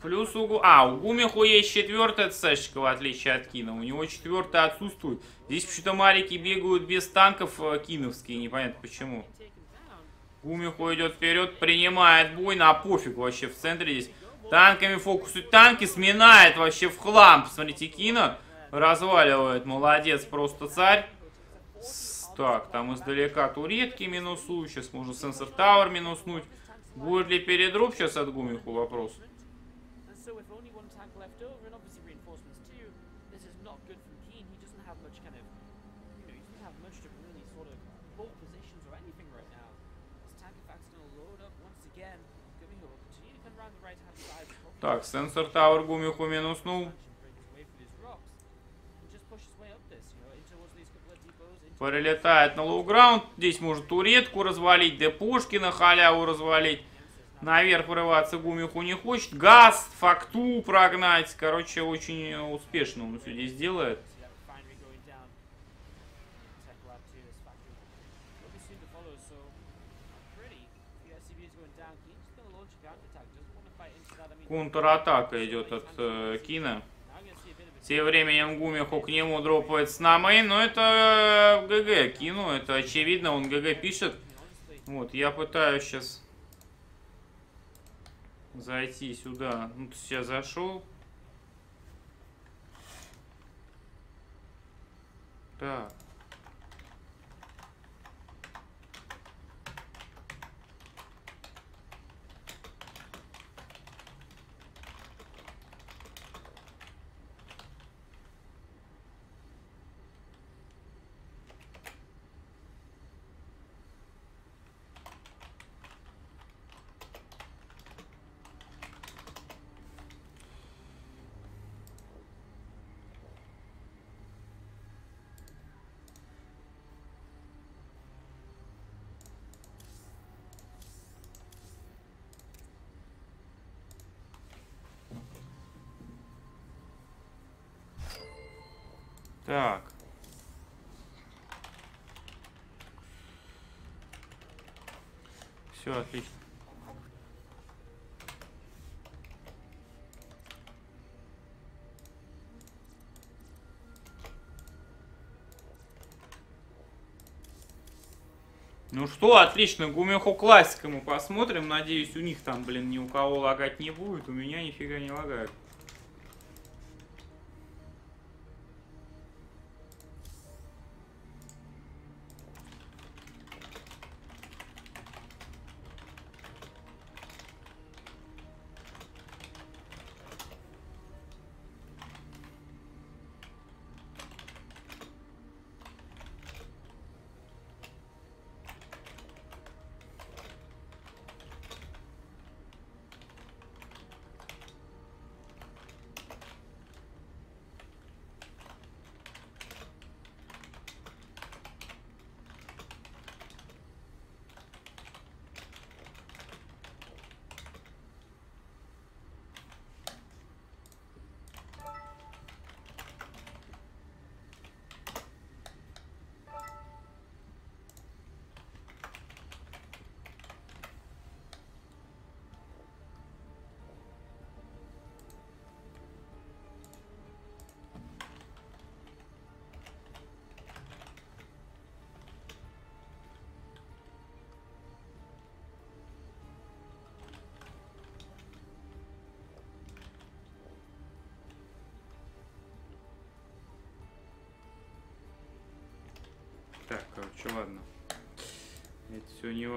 Плюс у, а, у Гумиху есть четвертая цешка, в отличие от Кина. У него четвертая отсутствует. Здесь почему-то марики бегают без танков э, киновские, непонятно почему. Down. Гумиху идет вперед, принимает бой, на пофиг вообще в центре здесь. Танками фокусует танки, сминает вообще в хлам. Посмотрите, Кина разваливает, молодец, просто царь. Так, там издалека туретки минусуют, сейчас можно сенсор тауэр минуснуть. Будет ли передроп сейчас от Гумиху вопрос? And so with only one tank left over, and obviously reinforcements too, this is not good from Keen. He doesn't have much kind of, you know, he doesn't have much to really sort of hold positions or anything right now. This tank in fact is going to load up once again. Gumiho will continue to come around the right hand side. hoping Так, сенсор тауэр Гумиху минуснул. breaks away from these rocks and just push his way up this, you know, in these couple of depots. Into Прилетает на лоу-граунд. Здесь может туретку развалить, депушки на халяву развалить. наверх врываться Гумиху не хочет. Газ, факту прогнать. Короче, очень успешно он все здесь делает. See that refinery going down. Tech Lab 2 is factory. Will be soon to follow, so pretty. The SCV is going down. He's going to launch a counterattack. Doesn't want to fight into that. I mean, Контратака идет от э, Кина. Тем временем Гумиху к нему дропает снамей, но это э, ГГ Кину, это очевидно, он ГГ пишет. Вот, я пытаюсь сейчас зайти сюда. Ну, есть я зашел. Так. Так. Все отлично. Ну что, отлично, Гумихо классика мы посмотрим. Надеюсь, у них там, блин, ни у кого лагать не будет. У меня нифига не лагает.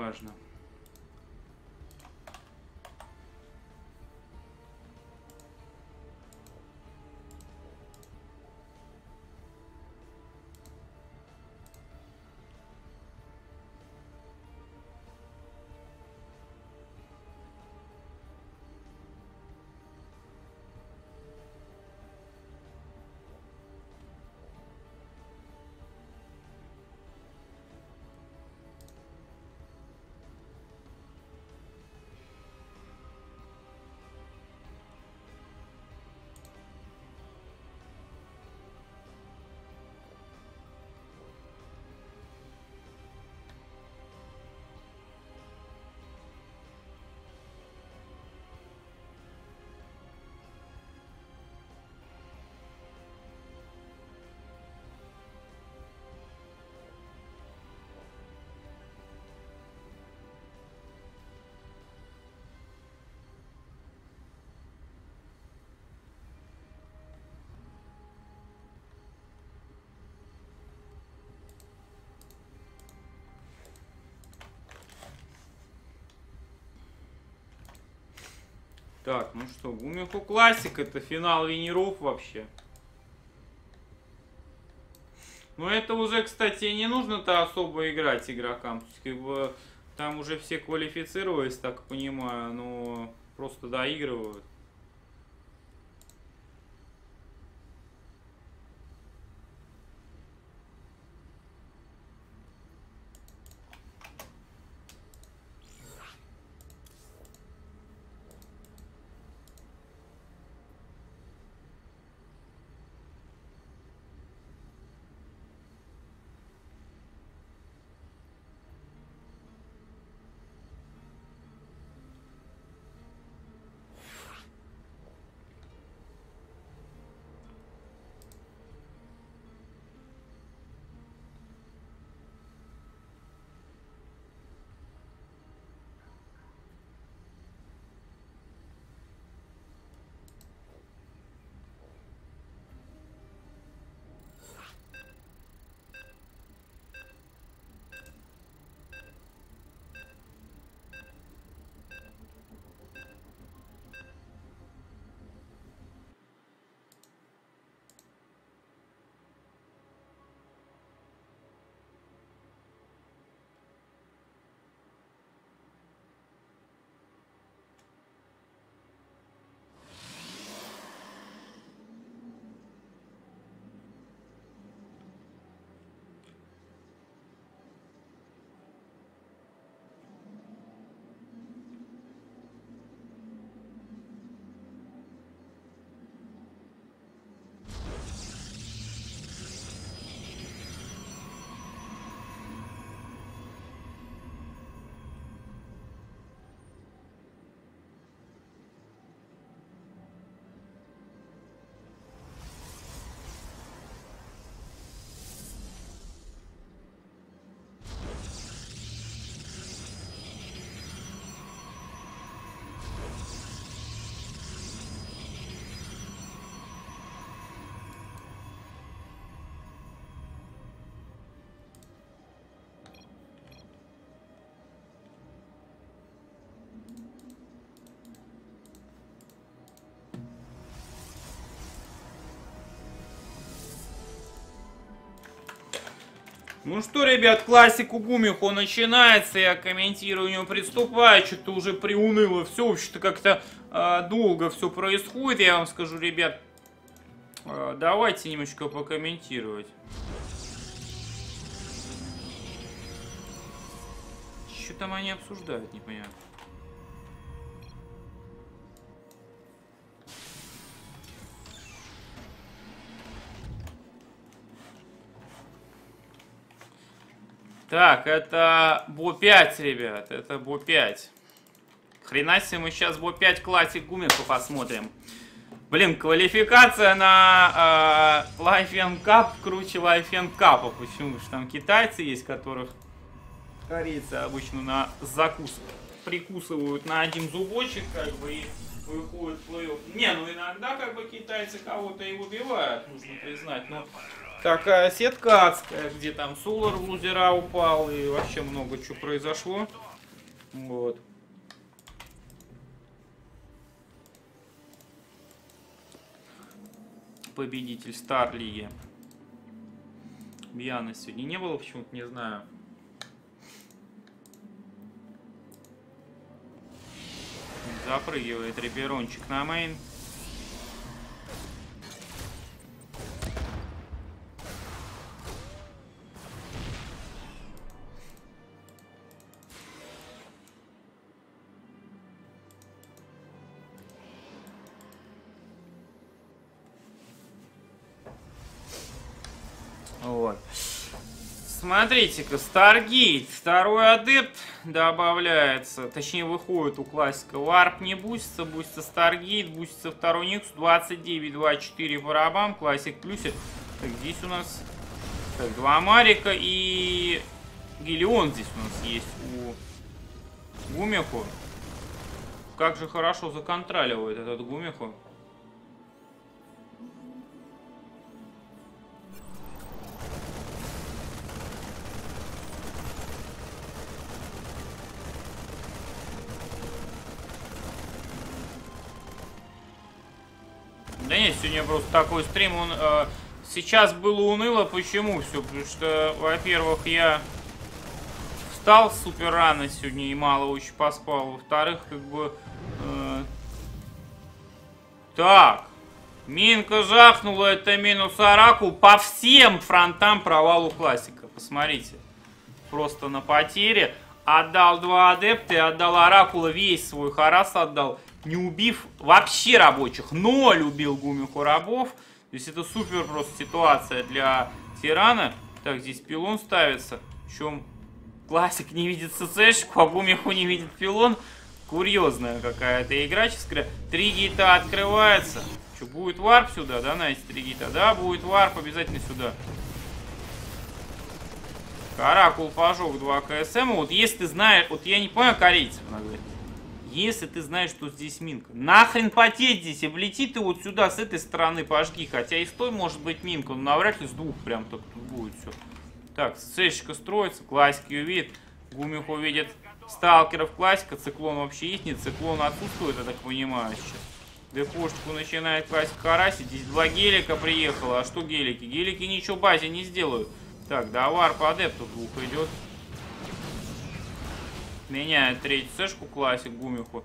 Важно. Так, ну что, Гумиху Классик это финал Венеров вообще. Ну это уже, кстати, не нужно-то особо играть игрокам. Там уже все квалифицировались, так понимаю, но просто доигрывают. Ну что, ребят, классику Гумиху начинается, я комментирую, приступаю, что-то уже приуныло, все, вообще-то как-то э, долго все происходит, я вам скажу, ребят, э, давайте немножко покомментировать. Что там они обсуждают, непонятно. Так, это Бо-5, ребят. Это Бо-5. Хрена себе мы сейчас Бо-5 классик Гумику посмотрим. Блин, квалификация на э, Life Cup круче Life Cup. Почему? Потому что там китайцы есть, которых корейцы обычно на закус прикусывают на один зубочек, как бы, и выходит плей-офф. Не, ну иногда, как бы, китайцы кого-то и выбивают, нужно признать, но такая сетка адская, где там Солар в лузера упал, и вообще много чего произошло. Вот. Победитель Стар Лиги. Бьяна сегодня не было, почему-то не знаю. Запрыгивает реперончик на мейн. Смотрите-ка, Stargate, второй адепт добавляется, точнее выходит у классика. Warp не бустится, бустится Stargate, бустится второй Nexus, 29, 24 по рабам, классик плюсит. Так, здесь у нас так, два Марика и Гелион здесь у нас есть у Гумиху. Как же хорошо законтроливает этот Гумиху. Сегодня просто такой стрим, он э, сейчас было уныло, почему все? Потому что, во-первых, я встал супер рано сегодня и мало очень поспал, во-вторых, как бы... Э, так, Минка жахнула, это минус Оракул по всем фронтам провалу классика, посмотрите. Просто на потере. Отдал два адепта отдал Оракула, весь свой харас отдал не убив вообще рабочих. Ноль убил Гумиху рабов. То есть это супер просто ситуация для террана. Так, здесь пилон ставится. Причем классик не видит СЦшку, а Гумиху не видит пилон. Курьезная какая-то игра, честно. Три гейта открывается. Что, будет warp сюда, да, на эти три гейта? Да, будет warp обязательно сюда. Каракул пожег 2 КСМ. Вот если ты знаешь, вот я не понимаю корейцев, она говорит. Если ты знаешь, что здесь минка, нахрен потеть здесь, облети ты вот сюда, с этой стороны пожги. Хотя и с той может быть минка, но навряд ли с двух прям так тут будет все. Так, цельщика строится, классики увидит. Гумих увидит сталкеров классика, циклон вообще есть, нет, циклон отсутствует, я так понимаю сейчас. Дефошечку начинает классика харасить, здесь два гелика приехало, а что гелики? Гелики ничего базе не сделают. Так, давар по адепту двух идет. Меняет третью сэшку классик Гумиху.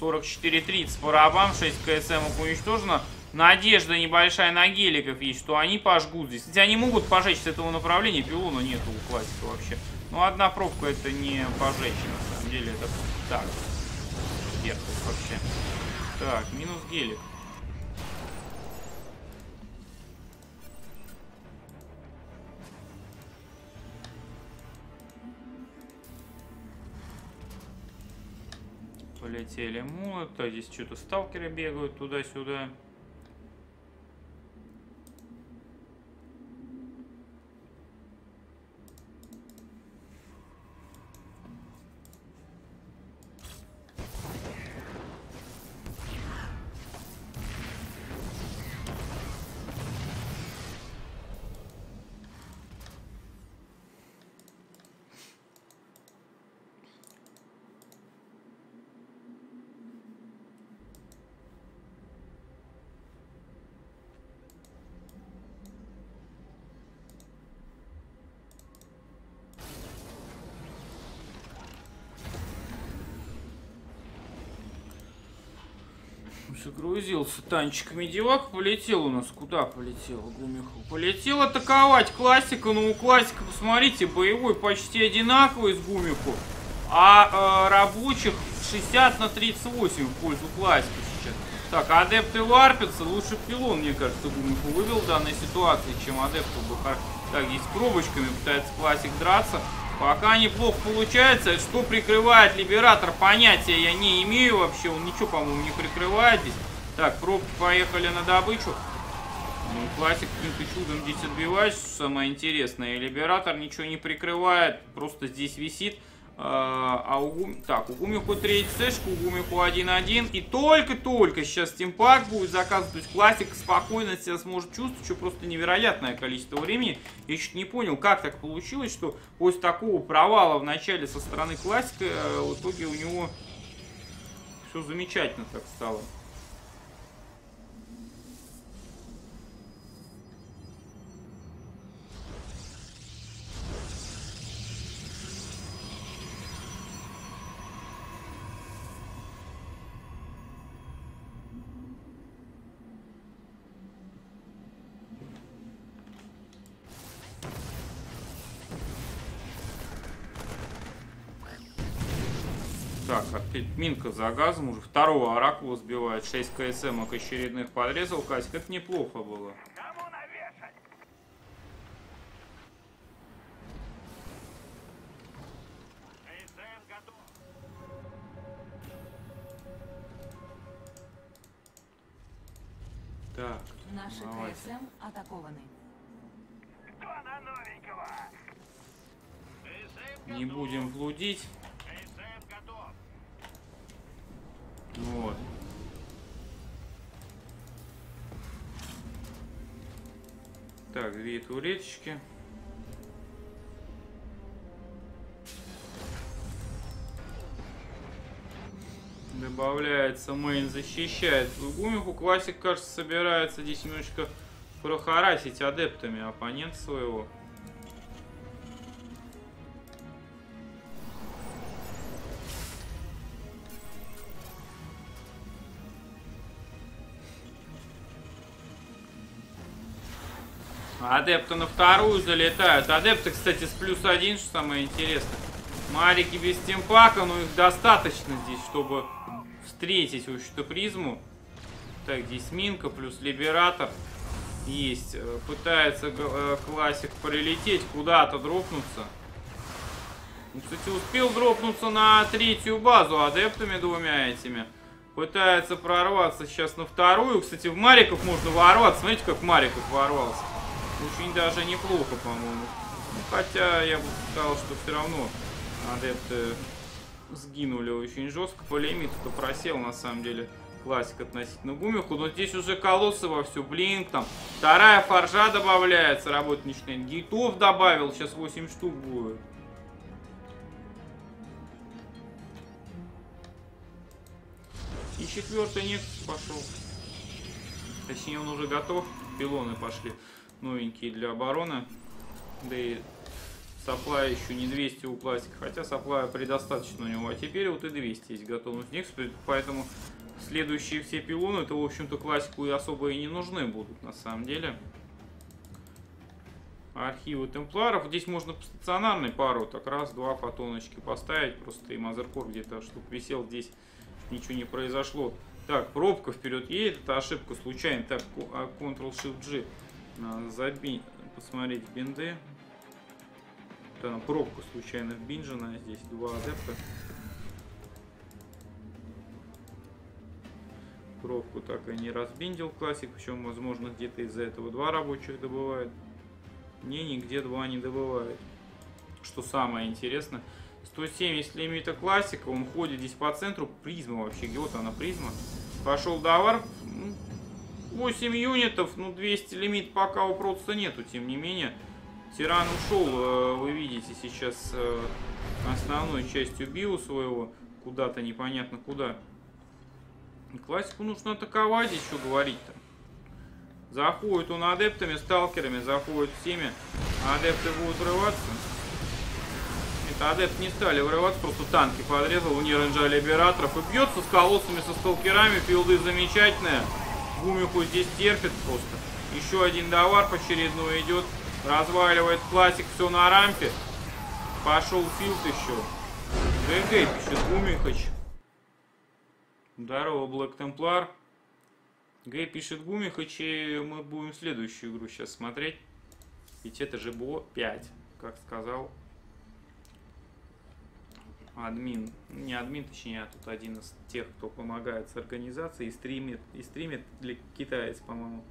44-30 по рабам, 6 КСМ уничтожено. Надежда небольшая на геликов есть, что они пожгут здесь. Хотя они могут пожечь с этого направления, пилона нету у классика вообще. Но одна пробка это не пожечь, на самом деле. Это так. Дерзость вообще. Так, минус гелик. Полетели мулы. То здесь что-то сталкеры бегают туда-сюда. Загрузился танчик медивак, полетел у нас. Куда полетел Гумиху? Полетел атаковать классика, но у классика, посмотрите, боевой почти одинаковый с Гумиху. А э, рабочих 60 на 38 в пользу классика сейчас. Так, адепты Ларпица, лучше пилон, мне кажется, Гумиху вывел в данной ситуации, чем адепты Бухар. Так, здесь пробочками пытается классик драться. Пока неплохо получается. Что прикрывает Либератор, понятия я не имею вообще. Он ничего, по-моему, не прикрывает здесь. Так, пробки поехали на добычу. Ну, классик каким-то чудом здесь отбивает, что самое интересное. Либератор ничего не прикрывает, просто здесь висит. А, а у Гуми... Так, у Гумиху 3 сэшка, у Гумиху 1-1. И только-только сейчас стимпак будет заказывать. То есть классик спокойно себя сможет чувствовать, что просто невероятное количество времени. Я чуть не понял, как так получилось, что после такого провала в начале со стороны классика, э, в итоге у него все замечательно так стало. Минка за газом уже второго Оракула сбивает. 6 КСМ очередных подрезал. Касик, это неплохо было. Так, Наши давайте. КСМ атакованы. Не будем блудить. Вот. Так, две туречки. Добавляется мейн, защищает Гумиху. Классик, кажется, собирается здесь немножечко прохарасить адептами оппонент своего. Адепты на вторую залетают. Адепты, кстати, с плюс один, что самое интересное. Марики без темпака, но их достаточно здесь, чтобы встретить, в общем-то, призму. Так, здесь Минка плюс Либератор есть. Э, Пытается э, классик прилететь, куда-то дропнуться. Ну, Кстати, успел дропнуться на третью базу адептами двумя этими. Пытается прорваться сейчас на вторую. Кстати, в Мариков можно ворваться. Смотрите, как Мариков ворвался. Очень даже неплохо, по-моему. Ну, хотя я бы сказал, что все равно адепты сгинули очень жестко. По лимиту-то просел, на самом деле, классик относительно Гумиху. Но здесь уже колоссы вовсю, блинк там. Вторая форжа добавляется, работать начинает. Гейтов добавил, сейчас 8 штук будет. И четвертый нет пошел. Точнее, он уже готов. Пилоны пошли новенькие для обороны. Да и саплая еще не 200 у классика. Хотя саплая предостаточно у него. А теперь вот и 200 есть готовность них. Поэтому следующие все пилоны, это, в общем-то, классику и особо и не нужны будут на самом деле. Архивы темпларов. Здесь можно по стационарной пару, так раз, два фотоночки поставить. Просто и мазеркор где-то штук висел здесь. Ничего не произошло. Так, пробка вперед едет. Это ошибка случайно. Так, ко- а, Ctrl-Shift-G. Надо забить, посмотреть бинды. Вот она, пробка случайно вбинжена. Здесь два адепта. Пробку так и не разбиндил классик. Причем, возможно, где-то из-за этого два рабочих добывает. Не, нигде два не добывает. Что самое интересное. 170 лимита классика. Он ходит здесь по центру. Призма вообще. Вот она призма? Пошел доварп. М, 8 юнитов. Ну, 200 лимит пока у просто нету. Тем не менее. Терран ушел. э, Вы видите сейчас э, основной частью био своего. Куда-то непонятно куда. Классику нужно атаковать, что говорить-то. Заходит он адептами, сталкерами, заходит всеми. Адепты будут врываться. Адепт не стали вырываться, просто танки подрезал, у нее рейнджа либераторов. И бьется с колоссами, со сталкерами, филды замечательная. Гумиху здесь терпит просто. Еще один доварп по очередной идет. Разваливает классик, все на рампе. Пошел филд еще. GG пишет Гумихач. Здорово, Black Templar. GG пишет Гумихач, и мы будем следующую игру сейчас смотреть. Ведь это же было 5, как сказал админ. Не админ, точнее, а тут один из тех, кто помогает с организацией и стримит, и стримит для китаец, по-моему.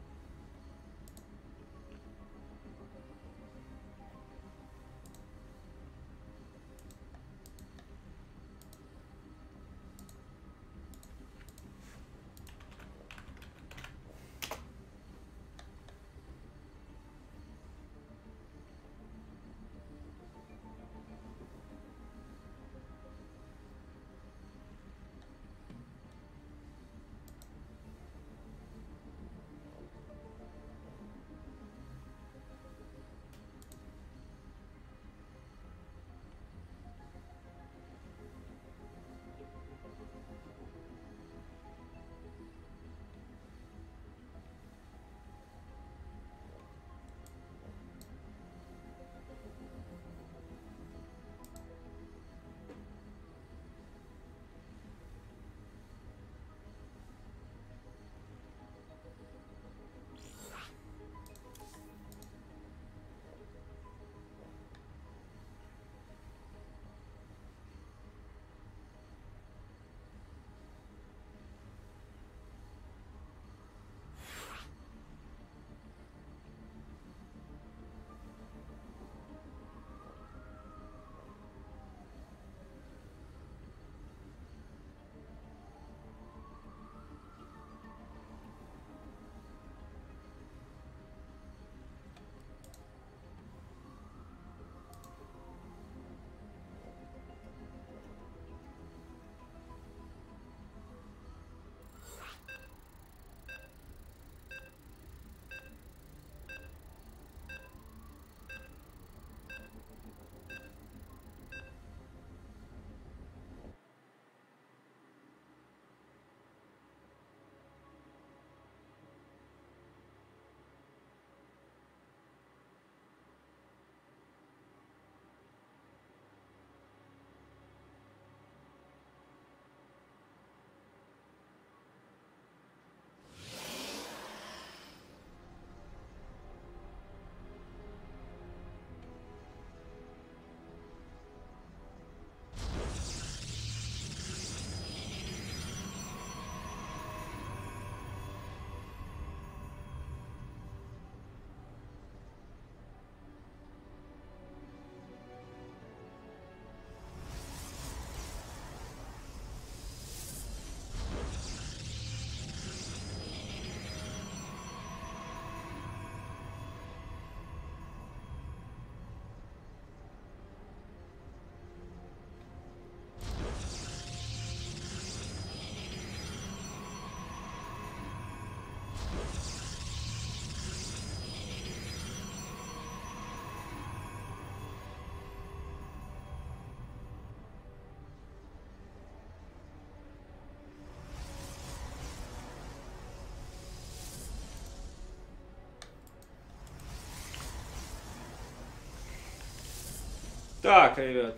Так, ребят.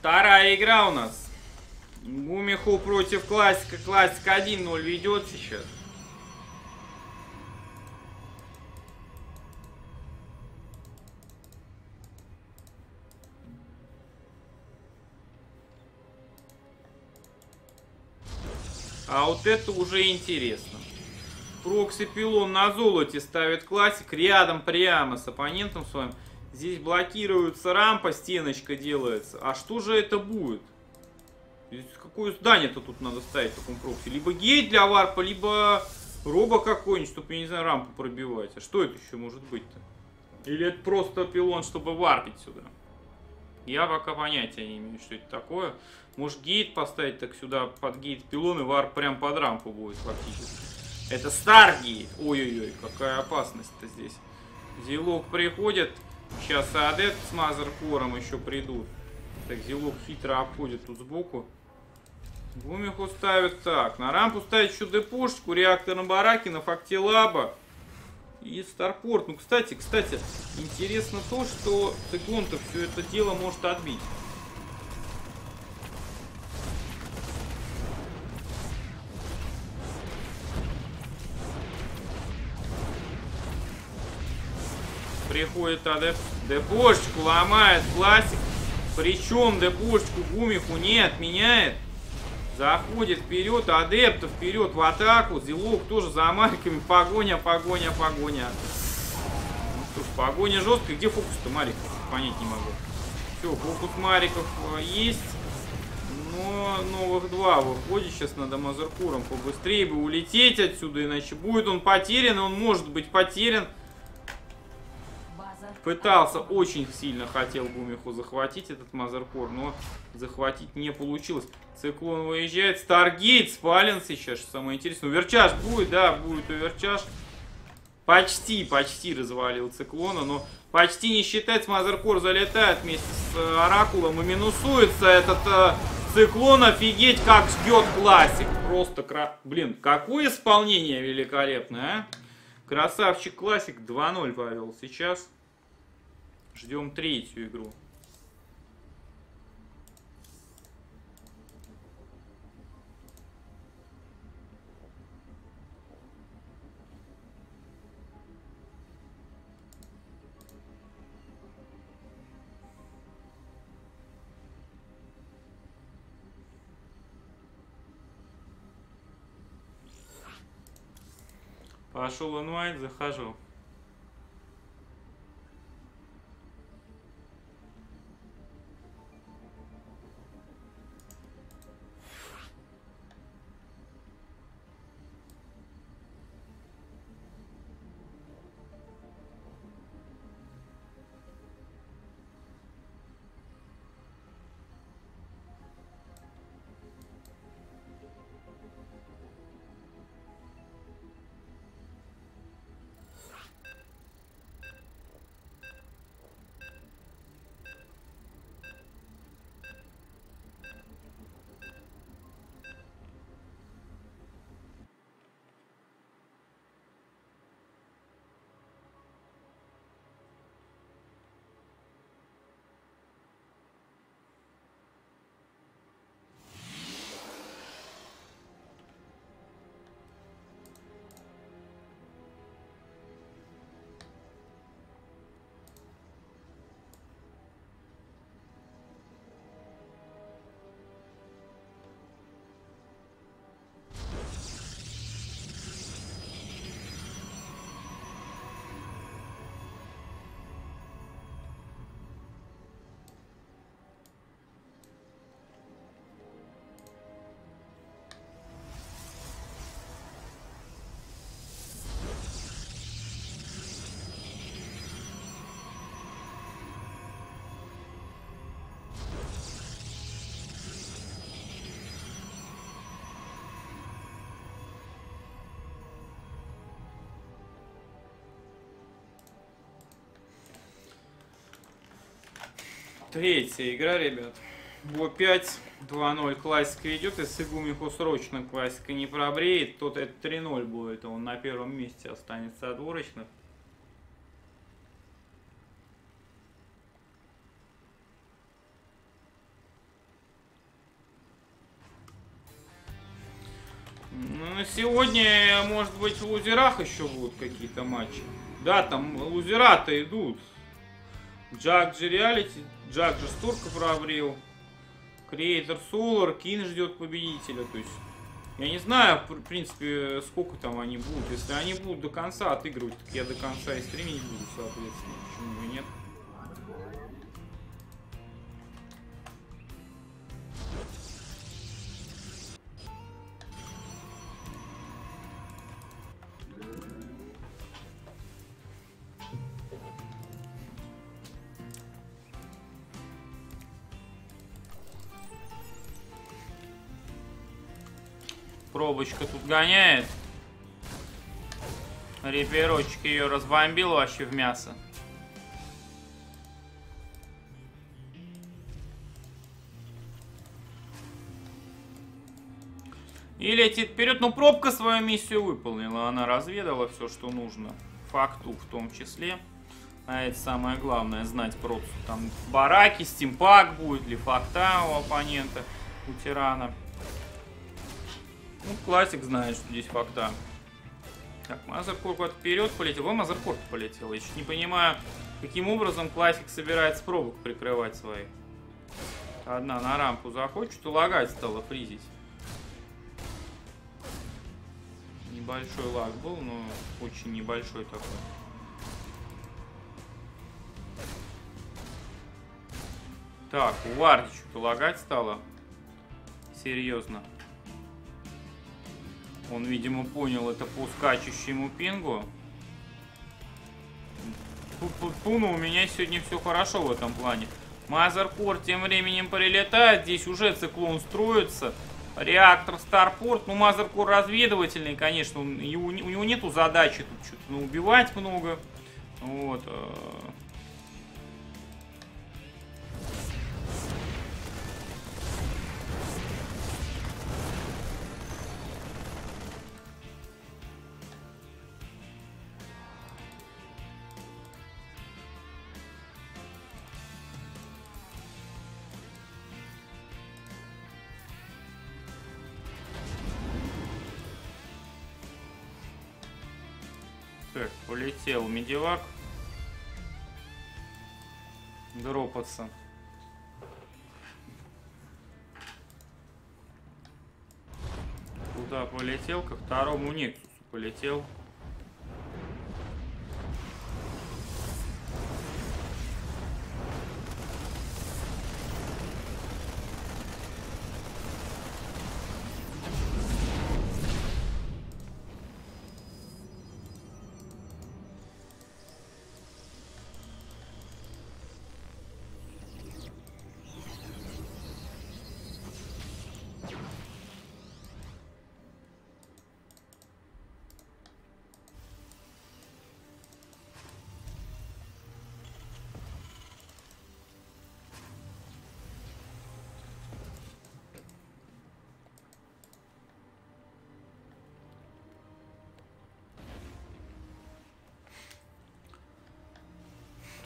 Вторая игра у нас. Гумиху против классика. Классика 1-0 ведет сейчас. А вот это уже интересно. Прокси пилон на золоте ставит классик рядом прямо с оппонентом своим. Здесь блокируется рампа, стеночка делается. А что же это будет? Какое здание-то тут надо ставить в таком прокси? Либо gate для варпа, либо робо какой-нибудь, чтобы, я не знаю, рампу пробивать. А что это еще может быть-то? Или это просто пилон, чтобы варпить сюда? Я пока понятия не имею, что это такое. Может gate поставить так сюда под gate пилон и warp прям под рампу будет фактически. Это Старгейт. Ой-ой-ой, какая опасность-то здесь. Зилок приходит. Сейчас адепт с Мазеркором еще придут. Так, Зилок хитро обходит тут сбоку. Гумиху ставят так. На рампу ставить еще депошечку, реактор на бараке, на факте лаба. И Старпорт. Ну, кстати, кстати, интересно то, что Циклон-то все это дело может отбить. Приходит адепт. Депошечку ломает классик. Причем депошечку Гумиху не отменяет. Заходит вперед, адепта вперед в атаку. Зилок тоже за мариками. Погоня, погоня, погоня. Ну что ж, погоня жесткая. Где фокус-то Марик? Понять не могу. Все, фокус Мариков э, есть. Но новых два выходит. Сейчас надо Мазеркуром побыстрее бы улететь отсюда. Иначе будет он потерян. Он может быть потерян. Пытался, очень сильно хотел Гумиху захватить этот Мазеркор, но захватить не получилось. Циклон выезжает. Старгейт спален сейчас, что самое интересное. Уверчаж будет, да, будет уверчаж. Почти, почти развалил циклона, но почти не считать. Мазеркор залетает вместе с э, Оракулом и минусуется этот э, циклон. Офигеть, как ждет классик. Просто, кра... блин, какое исполнение великолепное, а? Красавчик классик 2-0 повел сейчас. Ждем третью игру. Пошел онлайн, захожу. Третья игра, ребят. Бо5, 2-0 классика идет. Если Гумиху срочно классика не пробреет, то это 3-0 будет. Он на первом месте останется от. Ну, сегодня, может быть, в лузерах еще будут какие-то матчи. Да, там лузера-то идут. Джак же реалити, Джак же столько пробрел. Креатор Солар, Кин ждет победителя. То есть, я не знаю, в принципе, сколько там они будут. Если они будут до конца отыгрывать, так я до конца и стримить буду, соответственно. Почему и нет? Пробочка тут гоняет. Реперочек ее разбомбил вообще в мясо. И летит вперед. Ну, пробка свою миссию выполнила. Она разведала все, что нужно. Факту в том числе. А это самое главное, знать просто. Там бараки, стимпак будет ли факта у оппонента, у тирана. Ну, классик знает, что здесь факта. Так, Мазеркор куда-то вперед полетел. Вон Мазеркор полетел. Я чуть не понимаю, каким образом классик собирается пробок прикрывать свои. Одна на рампу заходит, что лагать стало фризить. Небольшой лаг был, но очень небольшой такой. Так, у Варди что-то лагать стало. Серьезно. Он, видимо, понял это по скачущему пингу. Пуна, у меня сегодня все хорошо в этом плане. Мазеркор тем временем прилетает. Здесь уже циклон строится. Реактор Старпорт. Ну, Мазеркор разведывательный, конечно. Он, у него нету задачи тут что-то ну, убивать много. Вот. Полетел медивак. Дропаться. Куда полетел? Ко второму Нексусу полетел.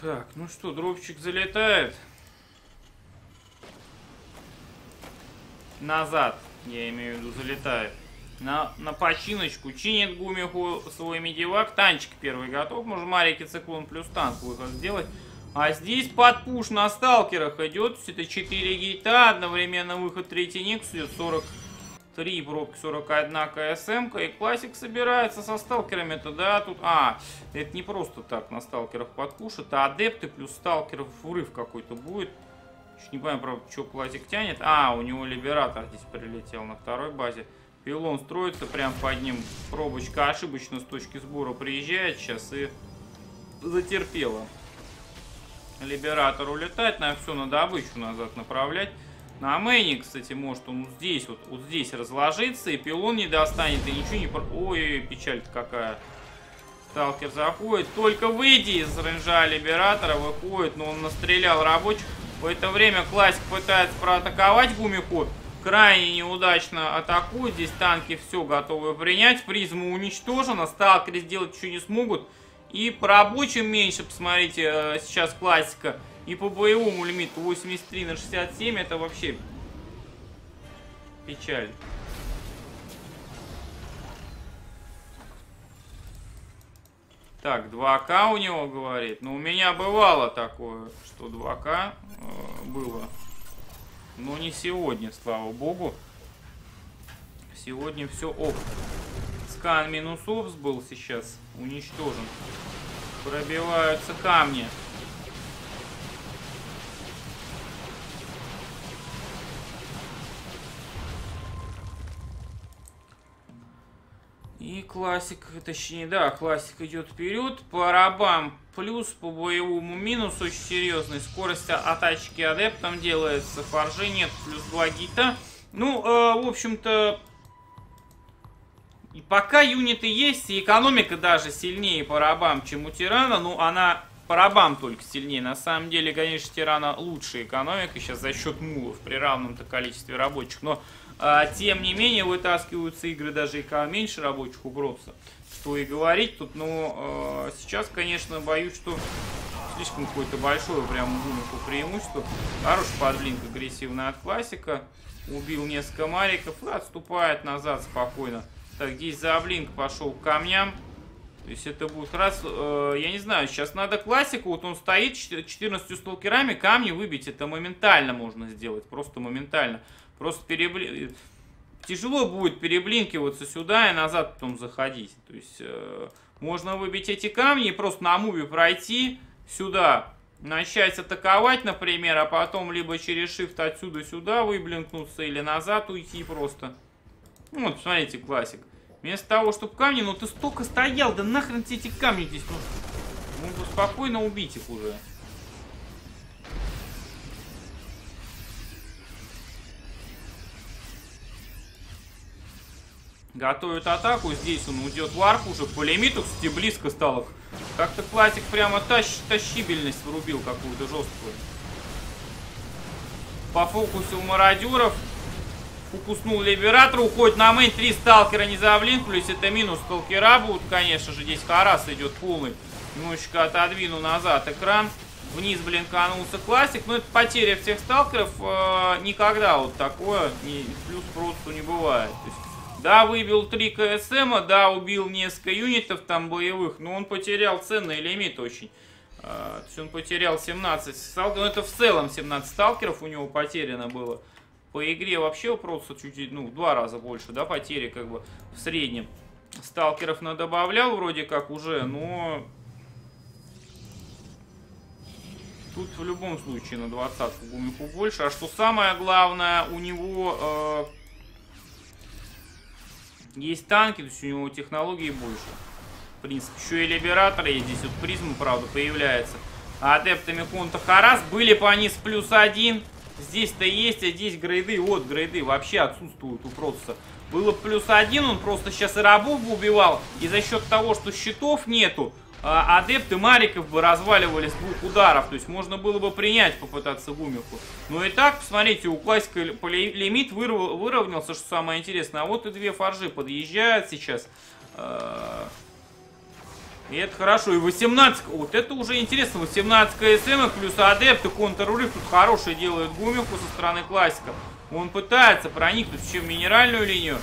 Так, ну что, дропчик залетает. Назад, я имею в виду, залетает. На, на починочку. Чинит Гумиху свой медивак. Танчик первый готов. Можно Марики Циклон плюс танк выход сделать. А здесь под пуш на сталкерах идет. Это 4 гейта. Одновременно выход третий Никс идет 40 3 пробки 41 КСМ, и классик собирается со сталкерами-то, да, тут... А, это не просто так на сталкерах подкушат, а адепты плюс сталкеров врыв какой-то будет. Чуть не понимаю, правда, что классик тянет. А, у него либератор здесь прилетел на второй базе. Пилон строится прям под ним. Пробочка ошибочно с точки сбора приезжает сейчас и затерпела. Либератор улетать, на все на добычу назад направлять. На мэне, кстати, может он здесь вот, вот здесь разложиться, и пилон не достанет, и ничего не... Ой, печаль-то какая. Сталкер заходит. Только выйди из рейнджа Либератора, выходит, но он настрелял рабочих. В это время Классик пытается проатаковать Гумиху. Крайне неудачно атакует. Здесь танки все готовы принять. Призма уничтожена. Сталкеры сделать ничего не смогут. И по рабочим меньше, посмотрите, э, сейчас классика. И по боевому лимиту 83 на 67 это вообще печаль. Так, 2К у него говорит. Ну, у меня бывало такое, что 2К э, было. Но не сегодня, слава богу. Сегодня все ок. Скан минус опс был сейчас уничтожен. Пробиваются камни. И классик, точнее, да, классик идет вперед. По рабам плюс, по боевому минус очень серьезный. Скорость атачки адептом делается. Форжи нет, плюс 2 гита. Ну, э, в общем-то, И пока юниты есть, и экономика даже сильнее по рабам, чем у Тирана, ну, она по рабам только сильнее. На самом деле, конечно, Тирана лучшая экономика сейчас за счет мулов при равном-то количестве рабочих. Но, а, тем не менее, вытаскиваются игры даже и меньше рабочих у Бродса. Что и говорить тут, но а, сейчас, конечно, боюсь, что слишком какое-то большое прям Гумику преимущество. Хороший подблинк агрессивный от классика. Убил несколько мариков и отступает назад спокойно. Так, здесь за блинк пошел к камням. То есть это будет раз, э, я не знаю, сейчас надо классику, вот он стоит 14 сталкерами, камни выбить, это моментально можно сделать, просто моментально. Просто перебли... Тяжело будет переблинкиваться сюда и назад потом заходить. То есть э, можно выбить эти камни и просто на муве пройти сюда, начать атаковать, например, а потом либо через shift отсюда сюда выблинкнуться или назад уйти просто. Ну, вот, смотрите, классик. Вместо того, чтобы камни, ну ты столько стоял, да нахрен тебе эти камни здесь, ну, бы спокойно убить их уже. Готовит атаку, здесь он уйдет в арку уже, по лимиту, кстати, близко стало. Как-то классик прямо тащ тащибельность врубил какую-то жесткую. По фокусу мародеров Фокуснул Либератор, уходит на мейн. Три сталкера не завлинкнулись. Это минус сталкера будут, конечно же. Здесь Харас идет полный. Немножечко отодвину назад экран. Вниз блинканулся классик. Но это потеря всех сталкеров. Э, никогда вот такое. Не, плюс просто не бывает. То есть, да, выбил 3 КСМа, да, убил несколько юнитов там боевых, но он потерял ценный лимит очень. Э, то есть он потерял 17 сталкеров. Ну, это в целом 17 сталкеров у него потеряно было по игре вообще просто чуть ну, в два раза больше, да, потери как бы в среднем. Сталкеров надобавлял вроде как уже, но тут в любом случае на двадцатку гумику больше. А что самое главное, у него э, есть танки, то есть у него технологии больше. В принципе, еще и либераторы есть. Здесь вот призма, правда, появляется. А адептами контрхарас, были бы они с плюс один. Здесь-то есть, а здесь грейды, вот грейды вообще отсутствуют у протосса. Было плюс один, он просто сейчас и рабов бы убивал. И за счет того, что щитов нету, адепты Мариков бы разваливались двух ударов. То есть можно было бы принять, попытаться Гумиху. Но и так, посмотрите, у классика лимит выровнялся, что самое интересное. А вот и две форджи подъезжают сейчас. А, и это хорошо. И 18, вот это уже интересно. 18 КСМ плюс адепты, контрурыв. Тут хорошее делает Гумику со стороны классика. Он пытается проникнуть в чем минеральную линию.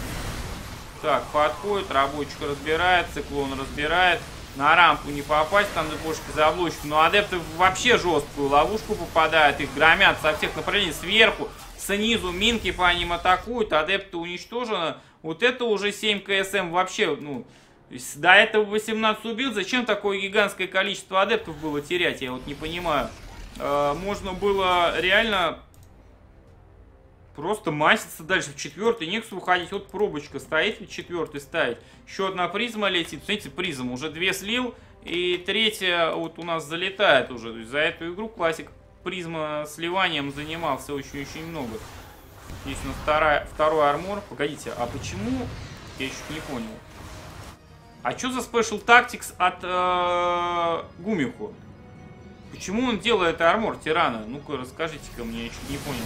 Так, подходит, рабочий разбирает, циклон разбирает. На рампу не попасть, там дебошки за облочку. Но адепты вообще жесткую ловушку попадают. Их громят со всех направлений, сверху, снизу. Минки по ним атакуют, адепты уничтожены. Вот это уже 7 КСМ вообще, ну, до этого 18 убил, зачем такое гигантское количество адептов было терять, я вот не понимаю. Э, можно было реально просто маситься дальше в четвертый Nexus уходить. Вот пробочка стоит, четвертый ставить. Еще одна призма летит. Смотрите, призм уже две слил. И третья вот у нас залетает уже. То есть за эту игру классик призма сливанием занимался очень-очень много. Здесь у нас вторая, второй армор. Погодите, а почему? Я еще не понял. А что за Special Tactics от э, Гумиху? Почему он делает армор тирана? Ну-ка, расскажите-ка мне, я чуть не понял.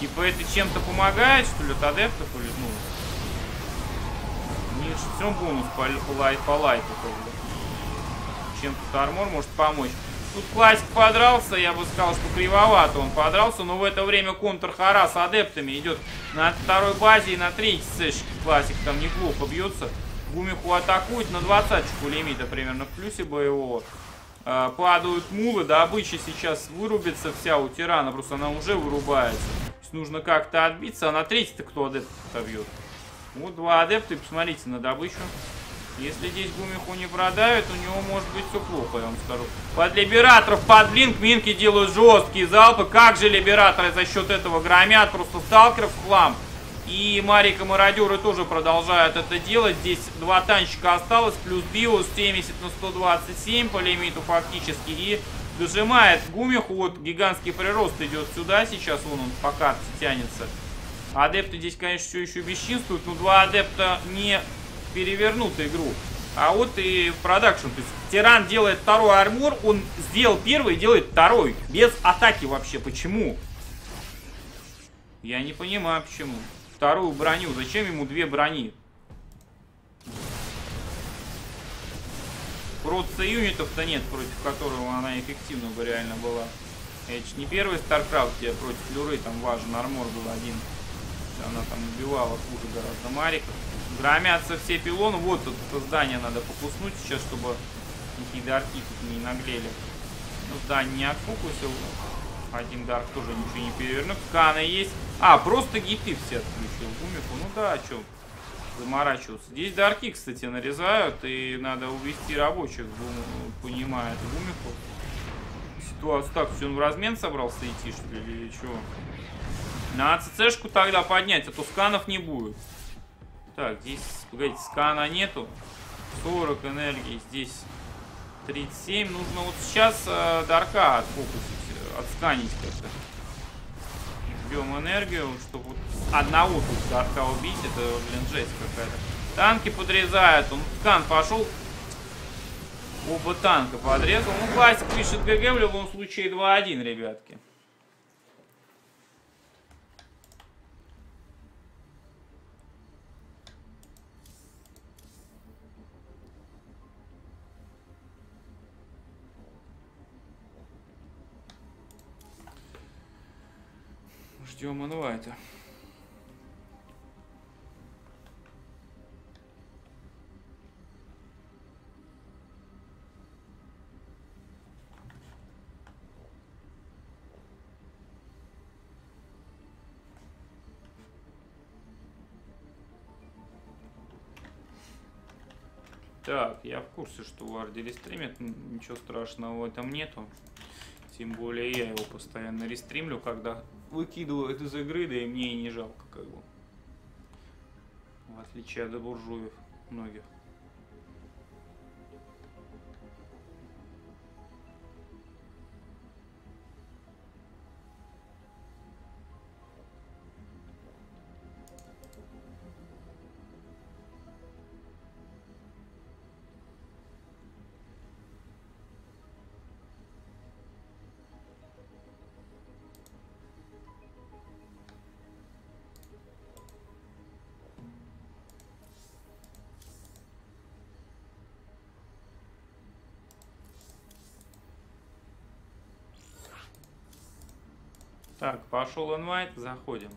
Типа это чем-то помогает, что ли, от адептов или, ну... Мне же все бонус по, лайт, по лайту, Чем-то армор может помочь. Тут классик подрался, я бы сказал, что кривовато он подрался, но в это время контр Хара с адептами идет на второй базе и на третьей сэшке. Классик там неплохо бьется. Гумиху атакует на двадцаточку лимита примерно в плюсе боевого. А, падают мулы, добыча сейчас вырубится вся у тирана, просто она уже вырубается. То есть нужно как-то отбиться, а на третий-то кто адепт-то бьет? Вот два адепта, и посмотрите на добычу. Если здесь Гумиху не продавит, у него может быть все плохо, я вам скажу. Под Либераторов, под Блинк, Минки делают жесткие залпы. Как же Либераторы за счет этого громят просто сталкеров в хлам. И Марика Мародеры тоже продолжают это делать. Здесь два танчика осталось, плюс биос 70 на 127 по лимиту фактически. И дожимает Гумиху. Вот гигантский прирост идет сюда сейчас, вон он по карте тянется. Адепты здесь, конечно, все еще бесчинствуют, но два адепта не перевернут игру. А вот и продакшн. То есть Тиран делает второй армор, он сделал первый и делает второй. Без атаки вообще. Почему? Я не понимаю, почему. Вторую броню. Зачем ему две брони? Просто юнитов-то нет, против которого она эффективна бы реально была. Это не первый StarCraft, где против Люры там важен армор был один. Она там убивала хуже гораздо Мариков. Громятся все пилоны. Вот тут это здание надо покуснуть сейчас, чтобы никакие дарки тут не наглели. Ну, здание не отфокусил. Один дарк тоже ничего не перевернул. Сканы есть. А, просто гиты все отключил. Гумику. Ну да, а что заморачиваться. Здесь дарки, кстати, нарезают. И надо увести рабочих, думаю, понимает Гумику. Ситуацию так, все, он в размен собрался идти, что ли, или что? На ЦЦшку тогда поднять, а то сканов не будет. Так, здесь, погодите, скана нету. 40 энергии, здесь 37. Нужно вот сейчас э, Дарка отфокусить, отсканить как-то. Ждем энергию, чтобы вот одного тут Дарка убить. Это, блин, жесть какая-то. Танки подрезают. Он скан пошел. Оба танка подрезал. Ну, классик пишет ГГ в любом случае 2-1, ребятки. Ждем инвайта. Так, я в курсе, что Варди стримит, ничего страшного в этом нету. Тем более я его постоянно рестримлю, когда выкидывают из игры, да и мне и не жалко, как бы. В отличие от буржуев многих. Пошел инвайт, заходим.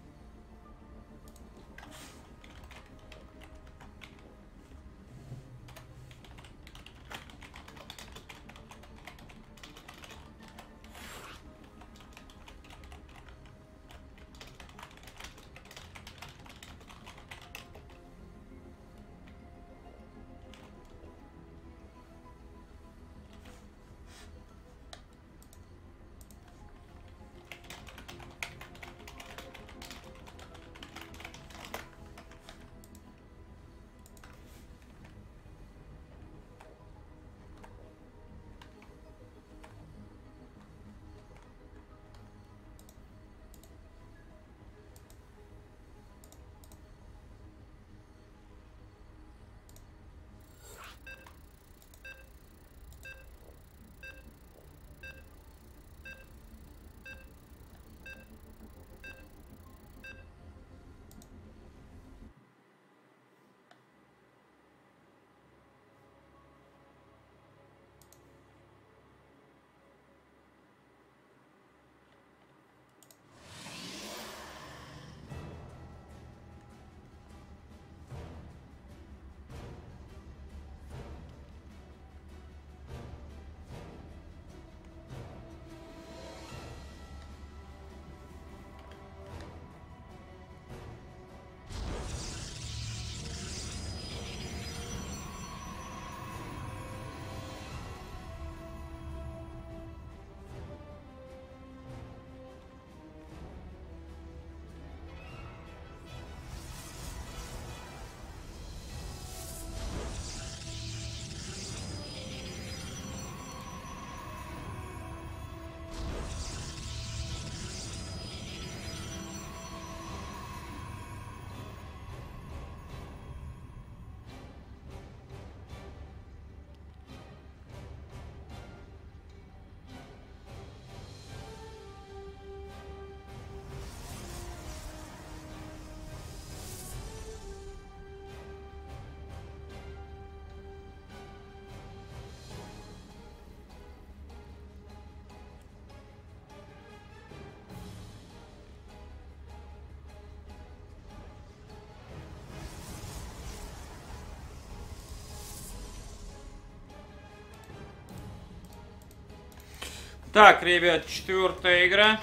Так, ребят, четвертая игра.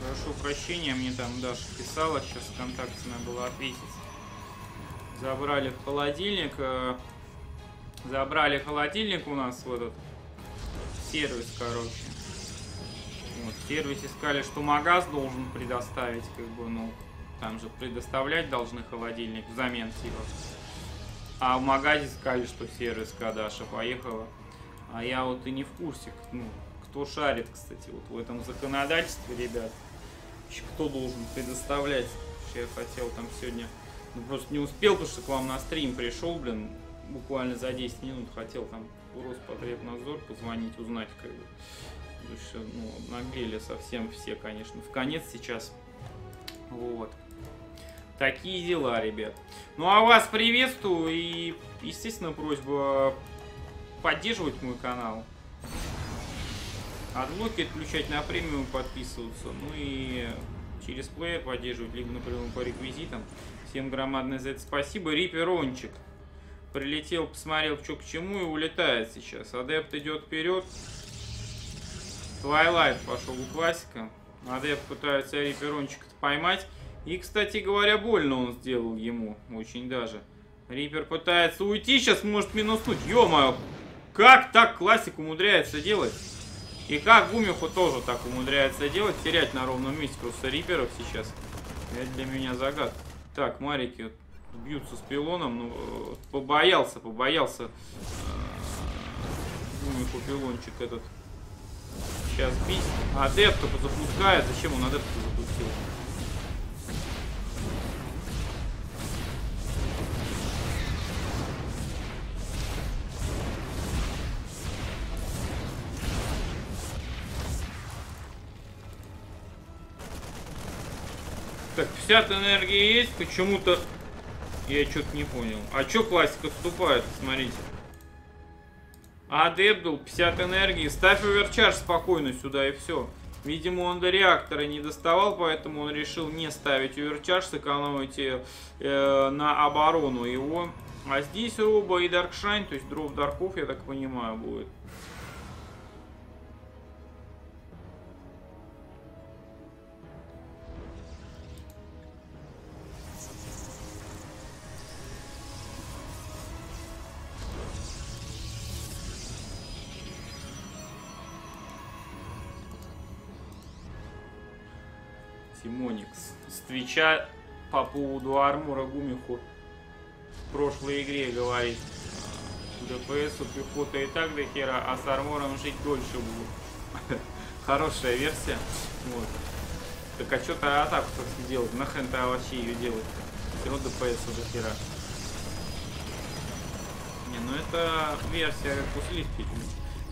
Прошу прощения, мне там Даша писала, сейчас ВКонтакте надо было ответить. Забрали в холодильник. э, Забрали холодильник у нас в этот сервис, короче. Вот, в сервисе сказали, что магаз должен предоставить, как бы, ну, там же предоставлять должны холодильник взамен, типа. А в магазе сказали, что сервис Кадаша поехала. А я вот и не в курсе, ну, кто шарит, кстати, вот в этом законодательстве, ребят. Кто должен предоставлять? Я хотел там сегодня, ну, просто не успел, потому что к вам на стрим пришел, блин, буквально за 10 минут хотел там Роспотребнадзор позвонить, узнать, как бы. Потому ну, обнаглели совсем все, конечно, в конец сейчас. Вот. Такие дела, ребят. Ну а вас приветствую и, естественно, просьба поддерживать мой канал. AdBlock и отключать на премиум подписываться. Ну и через плеер поддерживать, либо напрямую по реквизитам. Всем громадное за это спасибо. Reaper ончик. Прилетел, посмотрел, что к чему и улетает сейчас. Адепт идет вперед. Twilight пошел у Классика. Адепт пытается Reaper ончика поймать. И, кстати говоря, больно он сделал ему. Очень даже. Рипер пытается уйти, сейчас может минуснуть. Ё-моё, как так классик умудряется делать? И как Гумиху тоже так умудряется делать, терять на ровном месте просто риперов сейчас. Это для меня загадка. Так, Марики бьются с пилоном, ну, э, побоялся, побоялся э, Гумиху пилончик этот сейчас бить. Адепта запускает, зачем он адепта запустил? Так, 50 энергии есть, почему-то я что-то не понял. А чё классика отступает, смотрите. Адепт был 50 энергии. Ставь overcharge спокойно сюда и все. Видимо, он до реактора не доставал, поэтому он решил не ставить overcharge, сэкономить э, э, на оборону его. А здесь Robo и Dark Shrine, то есть дроп Дарков, я так понимаю, будет. Тимоникс. С Твича по поводу армора Гумиху в прошлой игре говорит. ДПС у пехоты и так до хера, а с армором жить дольше будет. *laughs* Хорошая версия. Вот. Так а что-то атаку так делать? Нахрен-то вообще ее делать? Все равно ДПС до хера. Не, ну это версия как у Слизки.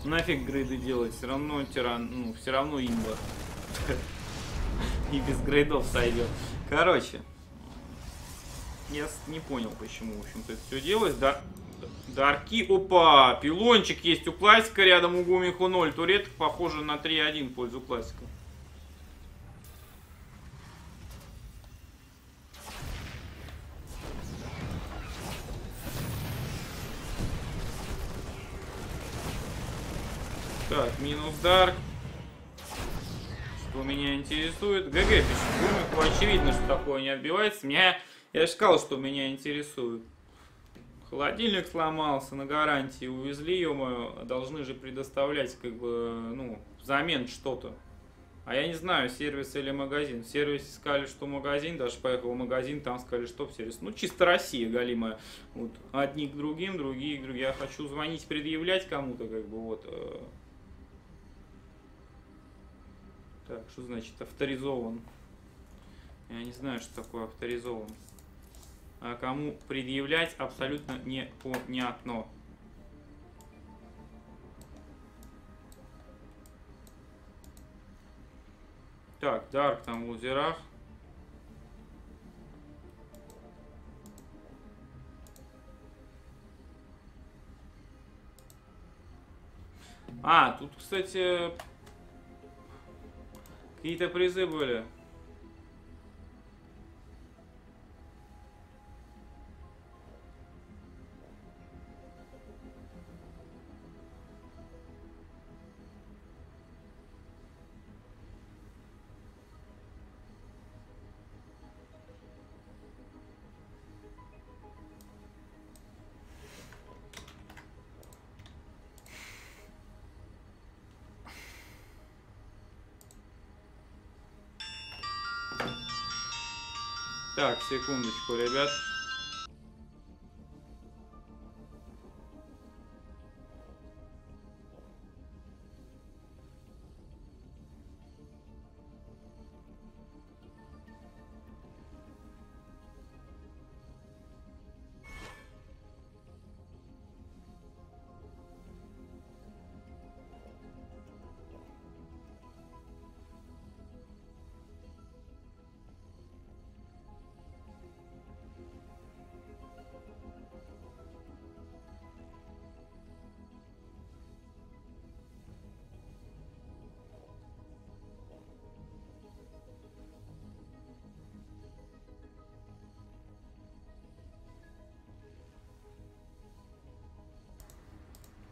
Нафиг грейды делать, все равно тиран, ну, все равно имба. *laughs* И без грейдов сойдет. Короче. Я не понял, почему, в общем-то, это все делалось. Да, Дарки. Опа! Пилончик есть у классика рядом у Гумиху 0. Турет похоже на 3-1 в пользу классика. Так, минус Дарк. Что меня интересует? ГГ. Гумику очевидно, что такое не отбивается. Меня, я же сказал, что меня интересует. Холодильник сломался на гарантии, увезли ё должны же предоставлять как бы, ну, взамен что-то. А я не знаю, сервис или магазин. В сервисе сказали, что магазин, даже поехал в магазин, там сказали, что в сервис. Ну, чисто Россия, галимая. Вот, одни к другим, другие к другим. Я хочу звонить, предъявлять кому-то, как бы, вот. э. Так, что значит авторизован? Я не знаю, что такое авторизован. А кому предъявлять абсолютно непонятно. Так, Дарк там в озерах. А, тут, кстати, какие-то призы были. секундочку, ребят.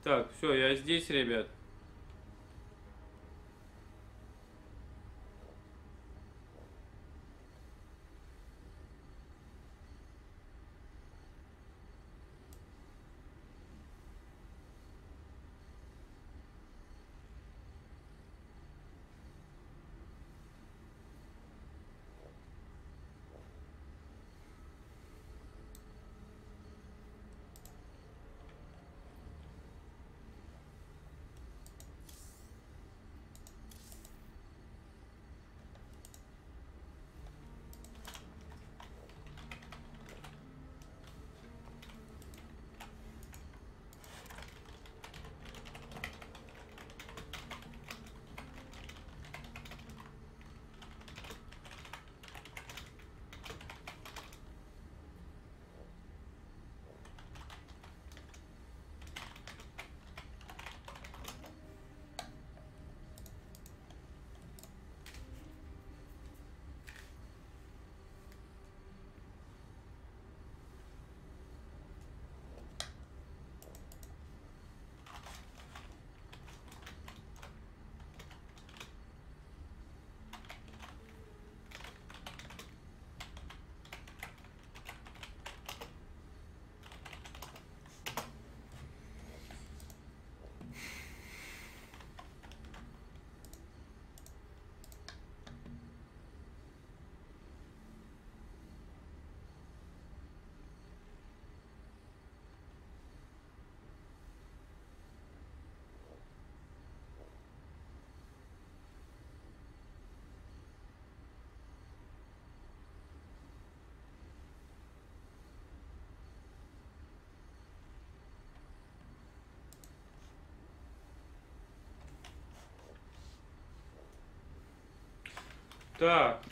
Так, все, я здесь, ребят. Так,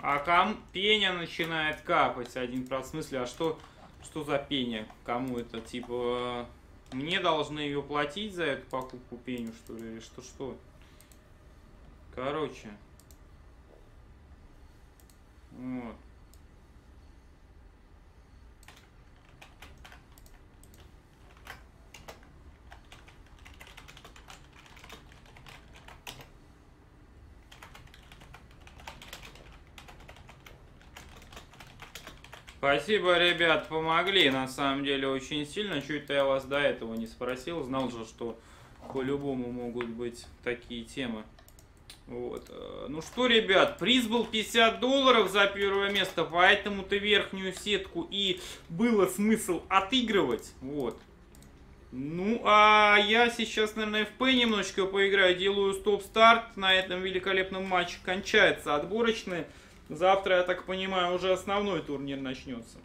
а кам пеня начинает капать один про смысле, а что, что за пеня? Кому это, типа, мне должны ее платить за эту покупку пеню, что ли, или что-что? Короче. Вот. Спасибо, ребят, помогли, на самом деле, очень сильно. Чуть-то я вас до этого не спросил, знал же, что по-любому могут быть такие темы. Вот. э, Ну что, ребят, приз был 50 долларов за первое место, поэтому-то верхнюю сетку и было смысл отыгрывать. Вот. Ну, а я сейчас, наверное, в FP немножечко поиграю, делаю стоп-старт. На этом великолепном матче кончается отборочный. Завтра, я так понимаю, уже основной турнир начнется.